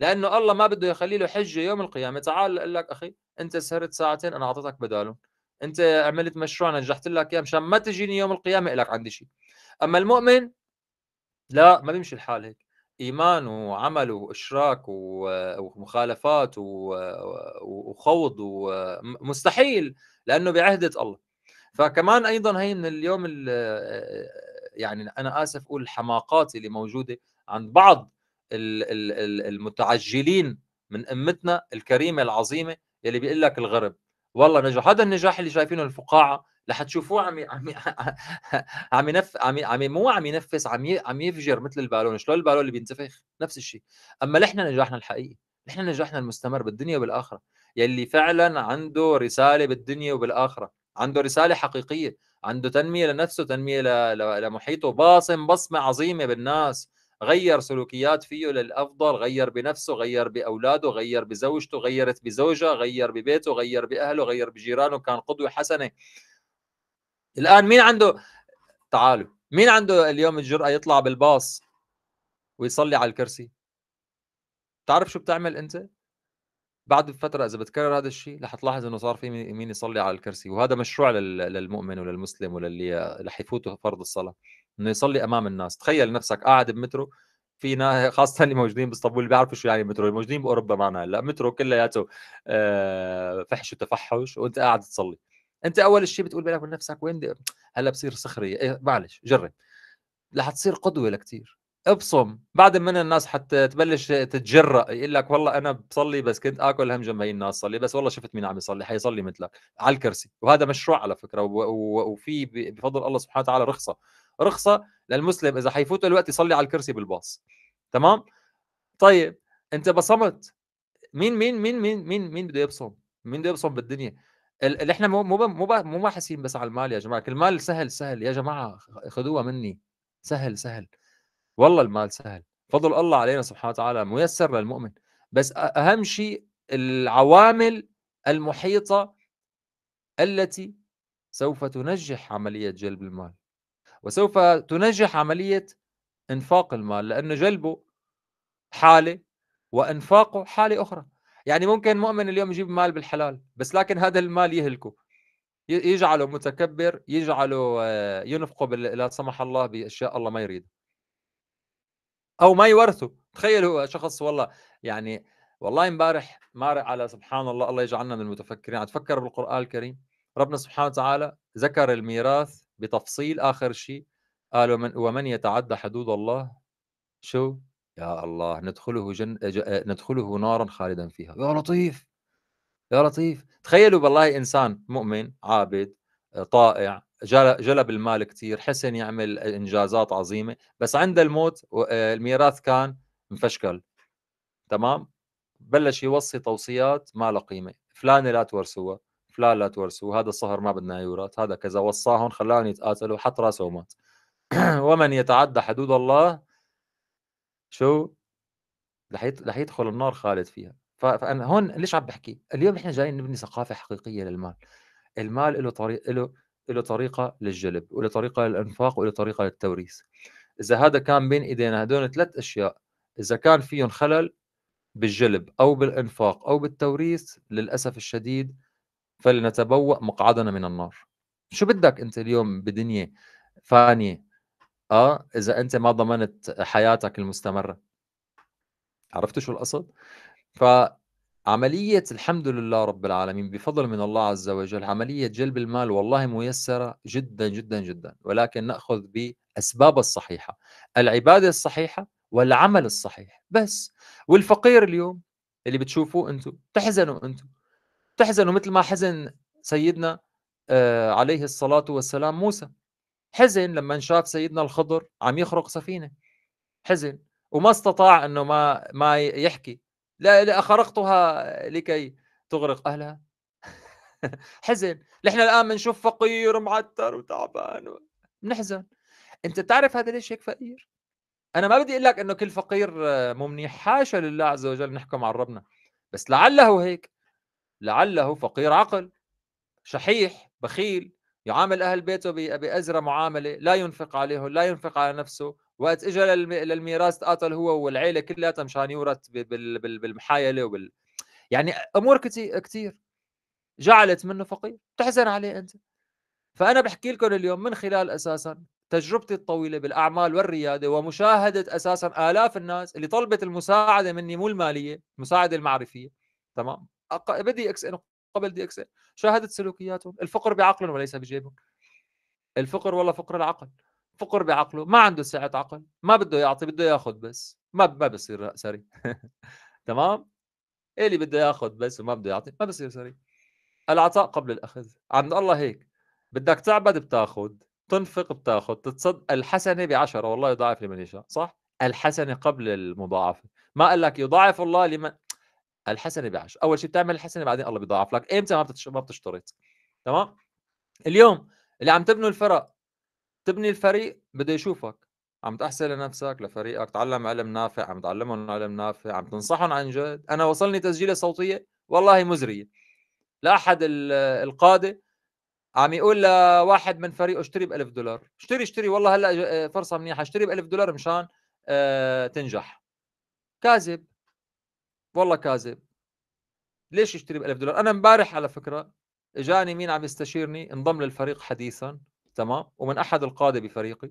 Speaker 1: لأنه الله ما بده يخلي له حجة يوم القيامة. تعال قال لك أخي أنت سهرت ساعتين أنا أعطيتك بدالهم. أنت عملت مشروع نجحت لك إياه مشان ما تجيني يوم القيامة لك عندي شيء. أما المؤمن لا ما بيمشي الحال هيك. إيمان وعمل وإشراك ومخالفات وخوض ومستحيل لأنه بعهدة الله. فكمان أيضا هي من اليوم يعني أنا آسف أقول الحماقات اللي موجودة عند بعض المتعجلين من أمتنا الكريمة العظيمة يلي بيقول لك الغرب. والله نجح هذا النجاح اللي شايفينه الفقاعة رح تشوفوه عم عم *laughs* عم ينف عم عم مو عم ينفس عم عم يفجر مثل البالون شلون البالون اللي بينتفخ؟ نفس الشيء أما نحن نجاحنا الحقيقي نحن نجاحنا المستمر بالدنيا وبالآخرة. يلي فعلا عنده رسالة بالدنيا وبالآخرة عنده رسالة حقيقية عنده تنمية لنفسه تنمية لمحيطه باصم بصمة عظيمة بالناس. غير سلوكيات فيه للأفضل غير بنفسه غير بأولاده غير بزوجته غيرت بزوجها غير ببيته غير بأهله غير بجيرانه كان قدوة حسنة. الآن مين عنده تعالوا مين عنده اليوم الجرأة يطلع بالباص ويصلي على الكرسي؟ تعرف شو بتعمل أنت؟ بعد فترة إذا بتكرر هذا الشيء رح تلاحظ إنه صار في مين يصلي على الكرسي وهذا مشروع للمؤمن وللمسلم وللي رح يفوتوا فرض الصلاة. إنه يصلي أمام الناس. تخيل نفسك قاعد بمترو في ناس *laughs* خاصة اللي موجودين باسطنبول بيعرفوا شو يعني مترو الموجودين بأوروبا معنا هلأ. مترو كلياته آه، فحش وتفحش وأنت قاعد تصلي. أنت أول شيء بتقول بينك وبين نفسك وين دي؟ هلأ بصير سخرية. إيه معلش جرب. رح تصير قدوة لكثير ابصم. بعد من الناس حتى تبلش تتجرأ يقول لك والله أنا بصلي بس كنت آكل هم هي الناس صلي بس والله شفت مين عم يصلي حيصلي مثلك. على الكرسي. وهذا مشروع على فكرة وفي بفضل الله سبحانه وتعالى رخصة. رخصة للمسلم إذا حيفوت الوقت يصلي على الكرسي بالباص. تمام؟ طيب أنت بصمت مين مين مين مين مين مين بده يبصم؟ مين بده يبصم بالدنيا؟ اللي إحنا مو مو مو مو باحثين بس على المال يا جماعة المال سهل سهل. يا جماعة خذوها مني. سهل سهل. والله المال سهل. فضل الله علينا سبحانه وتعالى ميسر للمؤمن. بس أهم شيء العوامل المحيطة التي سوف تنجح عملية جلب المال. وسوف تنجح عملية إنفاق المال لأنه جلبه حاله وإنفاقه حاله أخرى. يعني ممكن مؤمن اليوم يجيب مال بالحلال بس لكن هذا المال يهلكه. يجعله متكبر يجعله آه، ينفقه لا سمح الله بأشياء الله ما يريد أو ما يورثه. تخيلوا شخص والله يعني والله امبارح مارق على سبحان الله الله يجعلنا من المتفكرين. أتفكر بالقرآن الكريم. ربنا سبحانه وتعالى ذكر الميراث بتفصيل آخر شيء قال ومن ومن يتعدى حدود الله؟ شو؟ يا الله ندخله جن ندخله نارا خالدا فيها. يا لطيف! يا لطيف! تخيلوا والله إنسان مؤمن عابد طائع جلب المال كثير حسن يعمل إنجازات عظيمة بس عند الموت الميراث كان مفشكل. تمام؟ بلش يوصي توصيات ما لها قيمة. فلانه لا تورثوها فلان لا تورثوه هذا الصهر ما بدنا يورث هذا كذا وصاهم خلاهم يتقاتلوا حط راسه ومات. *clears throat* ومن يتعدى حدود الله شو؟ رح يدخل النار خالد فيها. فأنا هون ليش عم بحكي؟ اليوم إحنا جايين نبني ثقافة حقيقية للمال. المال له طريق له له طريقة للجلب وله طريقة للإنفاق وله طريقة للتوريث. إذا هذا كان بين إيدينا هدول ثلاث أشياء إذا كان فيهم خلل بالجلب أو بالإنفاق أو بالتوريث للأسف الشديد فلنتبوأ مقعدنا من النار. شو بدك أنت اليوم بدنيا فانية؟ آه إذا أنت ما ضمنت حياتك المستمرة. عرفتوا شو القصد؟ فعملية الحمد لله رب العالمين بفضل من الله عز وجل عملية جلب المال والله ميسرة جدا جدا جدا. ولكن نأخذ بأسباب الصحيحة العبادة الصحيحة والعمل الصحيح بس. والفقير اليوم اللي بتشوفوه أنتم تحزنوا أنتم. تحزنوا مثل ما حزن سيدنا آه عليه الصلاة والسلام موسى. حزن لما شاف سيدنا الخضر عم يخرق سفينة. حزن. وما استطاع إنه ما ما يحكي. لا, لا خرقتها لكي تغرق أهلها. *laughs* حزن. نحن الآن بنشوف فقير معتر وتعبان بنحزن. أنت تعرف هذا ليش هيك فقير؟ أنا ما بدي أقول لك إنه كل فقير مو منيح. حاشا لله عز وجل نحكم على ربنا. بس لعله هيك. لعله فقير عقل شحيح بخيل يعامل أهل بيته بازرى معاملة لا ينفق عليهم لا ينفق على نفسه وقت اجى للميراث تقاتل هو والعيلة كلها مشان يورث بالمحايله وبال يعني أمور كثير جعلت منه فقير تحزن عليه أنت. فأنا بحكي لكم اليوم من خلال أساسا تجربتي الطويلة بالأعمال والريادة ومشاهدة أساسا آلاف الناس اللي طلبت المساعدة مني مو المالية المساعده المعرفية تمام؟ ب DXN قبل DXN شاهدت سلوكياتهم. الفقر بعقل وليس بجيبهم. الفقر والله فقر العقل. فقر بعقله. ما عنده سعة عقل. ما بده يعطي بده ياخذ بس. ما ما بصير ثري. *laughs* تمام؟ إيه اللي بده ياخذ بس وما بده يعطي ما بصير ثري. العطاء قبل الأخذ. عند الله هيك. بدك تعبد بتاخذ تنفق بتاخذ تتصدق الحسنة بعشرة والله يضاعف لمن يشاء صح؟ الحسنة قبل المضاعفة. ما قال لك يضاعف الله لمن الحسنه بعشر أول شيء بتعمل الحسنه بعدين الله بيضاعف لك. إمتى ما ما بتشترط. تمام؟ اليوم اللي عم تبنوا الفرق تبني الفريق بده يشوفك. عم تحسن لنفسك لفريقك تعلم علم نافع عم تعلمهم علم نافع عم تنصحهم عن جد. أنا وصلني تسجيلة صوتية؟ والله مزرية. لاحد القادة عم يقول لواحد من فريقه اشتري ب 1000 دولار. اشتري اشتري. والله هلأ فرصة منيحة. اشتري ب 1000 دولار مشان آه، تنجح. كاذب. والله كاذب. ليش يشتري ب 1000 دولار؟ أنا امبارح على فكرة إجاني مين عم يستشيرني؟ انضم للفريق حديثا تمام؟ ومن أحد القادة بفريقي.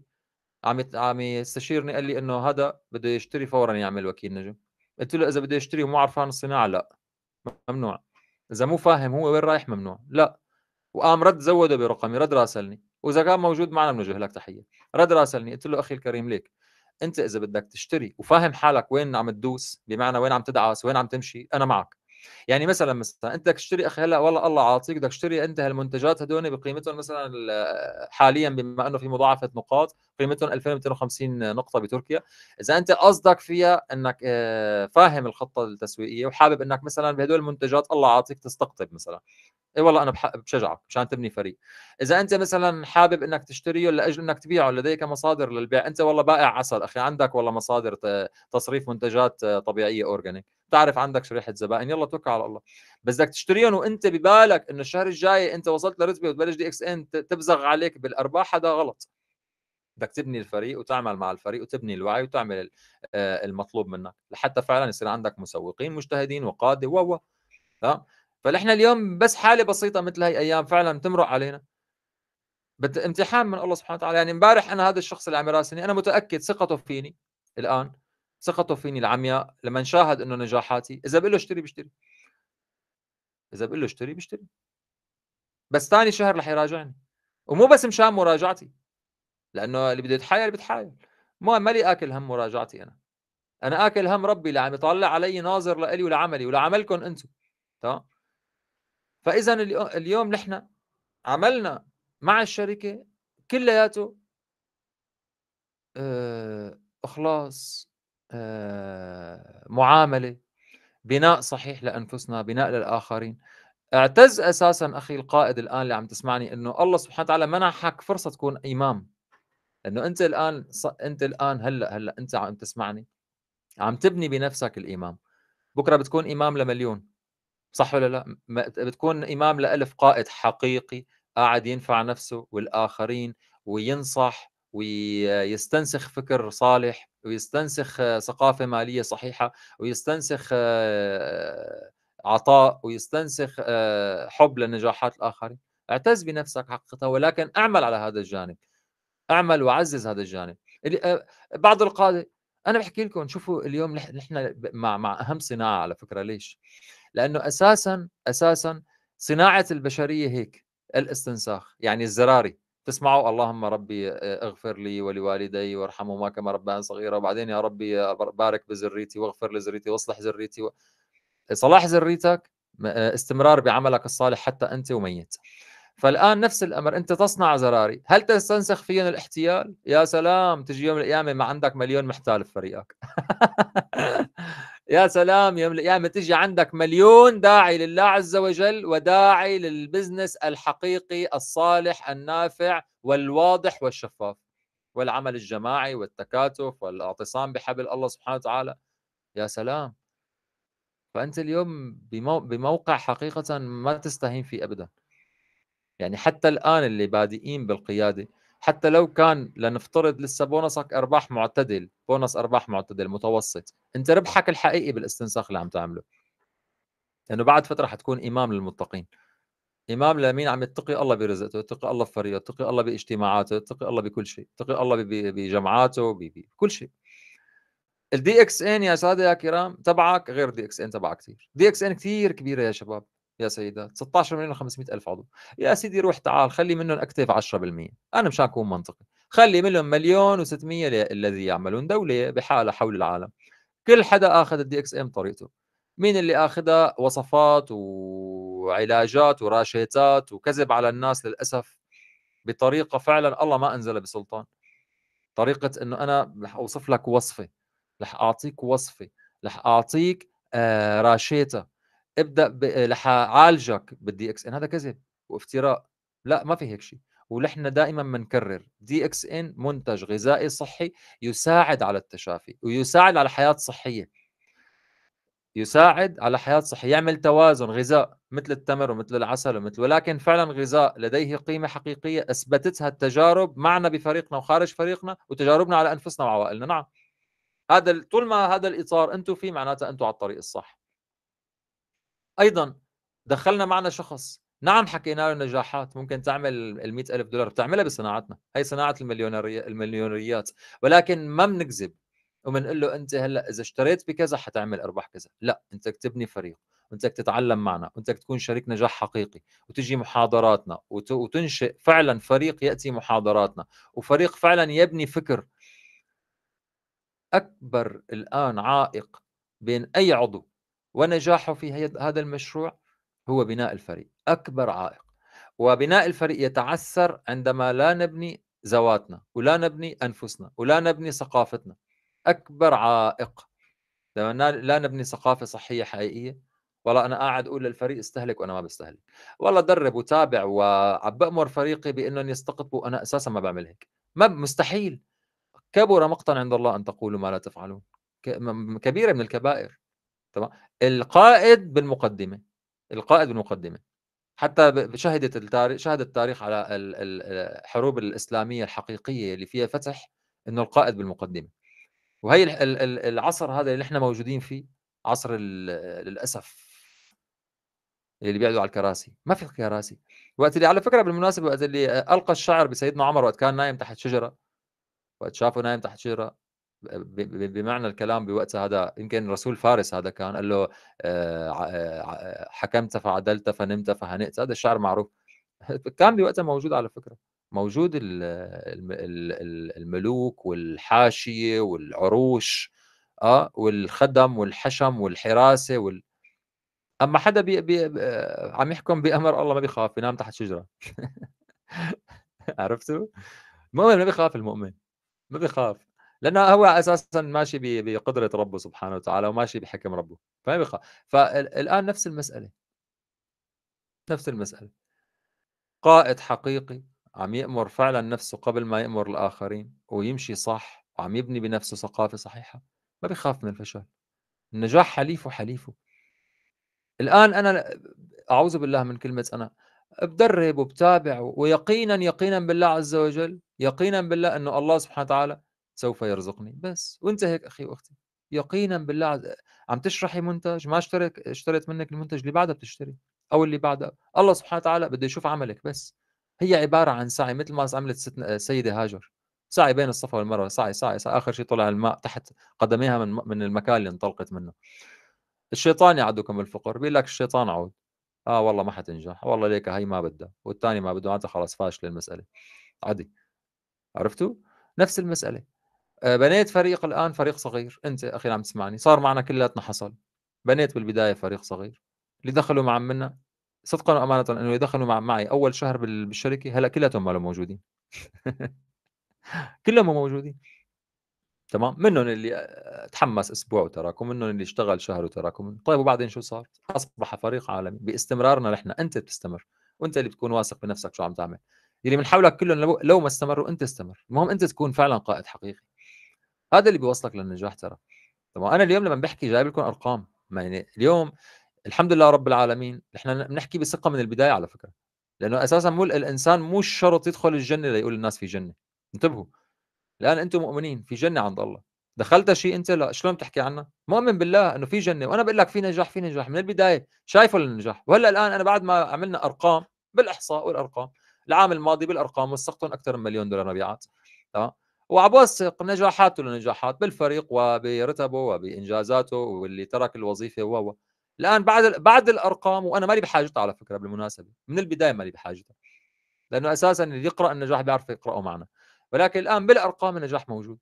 Speaker 1: عم عم يستشيرني قال لي إنه هذا بده يشتري فورا يعمل وكيل نجم. قلت له إذا بده يشتري ومو عرفان الصناعة؟ لا. ممنوع. إذا مو فاهم هو وين رايح ممنوع. لا. وقام رد زوده برقمي رد راسلني. وإذا كان موجود معنا بنوجه لك تحية. رد راسلني قلت له أخي الكريم ليك انت إذا بدك تشتري وفاهم حالك وين عم تدوس بمعنى وين عم تدعس وين عم تمشي أنا معك. يعني مثلا مثلا أنت بدك تشتري أخي هلأ والله الله عاطيك بدك تشتري أنت هالمنتجات هدول بقيمتهم مثلا حاليا بما إنه في مضاعفة نقاط قيمتهم 2250 نقطة بتركيا. إذا أنت قصدك فيها إنك آه، فاهم الخطة التسويقية وحابب إنك مثلا بهدول المنتجات الله عاطيك تستقطب مثلا. إي والله أنا بشجعك مشان تبني فريق. إذا أنت مثلا حابب إنك تشتريه لأجل إنك تبيعه لديك مصادر للبيع أنت والله بائع عسل أخي عندك والله مصادر تصريف منتجات طبيعية organic تعرف عندك شريحة زبائن. يلا توكل على الله. بس بدك تشتريهم وانت ببالك إنه الشهر الجاي انت وصلت لرتبة وتبلش DXN تبزغ عليك بالأرباح هذا غلط. بدك تبني الفريق وتعمل مع الفريق وتبني الوعي وتعمل آه، المطلوب منك. لحتى فعلا يصير عندك مسوقين مجتهدين وقادة و تمام؟ فنحن اليوم بس حالة بسيطة مثل هي أيام فعلا تمرق علينا. امتحان من الله سبحانه وتعالى. يعني امبارح أنا هذا الشخص اللي عم يراسلني أنا متأكد ثقته فيني الآن. ثقته فيني العمياء لما شاهد إنه نجاحاتي إذا بقول له اشتري بيشتري. إذا بقول له اشتري بيشتري. بس ثاني شهر رح يراجعني. ومو بس مشان مراجعتي لأنه اللي بده يتحايل بيتحايل. ما مالي آكل هم مراجعتي أنا. أنا آكل هم ربي اللي عم يطلع علي ناظر لإلي ولعملي ولعملكم أنتم تمام؟ فاذا اليوم نحن عملنا مع الشركة كلياته آه، إخلاص معاملة بناء صحيح لأنفسنا بناء للآخرين. اعتز أساسا أخي القائد الآن اللي عم تسمعني إنه الله سبحانه وتعالى منحك فرصة تكون إمام. انه أنت الآن أنت الآن هلأ هلأ أنت عم تسمعني عم تبني بنفسك الإمام. بكرة بتكون إمام لمليون. صح ولا لا؟ بتكون إمام لألف قائد حقيقي قاعد ينفع نفسه والآخرين وينصح ويستنسخ فكر صالح ويستنسخ ثقافة مالية صحيحة ويستنسخ آه، عطاء ويستنسخ آه، حب لنجاحات الآخرين. اعتز بنفسك حقيقة ولكن اعمل على هذا الجانب. اعمل وعزز هذا الجانب. آه، بعض القاده أنا بحكي لكم شوفوا اليوم نحن مع مع أهم صناعة على فكرة. ليش؟ لأنه أساسا أساسا صناعة البشرية هيك الاستنساخ يعني الزراري. تسمعوا اللهم ربي آه، اغفر لي ولوالدي وارحمهما كما ربان صغيرا. وبعدين يا ربي بارك بذريتي واغفر لذريتي واصلح ذريتي و... صلاح ذريتك آه، استمرار بعملك الصالح حتى انت وميت. فالآن نفس الأمر انت تصنع زراري. هل تستنسخ فيهم الاحتيال؟ يا سلام تجي يوم القيامة ما عندك مليون محتال في فريقك. *laughs* يا سلام يوم القيامه تجي عندك مليون داعي لله عز وجل وداعي للبزنس الحقيقي الصالح النافع والواضح والشفاف والعمل الجماعي والتكاتف والاعتصام بحبل الله سبحانه وتعالى. يا سلام. فأنت اليوم بموقع حقيقة ما تستهين فيه ابدا. يعني حتى الآن اللي بادئين بالقيادة حتى لو كان لنفترض لسه بونصك أرباح معتدل بونص أرباح معتدل متوسط أنت ربحك الحقيقي بالإستنساخ اللي عم تعمله. لأنه بعد فترة حتكون إمام للمتقين. إمام لمين عم يتقي الله برزقته؟ يتقي الله بفريقه يتقي الله باجتماعاته يتقي الله بكل شيء يتقي الله بجمعاته بكل شيء. ال DXN يا سادة يا كرام تبعك غير دي إكس ان تبعك كثير دي إكس ان كثير كبيرة يا شباب. يا سيدات 16 مليون و500 ألف عضو. يا سيدي روح تعال خلي منهم active 10% أنا مشان اكون منطقي. خلي منهم مليون و600 الذي يعملون دولة بحالها حول العالم. كل حدا آخذ ال DXN بطريقته. مين اللي اخذها وصفات وعلاجات وراشيتات وكذب على الناس للأسف بطريقة فعلا الله ما أنزل بسلطان؟ طريقة إنه أنا رح أوصف لك وصفة رح أعطيك وصفة رح أعطيك آه راشيتا ابدأ ب... رح أعالجك بال DXN هذا كذب وافتراء. لا ما في هيك شيء. ونحن دائما بنكرر DXN منتج غذائي صحي يساعد على التشافي ويساعد على حياة صحية. يساعد على حياة صحية يعمل توازن غذاء مثل التمر ومثل العسل ومثل ولكن فعلا غذاء لديه قيمة حقيقية أثبتتها التجارب معنا بفريقنا وخارج فريقنا وتجاربنا على أنفسنا وعوائلنا. نعم. هذا طول ما هذا الإطار أنتم فيه معناته أنتم على الطريق الصح. أيضا دخلنا معنا شخص نعم حكينا له نجاحات ممكن تعمل ال ألف دولار بتعملها بصناعتنا هي صناعة المليونيريات المليونيريات ولكن ما بنكذب وبنقول له أنت هلأ إذا اشتريت بكذا حتعمل أرباح كذا لا أنت تبني فريق وانت تتعلم معنا وانت تكون شريك نجاح حقيقي وتجي محاضراتنا وتنشئ فعلا فريق يأتي محاضراتنا وفريق فعلا يبني فكر أكبر الآن عائق بين أي عضو. ونجاحه في هذا المشروع هو بناء الفريق أكبر عائق. وبناء الفريق يتعثر عندما لا نبني ذواتنا ولا نبني أنفسنا ولا نبني ثقافتنا. أكبر عائق. لما لا نبني ثقافة صحية حقيقية والله أنا قاعد أقول للفريق استهلك وأنا ما بستهلك. والله درب وتابع وعم بأمر فريقي بأنهم يستقطبوا أنا أساسا ما بعمل هيك. ما مستحيل. كبر مقتا عند الله أن تقولوا ما لا تفعلون. كبيرة من الكبائر. تمام؟ القائد بالمقدمة القائد بالمقدمة. حتى شهدت التاريخ شهد التاريخ على الحروب الإسلامية الحقيقية اللي فيها فتح إنه القائد بالمقدمة. وهي العصر هذا اللي إحنا موجودين فيه عصر للأسف. اللي بيقعدوا على الكراسي. ما في كراسي. وقت اللي على فكرة بالمناسبة وقت اللي ألقى الشعر بسيدنا عمر وقت كان نايم تحت شجرة. وقت شافه نايم تحت شجرة. بمعنى الكلام بوقتها هذا يمكن رسول فارس هذا كان قال له آه، آه، حكمت فعدلت فنمت فهنئت. هذا الشعر معروف. *laughs* كان بوقتها موجود على فكرة. موجود الملوك والحاشية والعروش آه والخدم والحشم والحراسة وال... أما حدا بي بي عم يحكم بأمر الله ما بيخاف بينام تحت شجرة. *laughs* عرفتوا؟ المؤمن ما بيخاف المؤمن. ما بيخاف. لأنه هو أساسا ماشي بقدرة ربه سبحانه وتعالى وماشي بحكم ربه. فما بيخاف فالآن نفس المسألة. نفس المسألة. قائد حقيقي عم يأمر فعلا نفسه قبل ما يأمر الآخرين ويمشي صح وعم يبني بنفسه ثقافة صحيحة. ما بيخاف من الفشل. النجاح حليفه حليفه. الآن أنا أعوذ بالله من كلمة أنا. بدرب وبتابع ويقينا يقينا بالله عز وجل يقينا بالله أنه الله سبحانه وتعالى سوف يرزقني. بس وانت هيك أخي وأختي. يقينا بالله عم تشرحي منتج ما اشتريت اشتريت منك المنتج اللي بعدها بتشتري أو اللي بعدها. الله سبحانه وتعالى بده يشوف عملك بس. هي عبارة عن سعي مثل ما عملت السيده هاجر. سعي بين الصفا والمروة سعي سعي, سعي. آخر شيء طلع الماء تحت قدميها من من المكان اللي انطلقت منه. الشيطان يعدكم الفقر بيقول لك الشيطان عود. آه والله ما حتنجح. والله ليك هي ما بدها. والثاني ما بده انت خلاص فاشل المساله عادي عرفتوا؟ نفس المسألة. آه، بنيت فريق الآن فريق صغير. أنت أخي عم تسمعني. صار معنا كلياتنا حصل. بنيت بالبداية فريق صغير. اللي دخلوا مع منا صدقا وأمانة إنه يدخلوا مع معي أول شهر بالشركة هلأ كلياتهم ما موجودين. *laughs* كلهم موجودين. تمام؟ منهم اللي آه، تحمس أسبوع وتراكم منهم اللي اشتغل شهر وتراكم. طيب وبعدين شو صار؟ أصبح فريق عالمي. باستمرارنا نحن. أنت بتستمر. وأنت اللي بتكون واثق بنفسك شو عم تعمل. اللي من حولك كلهم لو ما استمروا أنت استمر. المهم أنت تكون فعلا قائد حقيقي. هذا اللي بيوصلك للنجاح ترى. طبعا أنا اليوم لما بحكي جايب لكم أرقام. يعني اليوم الحمد لله رب العالمين إحنا بنحكي بثقة من البداية على فكرة. لأنه أساسا مو الإنسان مو شرط يدخل الجنة ليقول الناس في جنة. انتبهوا. الآن أنتم مؤمنين في جنة عند الله. دخلت شيء أنت لا شلون بتحكي عنها مؤمن بالله إنه في جنة. وأنا بقول لك في نجاح في نجاح. من البداية شايفه للنجاح. وهلأ الآن أنا بعد ما عملنا أرقام بالإحصاء والأرقام العام الماضي بالأرقام وثقتهم أكثر من مليون دولار مبيعات. تمام؟ وعبوثق نجاحاته لنجاحات بالفريق وبرتبه وبإنجازاته واللي ترك الوظيفة و الآن بعد بعد الأرقام وأنا مالي بحاجتها على فكرة بالمناسبة من البداية مالي بحاجتها لأنه أساسا اللي يقرأ النجاح بيعرف يقرأه معنا. ولكن الآن بالأرقام النجاح موجود.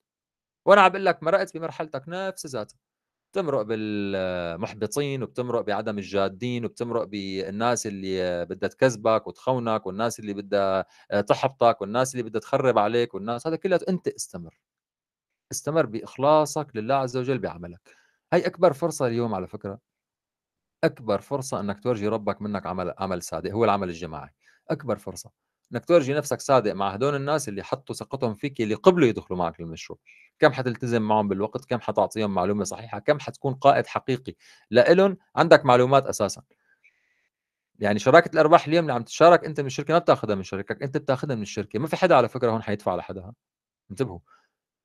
Speaker 1: وأنا عم بقول لك مرقت بمرحلتك نفس ذاتها. بتمرق بالمحبطين وبتمرق بعدم الجادين وبتمرق بالناس اللي بدها تكذبك وتخونك والناس اللي بدها تحبطك والناس اللي بدها تخرب عليك والناس هذا كله انت استمر. استمر بإخلاصك لله عز وجل بعملك. هي أكبر فرصة اليوم على فكرة. أكبر فرصة إنك تورجي ربك منك عمل عمل صادق هو العمل الجماعي. أكبر فرصة. إنك تورجي نفسك صادق مع هدول الناس اللي حطوا ثقتهم فيك اللي قبلوا يدخلوا معك المشروع كم حتلتزم معهم بالوقت؟ كم حتعطيهم معلومة صحيحة؟ كم حتكون قائد حقيقي لإلهم؟ عندك معلومات أساسا. يعني شراكة الأرباح اليوم اللي عم تشارك أنت من الشركة ما بتاخذها من شركتك أنت بتاخذها من الشركة. ما في حدا على فكرة هون حيدفع لحدا انتبهوا.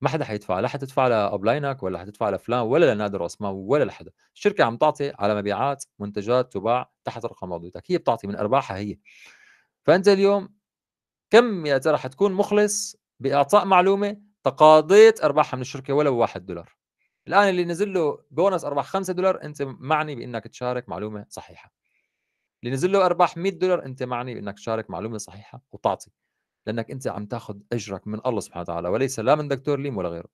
Speaker 1: ما حدا حيدفع. لا حتدفع لابلاينك ولا حتدفع لفلان ولا لنادر مال ولا لحدا. الشركة عم تعطي على مبيعات منتجات تباع تحت رقم عضويتك هي بتعطي من أرباحها هي. فأنت اليوم كم يا ترى حتكون مخلص بإعطاء معلومة تقاضيت أرباحها من الشركة ولو 1 دولار؟ الآن اللي نزل له بونص أرباح 5 دولار أنت معني بإنك تشارك معلومة صحيحة. اللي نزل له أرباح 100 دولار أنت معني بإنك تشارك معلومة صحيحة وتعطي لأنك أنت عم تاخذ أجرك من الله سبحانه وتعالى وليس لا من دكتور ليم ولا غيره.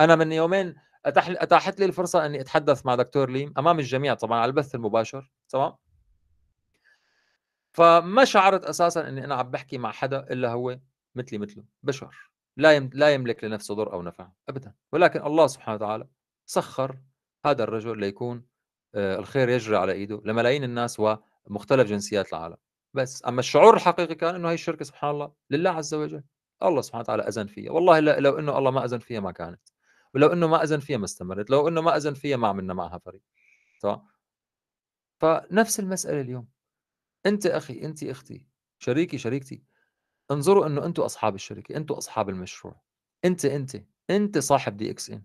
Speaker 1: أنا من يومين. أتاحت لي الفرصة إني أتحدث مع دكتور ليم أمام الجميع طبعا على البث المباشر تمام؟ فما شعرت أساسا إني أنا عم بحكي مع حدا إلا هو مثلي مثله بشر لا. لا يملك لنفسه ضر أو نفع ابدا. ولكن الله سبحانه وتعالى سخر هذا الرجل ليكون آه، الخير يجري على إيده لملايين الناس ومختلف جنسيات العالم. بس أما الشعور الحقيقي كان إنه هي الشركة سبحان الله لله عز وجل. الله سبحانه وتعالى أذن فيها. والله لو إنه الله ما أذن فيها ما كانت. ولو إنه ما أذن فيها ما استمرت. لو إنه ما أذن فيها ما عملنا معها فريق. تمام فنفس المسألة اليوم. انت أخي انت أختي شريكي شريكتي انظروا إنه أنتم أصحاب الشركة أنتم أصحاب المشروع. انت انت انت صاحب DXN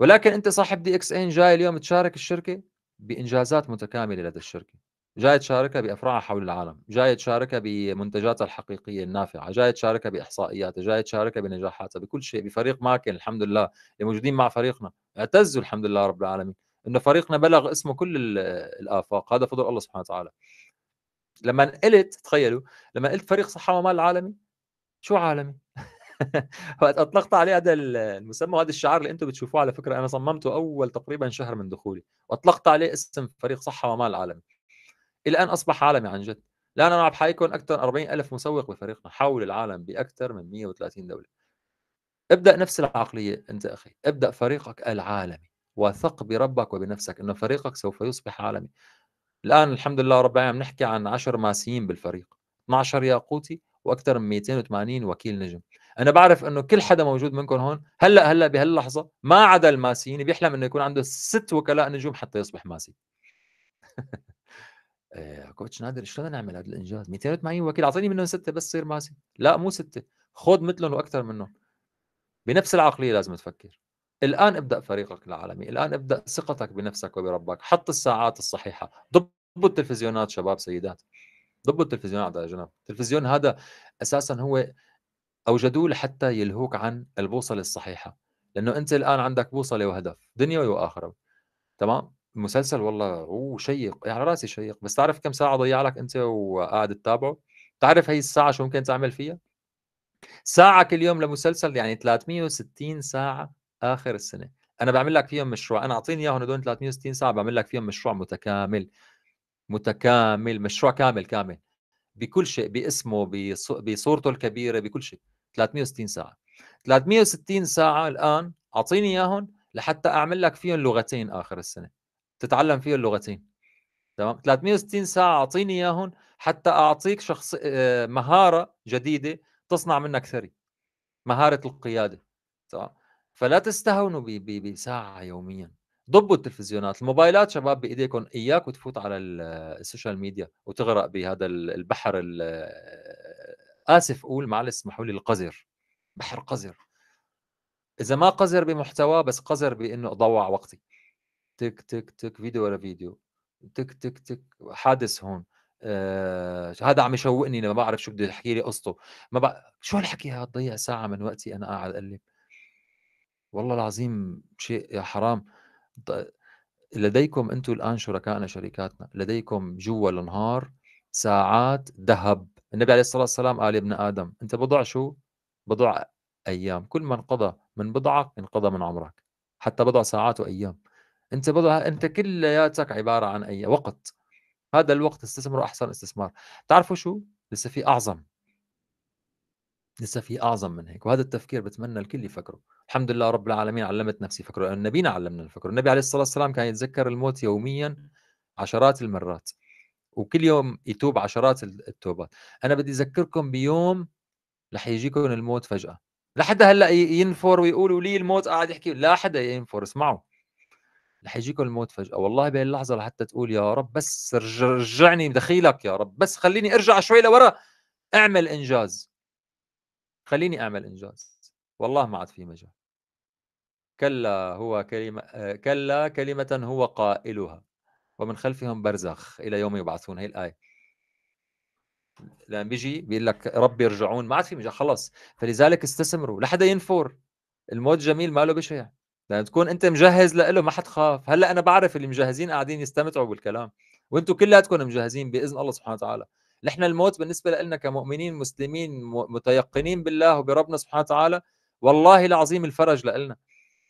Speaker 1: ولكن انت صاحب DXN جاي اليوم تشارك الشركة بإنجازات متكاملة لدى الشركة. جاي تشاركها بافراعها حول العالم جاي تشاركها بمنتجاتها الحقيقية النافعة جاي تشاركها بإحصائياتها جاي تشاركها بنجاحاتها بكل شيء بفريق ماكن الحمد لله. اللي موجودين مع فريقنا اعتزوا الحمد لله رب العالمين. إنه فريقنا بلغ اسمه كل الآفاق هذا فضل الله سبحانه وتعالى. لما قلت تخيلوا لما قلت فريق صحة ومال العالمي شو عالمي؟ *laughs* وقت أطلقت عليه هذا المسمى وهذا الشعار اللي أنتم بتشوفوه على فكرة أنا صممته أول تقريبا شهر من دخولي وأطلقت عليه اسم فريق صحة ومال العالمي إلى أن أصبح عالمي عن جد. الآن أنا عم حيكون أكثر 40 ألف مسوق بفريقنا حول العالم باكثر من 130 دولة. ابدأ نفس العقلية أنت أخي ابدأ فريقك العالمي وثق بربك وبنفسك إنه فريقك سوف يصبح عالمي. الآن الحمد لله رب العالمين نحكي عن 10 ماسيين بالفريق 12 ياقوتي وأكثر من 280 وكيل نجم. أنا بعرف إنه كل حدا موجود منكم هون هلأ هلأ بهاللحظة ما عدا الماسيين بيحلم إنه يكون عنده ست وكلاء نجوم حتى يصبح ماسي. *laughs* آه، كوتش نادر شلون نعمل هذا الإنجاز؟ 280 وكيل أعطيني منهم ستة بس صير ماسي. لا مو ستة خذ مثلهم وأكثر منهم. بنفس العقلية لازم تفكر. الآن ابدأ فريقك العالمي الآن ابدأ ثقتك بنفسك وبربك حط الساعات الصحيحة ضبوا التلفزيونات شباب سيدات. ضبوا التلفزيونات يا جناب. التلفزيون هذا أساسا هو أوجدوه لحتى يلهوك عن البوصلة الصحيحة. لأنه أنت الآن عندك بوصلة وهدف دنيوي واخروي تمام؟ المسلسل والله أوه شيق. يعني على رأسي شيق. بس تعرف كم ساعة ضيع لك أنت وقاعد تتابعه؟ تعرف هي الساعة شو ممكن تعمل فيها؟ ساعة كل يوم لمسلسل يعني 360 ساعة آخر السنة. أنا بعمل لك فيهم مشروع. أنا أعطيني إياهم هدول 360 ساعة بعمل لك فيهم مشروع متكامل. متكامل مشروع كامل كامل بكل شيء باسمه بصورته الكبيرة بكل شيء. 360 ساعة. 360 ساعة الآن أعطيني اياهم لحتى أعمل لك فيهم لغتين آخر السنة. تتعلم فيهم اللغتين تمام؟ 360 ساعة أعطيني اياهم حتى أعطيك شخص آه، مهارة جديدة تصنع منك ثري. مهارة القيادة. تمام؟ فلا تستهونوا بساعة يوميا. ضبوا التلفزيونات الموبايلات شباب بإيديكم إياك وتفوت على ال social media وتغرق بهذا البحر آسف أقول معلش اسمحوا لي القذر بحر قذر. إذا ما قذر بمحتواه بس قذر بإنه اضوع وقتي. تك تك تك فيديو ورا فيديو. تك تك تك حادث هون. آه هذا عم يشوقني ما بعرف شو بده يحكي لي قصته. ما بق... شو هالحكي؟ هذا ضيع ساعة من وقتي أنا قاعد أقلب. والله العظيم شيء يا حرام. لديكم أنتم الآن شركائنا شركاتنا لديكم جوا النهار ساعات ذهب. النبي عليه الصلاة والسلام قال يا ابن آدم أنت بضع شو؟ بضع أيام. كل ما انقضى من بضعك انقضى من عمرك حتى بضع ساعات وأيام. أنت بضع أنت كلياتك عبارة عن اي وقت. هذا الوقت استثمره أحسن استثمار. تعرفوا شو؟ لسه في أعظم. لسه في أعظم من هيك وهذا التفكير بتمنى الكل يفكره. الحمد لله رب العالمين علمت نفسي فكره نبينا علمنا الفكر النبي عليه الصلاة والسلام كان يتذكر الموت يوميا عشرات المرات وكل يوم يتوب عشرات التوبات. أنا بدي أذكركم بيوم رح يجيكم الموت فجأة. لحتى هلأ ينفر ويقولوا لي الموت قاعد يحكي لا حدا ينفر اسمعوا. رح يجيكم الموت فجأة. والله بهي اللحظه لحتى تقول يا رب بس رجعني دخيلك يا رب بس خليني أرجع شوي لورا اعمل إنجاز. خليني أعمل إنجاز. والله ما عاد في مجال. كلا هو كلمة كلا كلمة هو قائلها ومن خلفهم برزخ إلى يوم يبعثون. هي الآية. لما بيجي بيقول لك ربي يرجعون. ما عاد في مجال. خلص فلذلك استثمروا لحدا ينفر الموت جميل ما له بشع. لما تكون أنت مجهز له ما حد خاف. هلأ أنا بعرف اللي مجهزين قاعدين يستمتعوا بالكلام. وأنتم كلياتكم مجهزين بإذن الله سبحانه وتعالى. نحن الموت بالنسبة لنا كمؤمنين مسلمين متيقنين بالله وبربنا سبحانه وتعالى والله العظيم الفرج لنا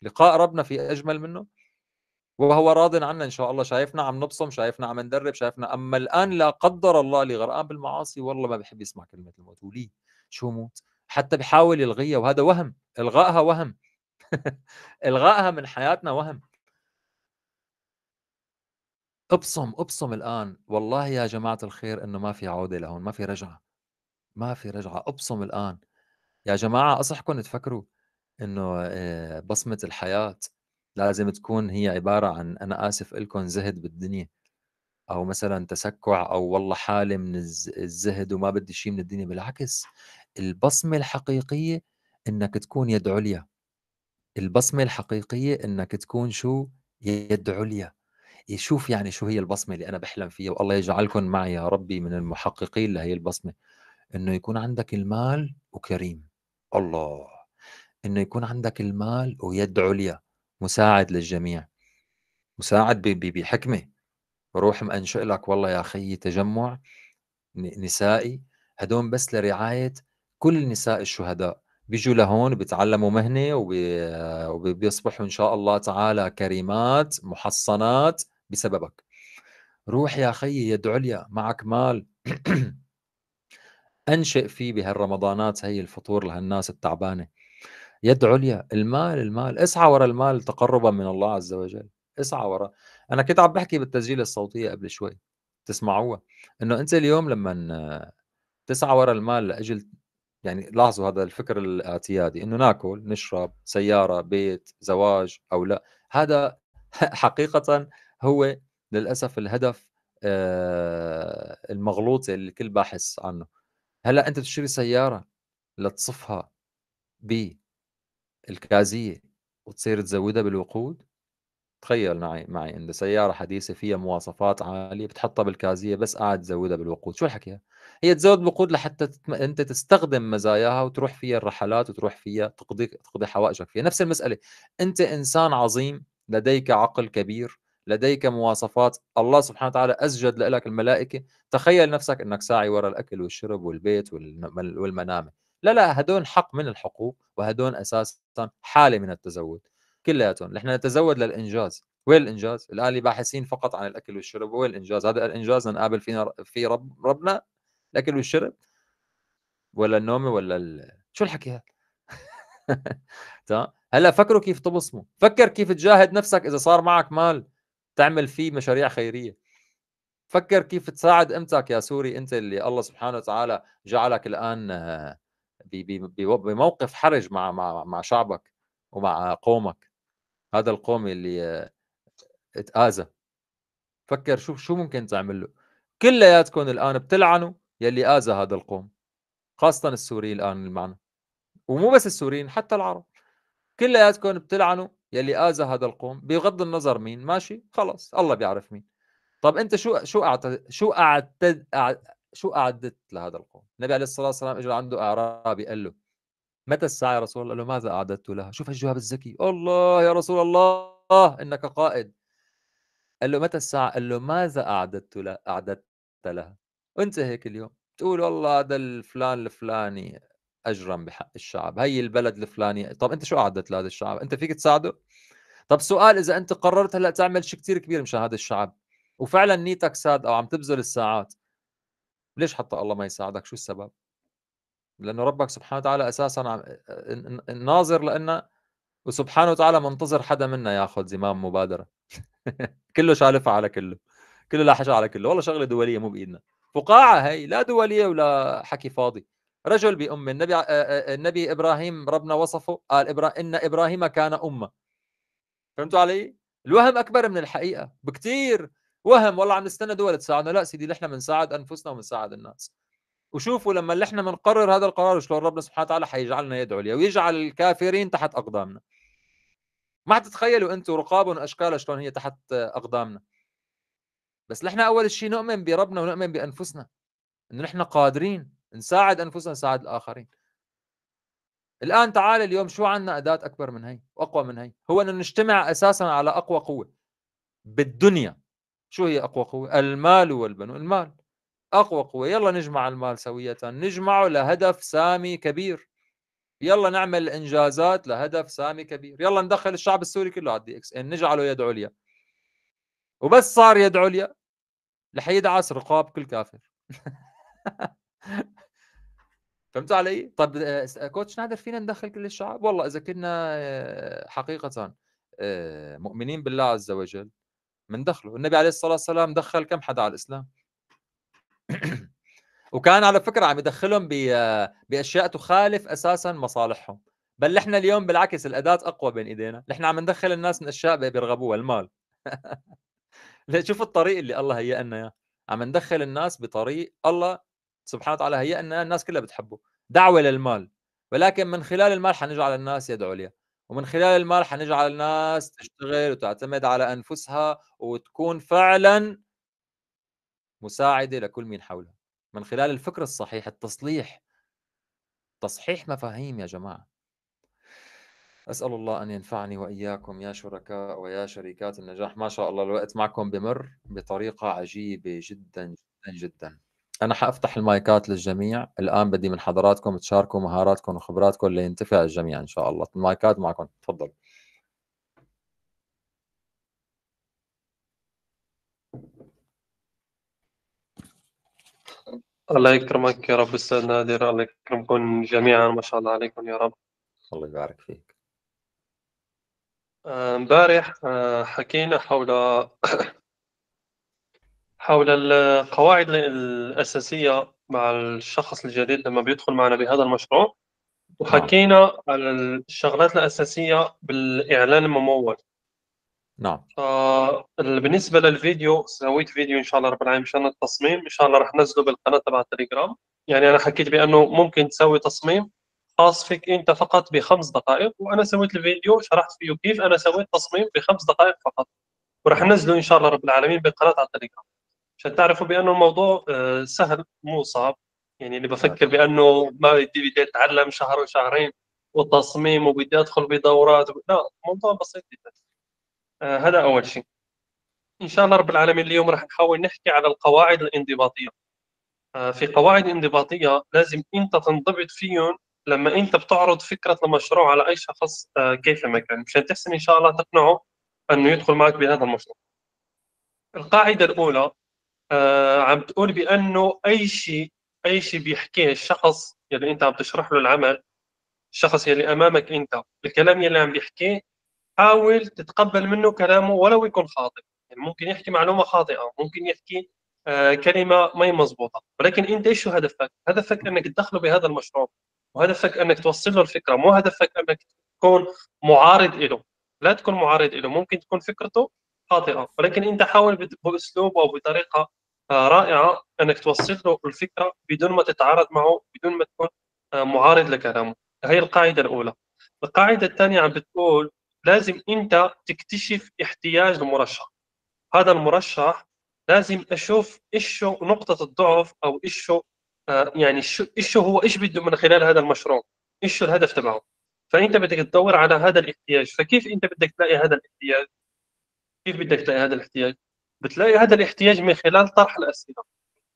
Speaker 1: لقاء ربنا في أجمل منه. وهو راض عنا إن شاء الله. شايفنا عم نبصم شايفنا عم ندرب شايفنا. أما الآن لا قدر الله اللي غرقان بالمعاصي والله ما بحب يسمع كلمة الموت. وليه شو موت؟ حتى بحاول يلغيها. وهذا وهم. إلغائها وهم. *laughs* إلغائها من حياتنا وهم. أبصم أبصم الآن. والله يا جماعة الخير إنه ما في عودة لهون ما في رجعة ما في رجعة. أبصم الآن. يا جماعة أصحكم تفكروا إنه آه، بصمة الحياة لازم تكون هي عبارة عن أنا آسف لكم زهد بالدنيا. أو مثلا تسكع أو والله حالة من الزهد وما بدي شيء من الدنيا. بالعكس البصمة الحقيقية إنك تكون يد عليا. البصمة الحقيقية إنك تكون شو؟ يد عليا. يشوف يعني شو هي البصمة اللي أنا بحلم فيها والله يجعلكم معي يا ربي من المحققين لهي البصمة. إنه يكون عندك المال وكريم. الله! إنه يكون عندك المال ويد عليا مساعد للجميع. مساعد بحكمة. روح مأنشئ لك والله يا خيي تجمع نسائي. هدول بس لرعاية كل نساء الشهداء. بيجوا لهون بيتعلموا مهنة وبيصبحوا إن شاء الله تعالى كريمات محصنات بسببك. روح يا خيي يد عليا معك مال. *clears throat* أنشئ فيه بهالرمضانات هي الفطور لهالناس التعبانة. يد عليا المال المال. اسعى ورا المال تقربا من الله عز وجل. اسعى ورا. أنا كنت عم بحكي بالتسجيل الصوتية قبل شوي. تسمعوها؟ إنه أنت اليوم لما *hesitation* تسعى ورا المال لأجل يعني لاحظوا هذا الفكر الاعتيادي. إنه ناكل نشرب سيارة بيت زواج أو لا. هذا *laughs* حقيقة هو للأسف الهدف المغلوط اللي الكل باحث عنه. هلأ أنت تشتري سيارة لتصفها ب الكازية وتصير تزودها بالوقود؟ تخيل معي معي انه سيارة حديثة فيها مواصفات عالية بتحطها بالكازية بس قاعد تزودها بالوقود. شو الحكي؟ هي تزود بالوقود لحتى تتم... أنت تستخدم مزاياها وتروح فيها الرحلات وتروح فيها تقضي تقضي حوائجك فيها. نفس المسألة أنت إنسان عظيم لديك عقل كبير لديك مواصفات. الله سبحانه وتعالى أسجد لك الملائكة. تخيل نفسك إنك ساعي وراء الأكل والشرب والبيت والمنامة. لا لا هدول حق من الحقوق وهدول أساسا حالة من التزود. كلياتهم. نحن نتزود للإنجاز. وين الإنجاز؟ الآن باحثين فقط عن الأكل والشرب وين الإنجاز؟ هذا الإنجاز نقابل فينا في رب ربنا. الأكل والشرب؟ ولا النوم ولا ال... شو الحكي هذا؟ *laughs* تمام؟ هلأ فكروا كيف تبصموا. فكر كيف تجاهد نفسك إذا صار معك مال. تعمل فيه مشاريع خيرية. فكر كيف تساعد امتك يا سوري انت اللي الله سبحانه وتعالى جعلك الآن بموقف حرج مع مع مع شعبك ومع قومك. هذا القوم اللي اتآذى. فكر شوف شو ممكن تعمل له. كلياتكم الآن بتلعنوا يلي آذى هذا القوم خاصة السوريين الآن المعنى ومو بس السوريين حتى العرب. كلياتكم بتلعنوا يلي آذى هذا القوم بغض النظر مين ماشي خلص الله بيعرف مين. طب أنت شو شو أعت... شو اعتد شو اعدت لهذا القوم؟ النبي عليه الصلاة والسلام اجى عنده أعرابي قال له متى الساعة يا رسول الله؟ قال له ماذا أعددت لها؟ شوف الجواب الذكي. الله يا رسول الله إنك قائد. قال له متى الساعة قال له ماذا أعددت لها أعددت لها؟ وانت هيك اليوم تقول والله هذا الفلان الفلاني أجرم بحق الشعب. هي البلد الفلاني. طب أنت شو اعددت لهذا الشعب؟ أنت فيك تساعده؟ طب سؤال إذا أنت قررت هلأ تعمل شيء كثير كبير مشان هذا الشعب وفعلا نيتك صادقه وعم تبذل الساعات ليش حتى الله ما يساعدك؟ شو السبب؟ لأنه ربك سبحانه وتعالى أساسا ناظر لنا وسبحانه وتعالى منتظر حدا منا ياخذ زمام مبادرة. *laughs* كله شالفها على كله. كله لا حشر على كله. والله شغلة دولية مو بإيدنا. فقاعة هي لا دولية ولا حكي فاضي. رجل بأم النبي النبي إبراهيم ربنا وصفه قال إبرا... إن إبراهيم كان أمة. فهمتوا علي؟ الوهم أكبر من الحقيقة بكثير وهم. والله عم نستنى دول تساعدنا. لا سيدي نحن بنساعد أنفسنا وبنساعد الناس. وشوفوا لما نحن بنقرر هذا القرار شلون ربنا سبحانه وتعالى حيجعلنا يد عليا ويجعل الكافرين تحت أقدامنا. ما حتتخيلوا أنتم رقابهم واشكالها شلون هي تحت أقدامنا. بس نحن أول شيء نؤمن بربنا ونؤمن بأنفسنا إنه نحن قادرين. نساعد أنفسنا نساعد الآخرين. الآن تعال اليوم شو عندنا أداة أكبر من هي؟ وأقوى من هي؟ هو انه نجتمع أساسا على أقوى قوة بالدنيا. شو هي أقوى قوة؟ المال والبنون. المال. أقوى قوة. يلا نجمع المال سوية نجمعه لهدف سامي كبير. يلا نعمل إنجازات لهدف سامي كبير. يلا ندخل الشعب السوري كله على ال DXN. نجعله يد عليا وبس صار يد عليا رح يدعس رقاب كل كافر. *laughs* فهمت علي؟ طب آه، coach نادر فينا ندخل كل الشعب؟ والله إذا كنا آه، حقيقة آه، مؤمنين بالله عز وجل بندخله، النبي عليه الصلاة والسلام دخل كم حدا على الإسلام؟ *coughs* وكان على فكرة عم يدخلهم بأشياء تخالف أساسا مصالحهم بل إحنا اليوم بالعكس الأداة أقوى بين إيدينا نحن عم ندخل الناس من أشياء بيرغبوها المال *laughs* شوف الطريق اللي الله هيئ لنا إياه عم ندخل الناس بطريق الله سبحانه وتعالى هيئ لنا الناس كلها بتحبه. دعوة للمال. ولكن من خلال المال حنجعل الناس يدعو عليها ومن خلال المال حنجعل الناس تشتغل وتعتمد على أنفسها وتكون فعلا مساعدة لكل من حولها. من خلال الفكر الصحيح التصليح. تصحيح مفاهيم يا جماعة. أسأل الله أن ينفعني وإياكم يا شركاء ويا شريكات النجاح. ما شاء الله الوقت معكم بمر بطريقة عجيبة جدا جدا جدا. أنا حأفتح المايكات للجميع. الآن بدي من حضراتكم تشاركوا مهاراتكم وخبراتكم لينتفع الجميع إن شاء الله. المايكات معكم. تفضل.
Speaker 12: الله يكرمك يا رب. أستاذ نادر الله يكرمكم جميعا. ما شاء الله عليكم يا رب.
Speaker 1: الله يبارك فيك.
Speaker 12: آه، امبارح آه، حكينا حول حول القواعد الأساسية مع الشخص الجديد لما بيدخل معنا بهذا المشروع. وحكينا على الشغلات الأساسية بالإعلان الممول.
Speaker 1: نعم.
Speaker 12: بالنسبة للفيديو سويت فيديو إن شاء الله رب العالمين مشان التصميم إن شاء الله رح نزله بالقناة تبع التليجرام. يعني أنا حكيت بأنه ممكن تسوي تصميم خاص فيك أنت فقط بخمس دقائق وأنا سويت الفيديو شرحت فيه كيف أنا سويت تصميم بخمس دقائق فقط. وراح ننزله إن شاء الله رب العالمين بالقناة على التليجرام. عشان تعرفوا بأنه الموضوع آه، سهل مو صعب. يعني اللي بفكر بأنه ما بدي بدي أتعلم شهر وشهرين وتصميم وبدي أدخل بدورات لا الموضوع بسيط جدا. آه، هذا أول شيء. إن شاء الله رب العالمين اليوم راح نحاول نحكي على القواعد الانضباطية. آه، في قواعد انضباطية لازم أنت تنضبط فيهم لما أنت بتعرض فكرة المشروع على أي شخص آه، كيف ما كان مشان تحسن إن شاء الله تقنعه أنه يدخل معك بهذا المشروع. القاعدة الأولى آه، عم تقول بأنه أي شيء أي شيء بيحكيه الشخص يلي أنت عم تشرح له العمل الشخص يلي أمامك أنت الكلام يلي عم بيحكيه حاول تتقبل منه كلامه ولو يكون خاطئ. يعني ممكن يحكي معلومة خاطئة ممكن يحكي آه كلمة ما هي مضبوطة. ولكن أنت إيش هدفك؟ هدفك أنك تدخله بهذا المشروع وهدفك أنك توصل له الفكرة مو هدفك أنك تكون معارض له. لا تكون معارض له ممكن تكون فكرته خاطئة. ولكن أنت حاول باسلوب أو بطريقه رائعة أنك توصل له الفكرة بدون ما تتعارض معه بدون ما تكون آه، معارض لكلامه. هي القاعدة الأولى. القاعدة الثانية عم بتقول لازم أنت تكتشف احتياج المرشح. هذا المرشح لازم أشوف إيش نقطة الضعف أو إيش آه، يعني إيش هو إيش بده من خلال هذا المشروع؟ إيش الهدف تبعه؟ فأنت بدك تدور على هذا الاحتياج. فكيف أنت بدك تلاقي هذا الاحتياج؟ كيف بدك تلاقي هذا الاحتياج؟ بتلاقي هذا الاحتياج من خلال طرح الأسئلة.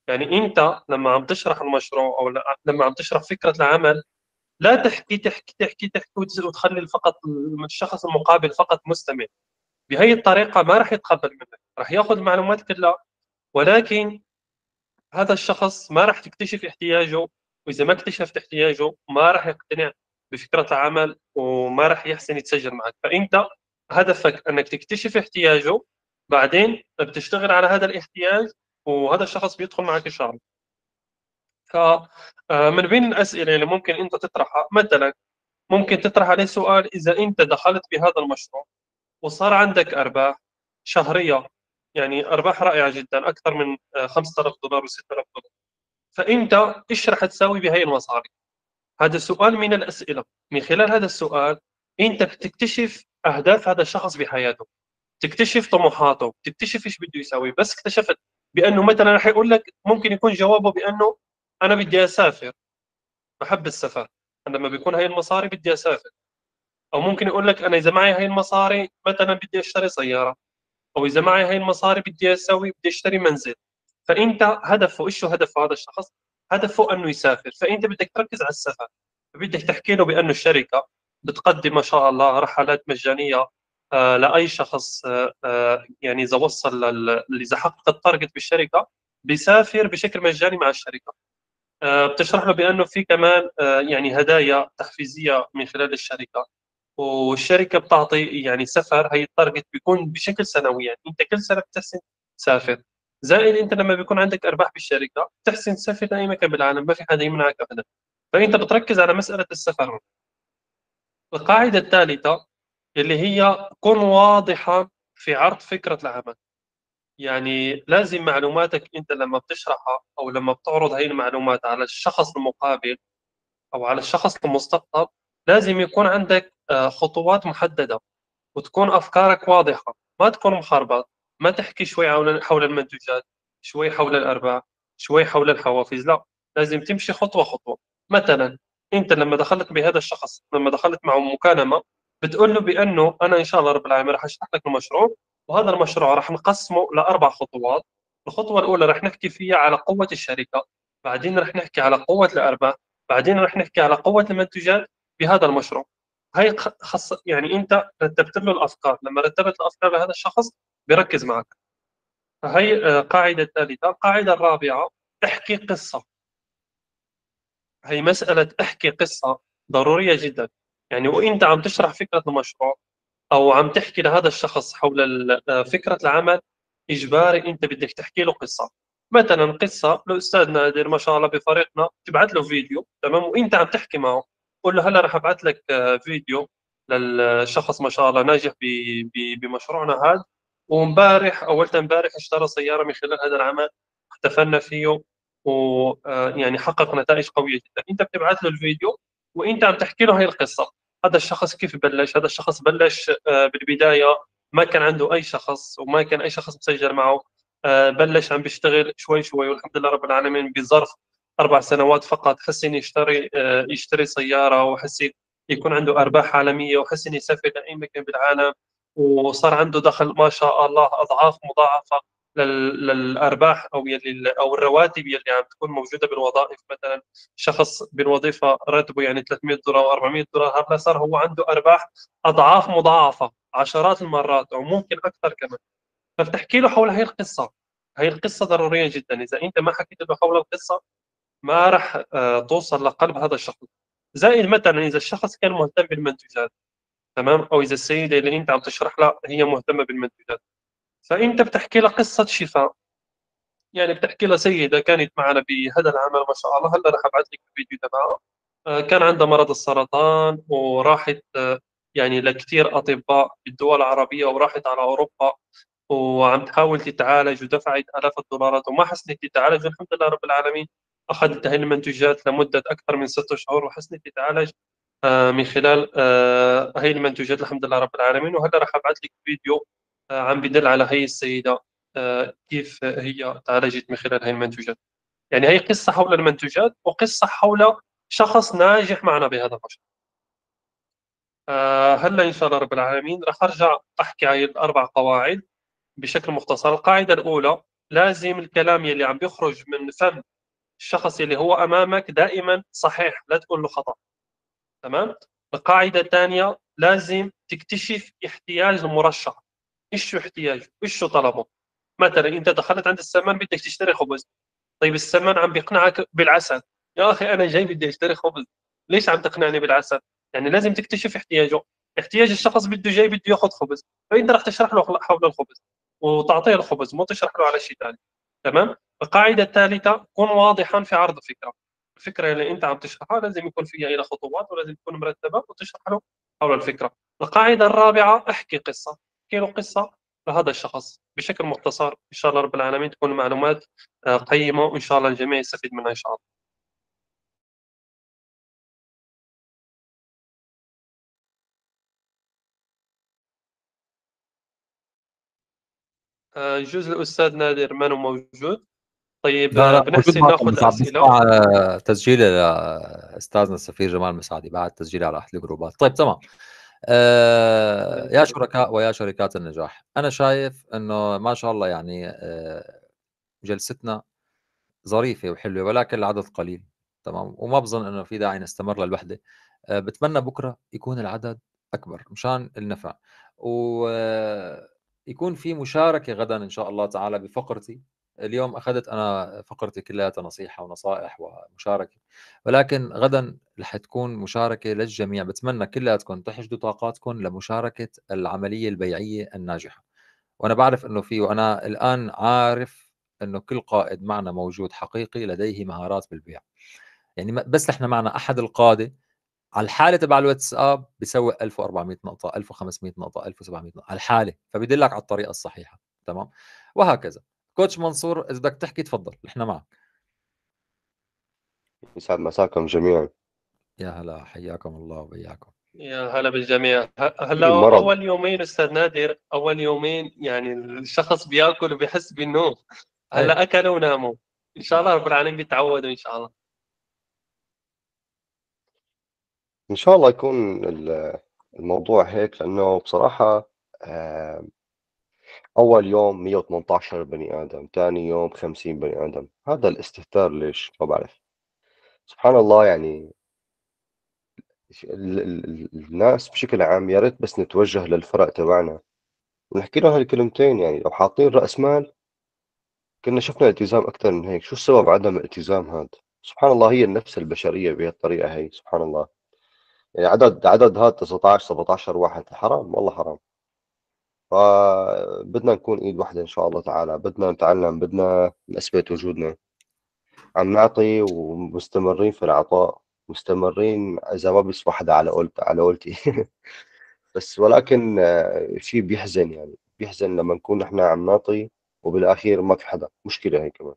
Speaker 12: يعني أنت لما عم تشرح المشروع أو لما عم تشرح فكرة العمل لا تحكي تحكي تحكي تحكي وتخلي فقط الشخص المقابل فقط مستمع بهي الطريقة ما راح يتقبل منك. راح ياخذ المعلومات كلها ولكن هذا الشخص ما راح تكتشف احتياجه وإذا ما اكتشفت احتياجه ما راح يقتنع بفكرة العمل وما راح يحسن يتسجل معك. فأنت هدفك أنك تكتشف احتياجه بعدين بتشتغل على هذا الاحتياج وهذا الشخص بيدخل معك الشغل فمن بين الأسئلة اللي ممكن أنت تطرحها مثلا ممكن تطرح عليه سؤال إذا أنت دخلت بهذا المشروع وصار عندك أرباح شهرية يعني أرباح رائعة جدا أكثر من 5000 دولار و6000 دولار فأنت إيش راح تساوي بهي المصاري؟ هذا سؤال من الأسئلة. من خلال هذا السؤال أنت بتكتشف أهداف هذا الشخص بحياته. تكتشف طموحاته تكتشف إيش بده يساوي بس اكتشفت بأنه مثلا رح يقول لك ممكن يكون جوابه بأنه أنا بدي أسافر. بحب السفر. أنا لما بيكون هاي المصاري بدي أسافر. أو ممكن يقول لك أنا إذا معي هاي المصاري مثلا بدي أشتري سيارة. أو إذا معي هاي المصاري بدي أسوي بدي أشتري منزل. فأنت هدفه إيش هدف هذا الشخص؟ هدفه أنه يسافر. فأنت بدك تركز على السفر. بدك تحكي له بأنه الشركة بتقدم ما شاء الله رحلات مجانية. لأي شخص آه آه يعني إذا وصل إذا حقق ال target بالشركة بيسافر بشكل مجاني مع الشركة. آه، بتشرح له بأنه في كمان آه، يعني هدايا تحفيزية من خلال الشركة. والشركة بتعطي يعني سفر هي ال target بيكون بشكل سنوي يعني أنت كل سنة بتحسن تسافر. زائد أنت لما بيكون عندك أرباح بالشركة بتحسن تسافر لاي مكان بالعالم ما في حدا يمنعك ابدا. فأنت بتركز على مسألة السفر. القاعدة الثالثة اللي هي كن واضحا في عرض فكرة العمل. يعني لازم معلوماتك أنت لما بتشرحها أو لما بتعرض هاي المعلومات على الشخص المقابل أو على الشخص المستقطب لازم يكون عندك آه، خطوات محددة وتكون أفكارك واضحة. ما تكون مخربط ما تحكي شوي حول المنتوجات شوي حول الأرباح شوي حول الحوافز لا لازم تمشي خطوة خطوة. مثلا أنت لما دخلت بهذا الشخص لما دخلت معه مكالمة بتقول له بأنه أنا إن شاء الله رب العالمين راح أشرح لك المشروع وهذا المشروع راح نقسمه لأربع خطوات. الخطوة الأولى راح نحكي فيها على قوة الشركة بعدين راح نحكي على قوة الأرباح بعدين راح نحكي على قوة المنتجات بهذا المشروع. هي خص يعني أنت رتبت له الأفكار لما رتبت الأفكار لهذا الشخص بيركز معك. فهي آه، قاعدة الثالثه القاعدة الرابعة احكي قصة. هي مسألة احكي قصة ضرورية جدا. يعني وإنت عم تشرح فكرة المشروع أو عم تحكي لهذا الشخص حول آه، فكرة العمل إجباري أنت بدك تحكي له قصة. مثلا قصة الاستاذ نادر ما شاء الله بفريقنا تبعث له فيديو تمام؟ وإنت عم تحكي معه قول له هلأ راح ابعث لك آه، فيديو للشخص ما شاء الله ناجح بمشروعنا هذا. وامبارح اول امبارح اشترى سيارة من خلال هذا العمل احتفلنا فيه ويعني آه، حقق نتائج قوية جدا. إنت بتبعث له الفيديو وإنت عم تحكي له هي القصة. هذا الشخص كيف بلش؟ هذا الشخص بلش آه، بالبداية ما كان عنده أي شخص وما كان أي شخص مسجل معه. آه، بلش عم بيشتغل شوي شوي والحمد لله رب العالمين بظرف أربع سنوات فقط. حسن يشتري آه، يشتري سيارة وحسن يكون عنده أرباح عالمية وحسن يسافر لأي مكان بالعالم وصار عنده دخل ما شاء الله أضعاف مضاعفة. للأرباح أو يلي أو الرواتب يلي عم تكون موجودة بالوظائف. مثلا شخص بالوظيفة راتبه يعني 300 دولار و400 دولار هلا صار هو عنده أرباح أضعاف مضاعفة عشرات المرات أو ممكن أكثر كمان. فبتحكي له حول هي القصة. هي القصة ضرورية جدا. إذا أنت ما حكيت له حول القصة ما راح آه، توصل لقلب هذا الشخص. زائد مثلا إذا الشخص كان مهتم بالمنتجات تمام؟ أو إذا السيدة اللي أنت عم تشرح لها هي مهتمة بالمنتجات. فانت بتحكي لها قصة شفاء. يعني بتحكي لها سيدة كانت معنا بهذا العمل ما شاء الله. هلا رح أبعث لك الفيديو تبعها آه، كان عندها مرض السرطان وراحت آه، يعني لكثير أطباء بالدول العربية وراحت على أوروبا وعم تحاول تتعالج ودفعت آلاف الدولارات وما حسنت تتعالج. والحمد لله رب العالمين أخذت هذه المنتوجات لمدة أكثر من ستة شهور وحسنت تتعالج آه، من خلال هي المنتوجات الحمد لله رب العالمين. وهلا راح أبعث لك فيديو عم بدل على هي السيدة آه، كيف هي تعالجت من خلال هي المنتوجات؟ يعني هي قصة حول المنتوجات وقصة حول شخص ناجح معنا بهذا المشروع آه، هلا إن شاء الله رب العالمين راح أرجع أحكي عن الأربع قواعد بشكل مختصر. القاعدة الأولى لازم الكلام يلي عم بيخرج من فم الشخص اللي هو أمامك دائما صحيح لا تقول له خطأ. تمام؟ القاعدة الثانية لازم تكتشف احتياج المرشح. إيش احتياجه إيش طلبه؟ مثلا أنت دخلت عند السمان بدك تشتري خبز. طيب السمان عم بيقنعك بالعسل. يا أخي أنا جاي بدي أشتري خبز. ليش عم تقنعني بالعسل؟ يعني لازم تكتشف احتياجه. احتياج الشخص بده جاي بده ياخذ خبز. فإنت راح تشرح له حول الخبز. وتعطيه الخبز مو تشرح له على شيء ثاني تمام؟ القاعدة الثالثة كن واضحا في عرض فكرة. الفكرة اللي أنت عم تشرحها لازم يكون فيها إلى خطوات ولازم تكون مرتبه وتشرح له حول الفكرة. القاعدة الرابعة احكي قصة. احكي له قصة لهذا الشخص. بشكل مختصر إن شاء الله رب العالمين تكون معلومات آه، قيمة وإن شاء الله الجميع يستفيد منها إن شاء الله. آه، يجوز الأستاذ نادر ما موجود؟ طيب
Speaker 1: لا
Speaker 12: بنحسن نأخذ أسئلة.
Speaker 1: آه، تسجيل لاستاذنا السفير جمال مسعدي بعد تسجيلي على أحد الجروبات. طيب تمام. آه يا شركاء ويا شركات النجاح. أنا شايف إنه ما شاء الله يعني آه جلستنا ظريفة وحلوة ولكن العدد قليل تمام؟ وما بظن إنه في داعي نستمر للوحدة. آه بتمنى بكرة يكون العدد أكبر مشان النفع. ويكون في مشاركة غدا إن شاء الله تعالى بفقرتي. اليوم أخذت أنا فقرتي كلها نصيحه ونصائح ومشاركة ولكن غدا رح تكون مشاركة للجميع. بتمنى كلياتكم تحشدوا طاقاتكم لمشاركة العملية البيعية الناجحة. وأنا بعرف إنه في وأنا الآن عارف إنه كل قائد معنا موجود حقيقي لديه مهارات بالبيع. يعني بس إحنا معنا أحد القادة على الحالة تبع الواتساب بيسوي 1400 نقطة 1500 نقطة 1700 نقطة على الحالة فبدلك على الطريقة الصحيحة تمام؟ وهكذا. كوتش منصور إذا بدك تحكي تفضل نحن معك.
Speaker 13: يسعد مساكم جميعا.
Speaker 1: يا هلا حياكم الله وبياكم
Speaker 12: يا هلا بالجميع. هلا أول يومين أستاذ نادر أول يومين يعني الشخص بياكل وبيحس بالنوم. هلا اكلوا وناموا. إن شاء الله رب العالمين بيتعودوا إن شاء الله.
Speaker 13: إن شاء الله يكون الموضوع هيك لأنه بصراحة أول يوم 118 بني آدم ثاني يوم 50 بني آدم. هذا الاستهتار ليش؟ ما بعرف. سبحان الله يعني الناس بشكل عام يا ريت بس نتوجه للفرق تبعنا. ونحكي له هالكلمتين يعني لو حاطين رأس مال كنا شفنا التزام أكثر من هيك. شو السبب عدم الالتزام هذا؟ سبحان الله هي النفس البشرية بهالطريقة هي سبحان الله. يعني عدد عدد هذا 19 17 واحد حرام والله حرام. فبدنا نكون إيد واحدة إن شاء الله تعالى. بدنا نتعلم بدنا نثبت وجودنا. عم نعطي ومستمرين في العطاء. مستمرين إذا ما بيصبح حدا على قولت على قولتي. *laughs* بس ولكن شيء بيحزن يعني. بيحزن لما نكون نحن عم نعطي وبالأخير ما في حدا. مشكلة هي كمان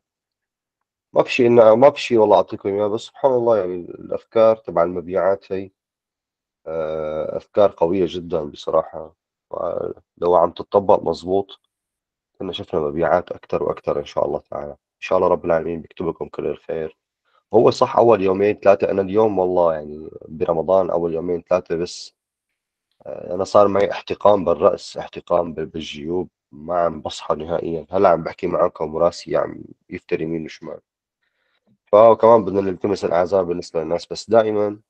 Speaker 13: ما في شيء إن ما في شيء والله أعطيكم إياه. بس سبحان الله يعني الأفكار تبع المبيعات هي آه، أفكار قوية جدا بصراحة. لو عم تطبق مظبوط كنا شفنا مبيعات أكثر وأكثر إن شاء الله تعالى. إن شاء الله رب العالمين بيكتب لكم كل الخير. هو صح أول يومين ثلاثة أنا اليوم والله يعني برمضان أول يومين ثلاثة بس آه، أنا صار معي احتقان بالرأس احتقان بالجيوب ما عم بصحى نهائيا. هلأ عم بحكي معكم وراسي عم يفتر يمين وشمال فكمان بدنا نلتمس الأعذار بالنسبة للناس بس دائما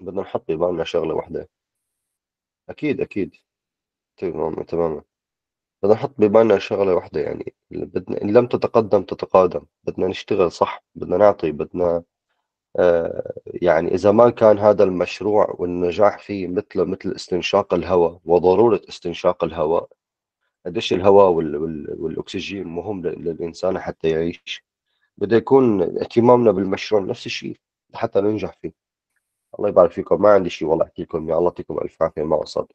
Speaker 13: بدنا نحط ببالنا شغلة واحدة. أكيد أكيد. تماما تماما. بدنا نحط ببالنا شغلة واحدة يعني بدنا إن لم تتقدم تتقادم. بدنا نشتغل صح بدنا نعطي بدنا آه يعني إذا ما كان هذا المشروع والنجاح فيه مثل مثل استنشاق الهواء وضرورة استنشاق الهواء قديش الهواء وال وال والأكسجين مهم للإنسان حتى يعيش؟ بده يكون اهتمامنا بالمشروع نفس الشيء حتى ننجح فيه. الله يبارك فيكم. ما عندي شيء والله أحكي لكم يا الله يعطيكم ألف عافية. ما وصل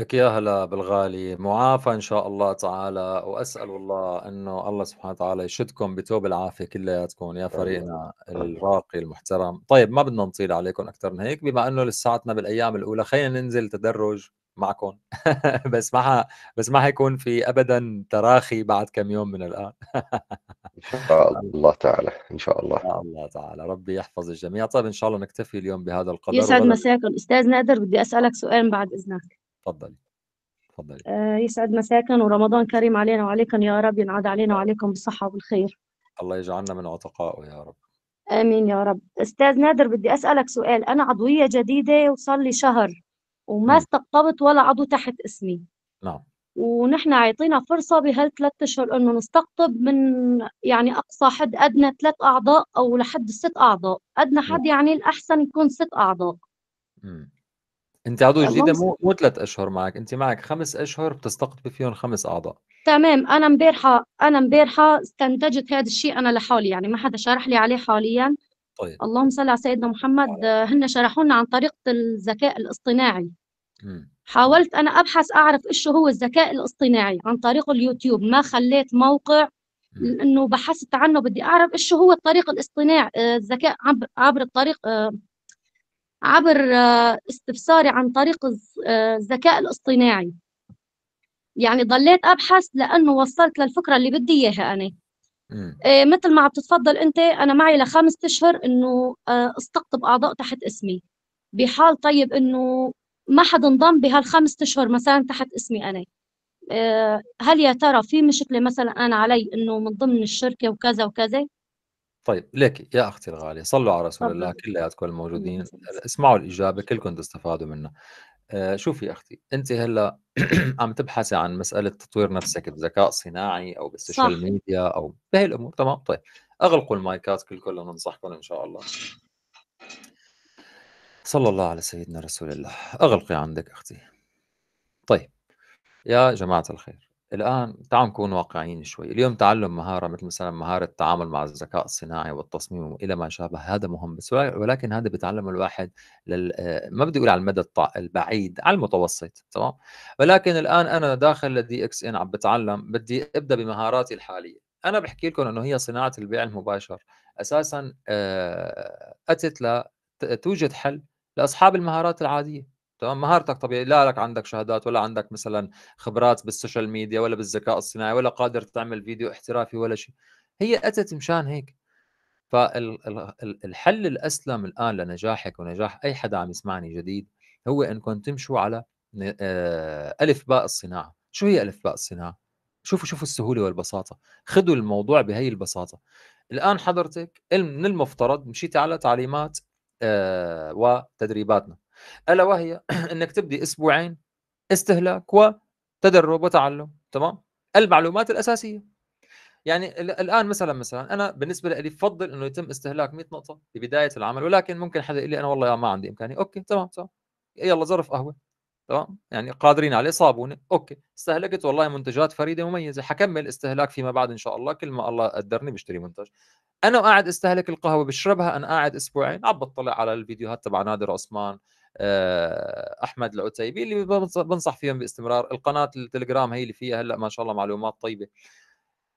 Speaker 1: لك يا هلا بالغالي. معافى إن شاء الله تعالى. وأسأل الله أنه الله سبحانه وتعالى يشدكم بتوب العافية كلياتكم يا فريقنا الراقي المحترم. طيب ما بدنا نطيل عليكم أكثر من هيك بما أنه لساتنا بالأيام الأولى خلينا ننزل تدرج معكم. *laughs* بس ما بس ما حيكون في ابدا تراخي بعد كم يوم من الآن. *laughs*
Speaker 13: إن شاء الله تعالى. إن شاء الله.
Speaker 1: إن شاء الله تعالى. ربي يحفظ الجميع. طيب إن شاء الله نكتفي اليوم بهذا القدر
Speaker 14: يسعد مساكم. أستاذ نادر بدي أسألك سؤال بعد إذنك.
Speaker 1: تفضلي. تفضلي.
Speaker 14: آه يسعد مساكن ورمضان كريم علينا وعليكم يا رب ينعاد علينا وعليكم بالصحة والخير.
Speaker 1: الله يجعلنا من عتقائه يا رب.
Speaker 14: آمين يا رب. أستاذ نادر بدي أسألك سؤال. أنا عضوية جديدة وصار لي شهر وما م. استقطبت ولا عضو تحت اسمي.
Speaker 1: نعم.
Speaker 14: ونحن عايطينا فرصة بهالثلاث أشهر إنه نستقطب من يعني أقصى حد أدنى ثلاث أعضاء أو لحد ست أعضاء. أدنى حد يعني الأحسن يكون ست أعضاء.
Speaker 1: م. أنت عضو جديدة مو مو ثلاث أشهر معك أنت معك خمس أشهر بتستقطبي فيهم خمس أعضاء.
Speaker 14: تمام أنا امبارحه أنا امبارحه استنتجت هذا الشيء أنا لحالي يعني ما حدا شرح لي عليه حاليا.
Speaker 1: طيب.
Speaker 14: اللهم صل على سيدنا محمد هن شرحوا لنا عن طريقة الذكاء الاصطناعي.
Speaker 1: مم.
Speaker 14: حاولت أنا أبحث أعرف إيش هو الذكاء الاصطناعي عن طريق اليوتيوب ما خليت موقع
Speaker 1: مم.
Speaker 14: انه بحثت عنه بدي أعرف إيش هو الطريق الاصطناعي آه، الذكاء عبر عبر الطريق آه، عبر آه، استفساري عن طريق آه، الذكاء الاصطناعي. يعني ضليت أبحث لأنه وصلت للفكرة اللي بدي إياها أنا.
Speaker 1: مم.
Speaker 14: إيه مثل ما عم تتفضل أنت أنا معي لخمس أشهر إنه آه، استقطب أعضاء تحت اسمي. بحال طيب إنه ما حد انضم بهالخمس أشهر مثلا تحت اسمي أنا. آه، هل يا ترى في مشكلة مثلا أنا علي إنه من ضمن الشركة وكذا وكذا؟
Speaker 1: طيب ليك يا أختي الغالية صلوا على رسول الله كلياتكم الموجودين اسمعوا الإجابة كلكم تستفادوا منها. آه، شوفي يا أختي انت هلأ *clears throat* عم تبحثي عن مسألة تطوير نفسك بذكاء صناعي أو بالسوشيال
Speaker 14: صح.
Speaker 1: ميديا أو بهي الأمور تمام؟ طيب أغلقوا المايكات كلكم لننصحكم إن شاء الله. صلى الله على سيدنا رسول الله. أغلقي عندك أختي. طيب يا جماعة الخير الآن تعالوا نكون واقعيين شوي. اليوم تعلم مهارة مثل مثلا مهارة التعامل مع الذكاء الصناعي والتصميم وإلى ما شابه هذا مهم بس ولكن هذا بيتعلم الواحد لل... آه، ما بدي أقول على المدى. البعيد على المتوسط تمام؟ ولكن الآن أنا داخل للدي إكس إن عم بتعلم بدي أبدأ بمهاراتي الحالية. أنا بحكي لكم أنه هي صناعة البيع المباشر. أساسا آه، أتت ل... ت- توجد حل لأصحاب المهارات العادية. تمام؟ مهارتك طبيعي لا لك عندك شهادات ولا عندك مثلا خبرات بال social media ولا بالذكاء الصناعي ولا قادر تعمل فيديو احترافي ولا شيء. هي أتت مشان هيك. فالحل الأسلم الآن لنجاحك ونجاح أي حدا عم يسمعني جديد هو انكم تمشوا على آه، ألف باء الصناعة. شو هي ألف باء الصناعة؟ شوفوا شوفوا السهولة والبساطة. خذوا الموضوع بهي البساطة. الآن حضرتك من المفترض مشيتي على تعليمات آه، وتدريباتنا. ألا وهي *clears throat* إنك تبدي أسبوعين استهلاك وتدرب وتعلم تمام؟ المعلومات الأساسية. يعني ال- الآن مثلا مثلا أنا بالنسبة لي بفضل إنه يتم استهلاك 100 نقطة ببدايه العمل ولكن ممكن حدا يقول لي أنا والله ما عندي إمكانية. أوكي تمام تمام. يلا ظرف قهوة تمام؟ يعني قادرين عليه صابونه أوكي استهلكت والله منتجات فريدة مميزة. حكمل استهلاك فيما بعد إن شاء الله. كل ما الله قدرني بشتري منتج. أنا وقاعد أستهلك القهوة بشربها أنا قاعد أسبوعين. عم بطلع على الفيديوهات تبع نادر عثمان. أحمد العتيبي اللي بنص- بنصح فيهم باستمرار. القناة التليجرام هي اللي فيها هلأ ما شاء الله معلومات طيبة.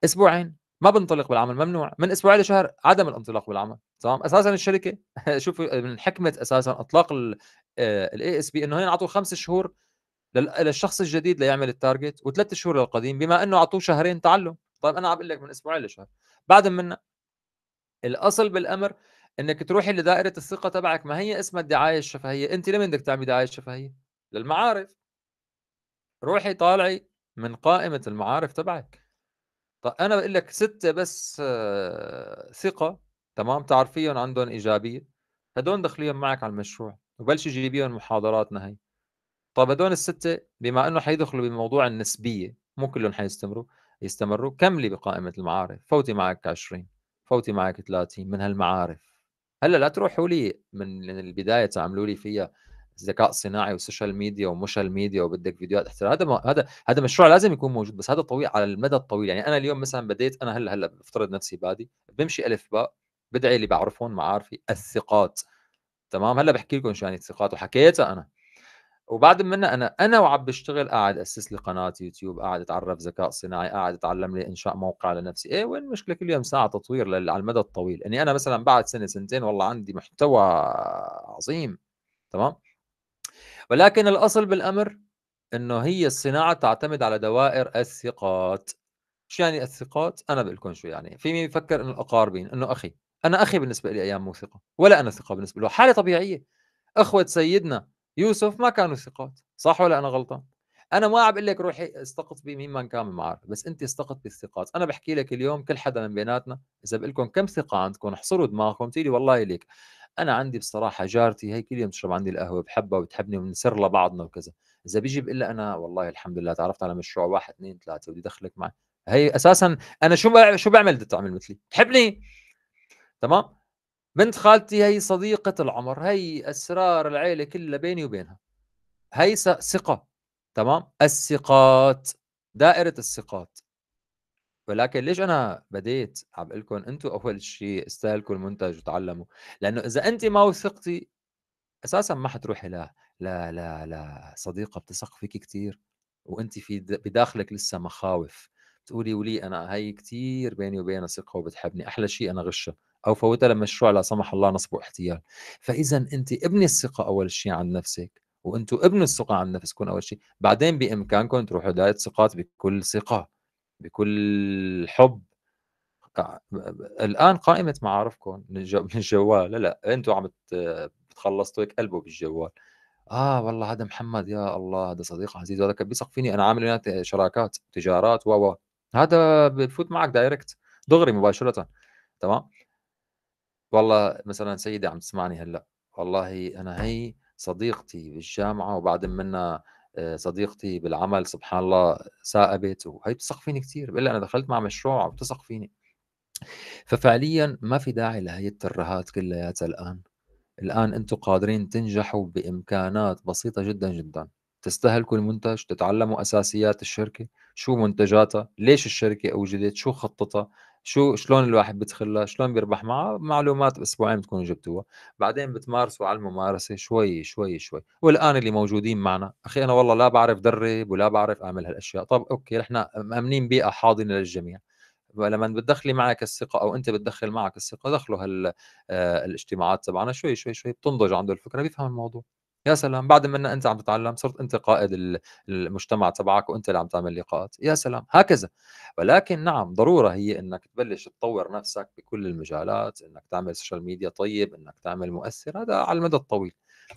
Speaker 1: أسبوعين ما بنطلق بالعمل ممنوع. من أسبوعين لشهر عدم الانطلاق بالعمل تمام؟ أساسا الشركة *laughs* شوفوا من حكمة أساسا إطلاق ال ESP إنه هن أعطوه خمس شهور لل- للشخص الجديد ليعمل ال target وثلاث شهور للقديم بما إنه أعطوه شهرين تعلم. طيب أنا عم بقول لك من أسبوعين لشهر بعد منا الأصل بالأمر إنك تروحي لدائرة الثقة تبعك ما هي اسمها الدعاية الشفهية؟ انت لمين بدك تعملي دعاية شفهية؟ للمعارف. روحي طالعي من قائمة المعارف تبعك. طيب أنا بقول لك ستة بس آه، ثقة تمام؟ تعرفيهم عندهم إيجابية. هدول دخليهم معك على المشروع وبلشي جيبيهم محاضراتنا هي طيب هدول الستة بما إنه حيدخلوا بموضوع النسبية مو كلهم حيستمروا يستمروا كملي بقائمة المعارف. فوتي معك 20 فوتي معك 30 من هالمعارف. هلأ لا تروحوا لي من البداية تعملوا لي فيها ذكاء صناعي و social media و moshal media وبدك فيديوهات احتراف هذا ما هذا هذا مشروع لازم يكون موجود بس هذا طويل على المدى الطويل. يعني أنا اليوم مثلا بديت أنا هلأ هلأ بفترض نفسي بادي بمشي ألف باء بدعي اللي بعرفون معارفي الثقات تمام؟ هلأ بحكي لكم شو يعني الثقات؟ وحكيتها أنا. وبعد منها أنا أنا وعم بشتغل قاعد أسس لي قناة يوتيوب قاعد أتعرف ذكاء صناعي قاعد أتعلم لي إنشاء موقع لنفسي. إيه وين المشكلة؟ كل يوم ساعة تطوير لل- على المدى الطويل. اني أنا مثلا بعد سنة سنتين والله عندي محتوى عظيم تمام؟ ولكن الأصل بالأمر إنه هي الصناعة تعتمد على دوائر الثقات. شو يعني الثقات؟ أنا بقول لكم شو يعني. في مين يفكر انه الاقاربين إنه أخي أنا أخي بالنسبة لي أيام مو ثقة ولا أنا ثقة بالنسبة له حالة طبيعية. أخوة سيدنا يوسف ما كانوا ثقات صح ولا أنا غلطان؟ أنا ما عم بقول لك روحي استقط بمين ما كان معك بس انت استقط بالثقات. أنا بحكي لك اليوم كل حدا من بيناتنا إذا بقول لكم كم ثقة عندكم احصروا دماغكم تيجي والله ليك. أنا عندي بصراحة جارتي هي كل يوم تشرب عندي القهوة بحبها وبتحبني وبنسر لبعضنا وكذا. إذا بيجي بقول لها أنا والله الحمد لله تعرفت على مشروع واحد اثنين ثلاثة بدي ادخلك معي. هي أساسا أنا شو شو بعمل بدها تعمل مثلي؟ تحبني؟ تمام؟ بنت خالتي هي صديقة العمر هي أسرار العيلة كلها بيني وبينها. هي ثقة تمام؟ الثقات دائرة الثقات. ولكن ليش أنا بديت عم بقول لكم أنتم أول شيء استهلكوا المنتج وتعلموا؟ لأنه إذا أنت ما وثقتي أساسا ما حتروحي لا لا لا لا صديقة بتثق فيك كثير وأنت في بداخلك لسه مخاوف. تقولي ولي أنا هي كثير بيني وبينها ثقة وبتحبني أحلى شيء أنا غشها. أو فوتها لمشروع لا سمح الله نصب واحتيال. فاذا انت ابني الثقة أول شيء عن نفسك وأنتم ابنوا الثقة عن نفسكم أول شيء. بعدين بإمكانكم تروحوا دايره ثقات بكل ثقة بكل حب. الآن قائمة معارفكم من الجوال. لا لا أنتم عم بتخلصوا هيك قلبه بالجوال. آه والله هذا محمد يا الله هذا صديق عزيز هذا كان بيثق فيني. أنا عامل وياه شراكات تجارات و هذا بفوت معك دايركت دغري مباشرة. تمام؟ والله مثلا سيدي عم تسمعني هلأ والله أنا هي صديقتي بالجامعة وبعد منها آه، صديقتي بالعمل سبحان الله ثائبت وهي بتثق فيني كثير بقول أنا دخلت مع مشروع وبتثق فيني ففعليا ما في داعي لهي الترهات كلياتها الآن. الآن أنتم قادرين تنجحوا بإمكانات بسيطة جدا جدا. تستهلكوا المنتج تتعلموا أساسيات الشركة؟ شو منتجاتها؟ ليش الشركة أوجدت؟ شو خطتها؟ شو شلون الواحد بيدخلها شلون بيربح؟ معها معلومات باسبوعين بتكونوا جبتوها. بعدين بتمارسوا على الممارسة شوي شوي شوي. والآن اللي موجودين معنا أخي أنا والله لا بعرف درب ولا بعرف أعمل هالأشياء. طب أوكي نحن مأمنين بيئة حاضنة للجميع. لما بتدخلي معك الثقة أو أنت بتدخل معك الثقة دخلوا هال آه، تبعنا. شوي شوي شوي بتنضج عنده الفكرة بيفهم الموضوع. يا سلام بعد ما أنت عم تتعلم صرت أنت قائد المجتمع تبعك وأنت اللي عم تعمل لقاءات. يا سلام هكذا. ولكن نعم ضرورة هي إنك تبلش تطور نفسك بكل المجالات إنك تعمل social media طيب إنك تعمل مؤثر هذا على المدى الطويل.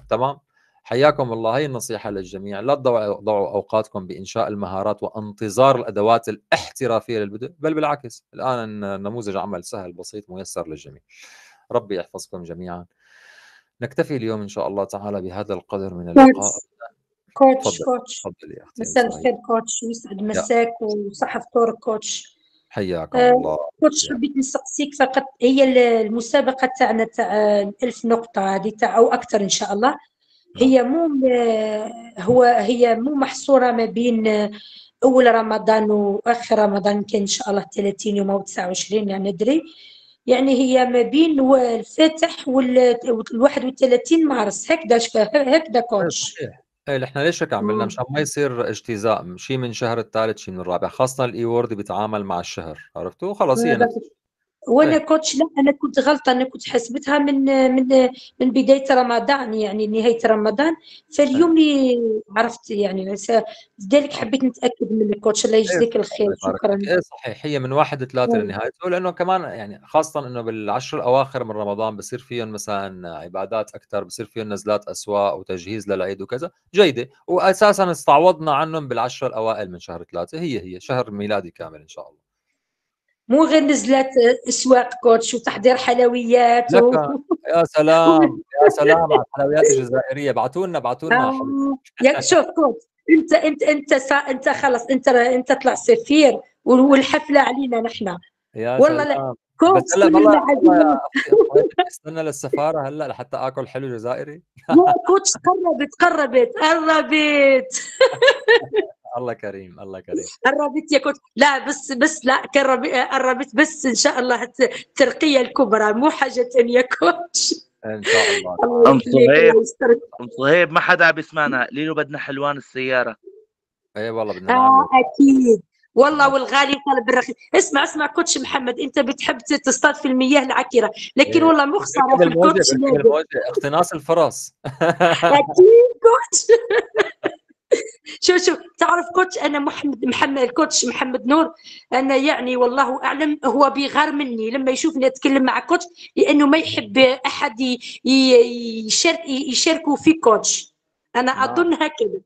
Speaker 1: تمام؟ حياكم الله. هي النصيحة للجميع. لا تضيعوا أوقاتكم بإنشاء المهارات وانتظار الأدوات الاحترافية للبدء بل بالعكس. الآن النموذج عمل سهل بسيط ميسر للجميع. ربي يحفظكم جميعا. نكتفي اليوم إن شاء الله تعالى بهذا القدر من اللقاء.
Speaker 11: كوتش كوتش مساء الخير كوتش. ويسعد مساك وصحة فطور كوتش.
Speaker 1: حياكم آه الله.
Speaker 11: كوتش حبيت نسقسيك فقط هي المسابقة تاعنا تاع 1000 نقطة هذه تاع أو أكثر إن شاء الله. هي مو هو هي مو محصورة ما بين أول رمضان وآخر رمضان كان إن شاء الله 30 يوم أو 29 يعني ندري. يعني هي ما بين الفاتح وال 31 مارس. هكذا هكذا كوتش.
Speaker 1: إيه إحنا ليش هيك عملنا؟ مشان ما يصير اجتزاء شيء من شهر الثالث شيء من الرابع. خاصة ال eWorld بيتعامل مع الشهر عرفتوا؟ خلص هي نفس
Speaker 11: وأنا إيه. كوتش لا أنا كنت غلطة أنا كنت حسبتها من من من بداية رمضان يعني نهاية رمضان. فاليوم اللي عرفت يعني لذلك حبيت نتأكد من الكوتش. الله يجزيك إيه، الخير. شكرا.
Speaker 1: إيه صحيح هي من واحد ثلاثة لنهايته لأنه كمان يعني خاصة إنه بالعشر الأواخر من رمضان بصير فيهم مثلا عبادات أكثر بصير فيهم نزلات أسواق وتجهيز للعيد وكذا. جيدة. واساسا استعوضنا عنهم بالعشر الأوائل من شهر ثلاثة. هي هي شهر ميلادي كامل إن شاء الله.
Speaker 11: مو غير نزلت أسواق كوتش وتحضير حلويات و...
Speaker 1: يا سلام يا *laughs* سلام على الحلويات الجزائرية. ابعثوا لنا ابعثوا لنا
Speaker 11: آه. شوف كوتش انت انت أنت سا أنت خلص أنت أنت طلع سفير والحفلة علينا نحن.
Speaker 1: يا والله سلام. لا كوتش استنى للسفارة هلا لحتى آكل حلو جزائري.
Speaker 11: كوتش قربت قربت قربت. *laughs*
Speaker 1: الله كريم الله كريم.
Speaker 11: قربت يا كنت لا بس بس لا قربت بس إن شاء الله الترقية الكبرى مو حاجة ثانية كوتش
Speaker 1: إن شاء الله. *laughs*
Speaker 4: أم صهيب؟ أم صهيب ما حدا بيسمعنا ليلو بدنا حلوان السيارة.
Speaker 1: اي والله بدنا
Speaker 11: آه أكيد. والله والغالي طلب الرخيص. اسمع اسمع كوتش محمد أنت بتحب تصطاد في المياه العكرة لكن والله مو خسارة في الكوتش
Speaker 1: اقتناص الفرص *laughs*
Speaker 11: أكيد كوتش. *laughs* شوف شوف تعرف كوتش؟ أنا محمد محمد الكوتش محمد نور أنا يعني والله أعلم هو بيغار مني لما يشوفني أتكلم مع كوتش لأنه ما يحب أحد يشارك يشاركوا في كوتش. أنا نعم. أظن هكذا.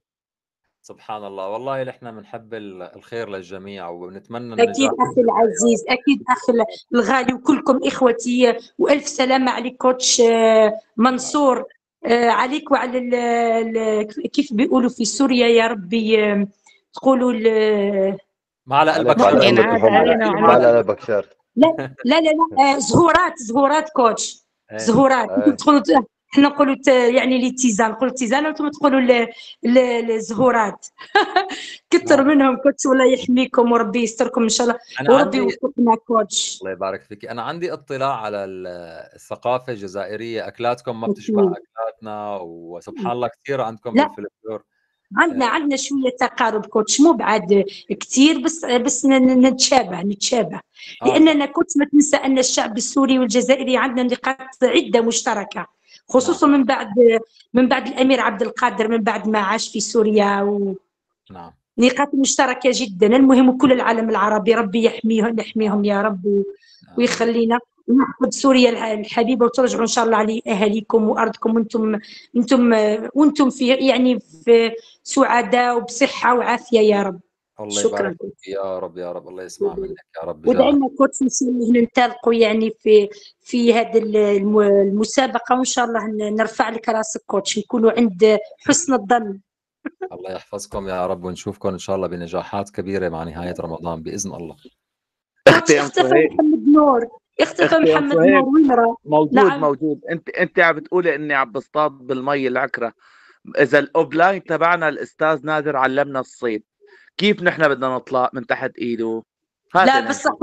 Speaker 1: سبحان الله. والله نحن بنحب الخير للجميع وبنتمنى
Speaker 11: أكيد أخي العزيز أكيد أخي الغالي وكلكم إخوتي وألف سلامة عليك كوتش آه، منصور. آه، عليك وعلى ال ال كيف بيقولوا في سوريا يا ربي آه، تقولوا
Speaker 1: ما على قلبك
Speaker 13: على قلبك
Speaker 11: لا لا لا, لا زهورات زهورات كوتش إيه. زهورات. *laughs* إحنا نقولوا يعني les tisanes نقولوا tisane وأنتم تقولوا الزهورات *laughs* كثر نعم. منهم كوتش والله يحميكم وربي يستركم إن شاء الله. وربي يوفقنا كوتش.
Speaker 1: الله يبارك فيك. أنا عندي اطلاع على الثقافة الجزائرية. أكلاتكم ما بتشبه أكلاتنا وسبحان الله كثير عندكم بالفلكلور
Speaker 11: عندنا عندنا شوية تقارب كوتش. مو بعد كثير بس بس نتشابه نتشابه. آه. لأننا كنت ما تنسى أن الشعب السوري والجزائري عندنا نقاط عدة مشتركة. خصوصا نعم. من بعد من بعد الأمير عبد القادر من بعد ما عاش في سوريا و نعم نقاط مشتركة جدا المهم كل العالم العربي ربي يحميهم يحميهم يا رب نعم. ويخلينا ونحفظ سوريا الحبيبة وترجعوا إن شاء الله لاهاليكم وأرضكم وأنتم أنتم وأنتم في يعني في سعداء وبصحة وعافية يا رب
Speaker 1: الله شكرا. يا رب يا رب. الله يسمع منك يا رب.
Speaker 11: ودعنا كوتش ننطلقوا يعني في في هذه المسابقة وإن شاء الله نرفع لك راسك كوتش نكونوا عند حسن الظن. *laughs*
Speaker 1: الله يحفظكم يا رب ونشوفكم إن شاء الله بنجاحات كبيرة مع نهاية *laughs* رمضان بإذن الله.
Speaker 11: أختي محمد نور. اختفى محمد نور. وين
Speaker 4: موجود نعم. موجود. أنت أنت عم بتقولي إني عم بصطاد بالمي العكرة. إذا الاوبلاين تبعنا الأستاذ نادر علمنا الصيد. كيف نحن بدنا نطلع من تحت إيده؟
Speaker 11: لا بس هو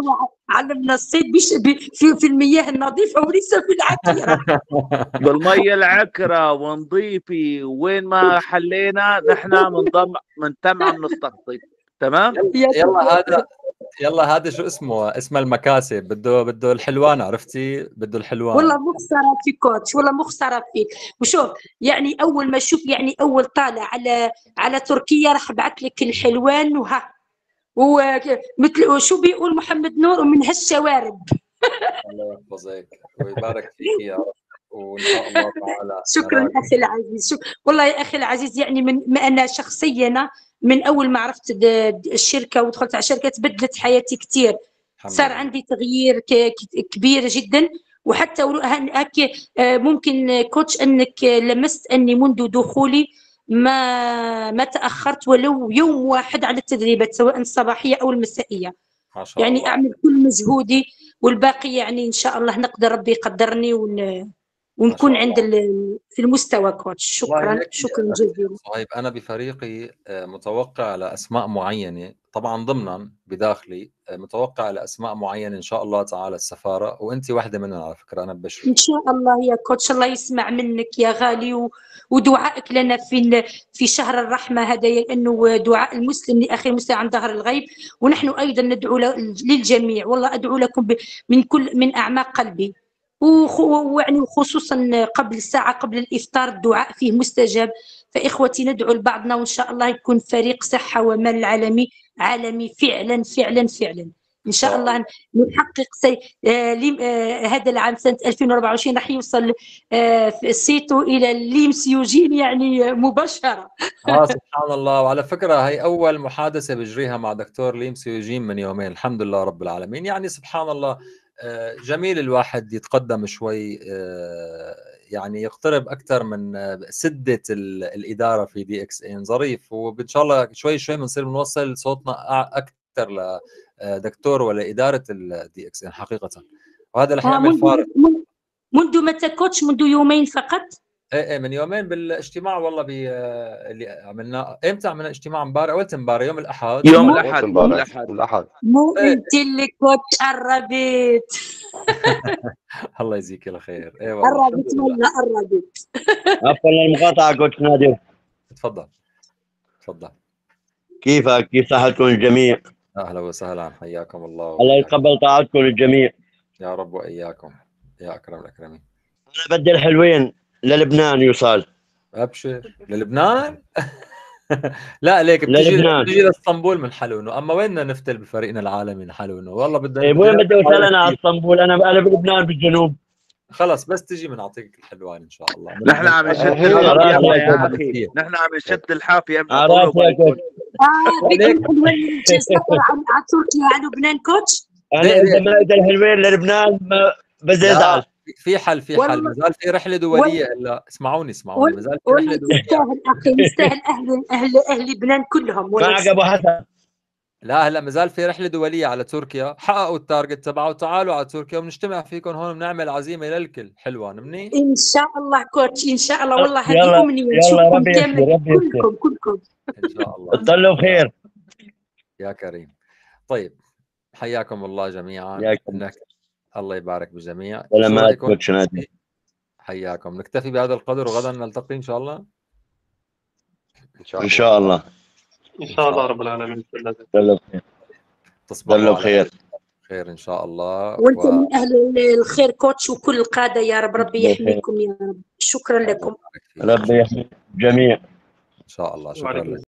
Speaker 11: علمنا الصيد بش في في المياه النظيفة وليس في العكرة. *laughs*
Speaker 4: بالمية العكرة ونضيفي وين ما حلينا نحن منضم منتم عم نستقطب تمام؟
Speaker 1: يلا هذا يلا هذا شو اسمه؟ اسمه المكاسب. بده بده الحلوان عرفتي؟ بده الحلوان.
Speaker 11: والله مخسرة في كوتش والله مخسرة فيك. وشوف يعني أول ما أشوف يعني أول طالع على على تركيا راح أبعث لك الحلوان وها. ومثل شو بيقول محمد نور؟ ومن هالشوارب.
Speaker 1: الله يحفظك. ويبارك فيك يا رب. وإن شاء الله تعالى.
Speaker 11: شكرا أخي العزيز. شكرا والله يا أخي العزيز يعني من ما أنا شخصيا من أول ما عرفت الشركة ودخلت على الشركة تبدلت حياتي كثير صار عندي تغيير كبير جدا. وحتى هيك آه، ممكن كوتش أنك لمست أني منذ دخولي ما ما تأخرت ولو يوم واحد على التدريبات سواء الصباحيه أو المسائية. يعني. أعمل كل مجهودي والباقي يعني إن شاء الله نقدر ربي يقدرني ون ونكون عند في المستوى كوتش. شكرا شكرا جزيلا.
Speaker 1: طيب أنا بفريقي آه، متوقع على أسماء معينة طبعا ضمنا بداخلي آه، متوقع على أسماء معينة إن شاء الله تعالى السفارة وانت واحدة منهم على فكرة أنا ببشر.
Speaker 11: إن شاء الله يا كوتش الله يسمع منك يا غالي و... ودعائك لنا في في شهر الرحمة هذا لأنه دعاء المسلم لأخي المسلم عن ظهر الغيب ونحن أيضا ندعو للجميع. والله أدعو لكم من كل من أعماق قلبي. ويعني خصوصا قبل الساعة قبل الإفطار الدعاء فيه مستجاب. فإخوتي ندعو لبعضنا وإن شاء الله يكون فريق صحة ومال العالمي عالمي فعلا فعلا فعلا. إن شاء الله نحقق سي... آه... آه... هذا العام سنة 2024 راح يوصل آه... صيته إلى ليم سيو جين يعني مباشرة.
Speaker 1: آه سبحان *laughs* الله. وعلى فكرة هي أول محادثة بجريها مع دكتور ليم سيو جين من يومين. الحمد لله رب العالمين. يعني سبحان الله جميل الواحد يتقدم شوي آه، يعني يقترب أكثر من سدة الإدارة في DXN ظريف وإن شاء الله شوي شوي بنصير بنوصل صوتنا أكثر لدكتور ولا إدارة ال DXN حقيقة. وهذا اللي حيعمل فارق.
Speaker 11: منذ متى كوتش منذ يومين فقط؟
Speaker 1: إيه إيه من يومين بالاجتماع والله بي اللي عملناه. إمتى عملنا اجتماع؟ امبارح قلت امبارح يوم الأحد.
Speaker 4: يوم الأحد يوم الأحد.
Speaker 13: الأحد.
Speaker 11: مو قلت لك كوتش قربت
Speaker 1: الله يجزيك الخير.
Speaker 11: إيه والله قربت والله قربت
Speaker 15: عفوا المقاطعة كوتش نادر.
Speaker 1: تفضل. تفضل.
Speaker 15: كيفك؟ كيف صحتكم الجميع؟
Speaker 1: أهلا وسهلا حياكم الله.
Speaker 15: الله يتقبل طاعتكم الجميع.
Speaker 1: يا رب وإياكم. يا أكرم الأكرمين.
Speaker 15: أنا بدي الحلوين. للبنان يوصل
Speaker 1: أبشر. للبنان؟ *laughs* لا ليك بتجي. بتجي لإسطنبول من حلونه أما وين بدنا نفتل بفريقنا العالمي من حلونه والله بدنا
Speaker 15: طيب وين بدي أوصل أنا على إسطنبول؟ أنا أنا بلبنان بالجنوب.
Speaker 1: خلص بس تجي بنعطيك الحلوان إن شاء الله.
Speaker 4: نحن عم نشد أخي نحن عم نشد الحافية من
Speaker 11: آه على تركيا على لبنان كوتش.
Speaker 15: أنا إذا ما إذا الحلوين للبنان بدي ازعل
Speaker 1: في حل في حل. ما زال في رحلة دولية إلا. اسمعوني اسمعوني. ما زال في رحلة دولية.
Speaker 11: يستاهل أخي يستاهل أهل أهل أهل لبنان كلهم.
Speaker 15: معك ابو حسن
Speaker 1: لا هلا مازال في رحلة دولية على تركيا. حققوا التارجت تبعه وتعالوا على تركيا وبنجتمع فيكم. هون بنعمل عزيمة للكل حلوة مني
Speaker 11: إن شاء الله كوتش إن شاء الله. والله هذه
Speaker 15: أمنية.
Speaker 11: نشوفكم كلكم كلكم.
Speaker 1: إن شاء الله.
Speaker 15: تضلوا بخير.
Speaker 1: يا كريم. طيب حياكم الله جميعا.
Speaker 15: حياكم.
Speaker 1: الله يبارك بالجميع
Speaker 15: نادي
Speaker 1: حياكم. نكتفي بهذا القدر وغدا نلتقي إن شاء الله.
Speaker 13: إن شاء
Speaker 15: إن شاء الله.
Speaker 12: إن شاء الله رب العالمين.
Speaker 15: تضلوا بخير
Speaker 1: تصبحوا
Speaker 15: بخير.
Speaker 1: خير إن شاء الله.
Speaker 11: وانت
Speaker 1: و...
Speaker 11: من أهل الخير كوتش وكل القاده يا رب. ربي يحميكم يا رب. شكرا لكم.
Speaker 15: ربي يحمي الجميع.
Speaker 1: إن شاء الله. شكرا
Speaker 12: وعليكم
Speaker 1: لك.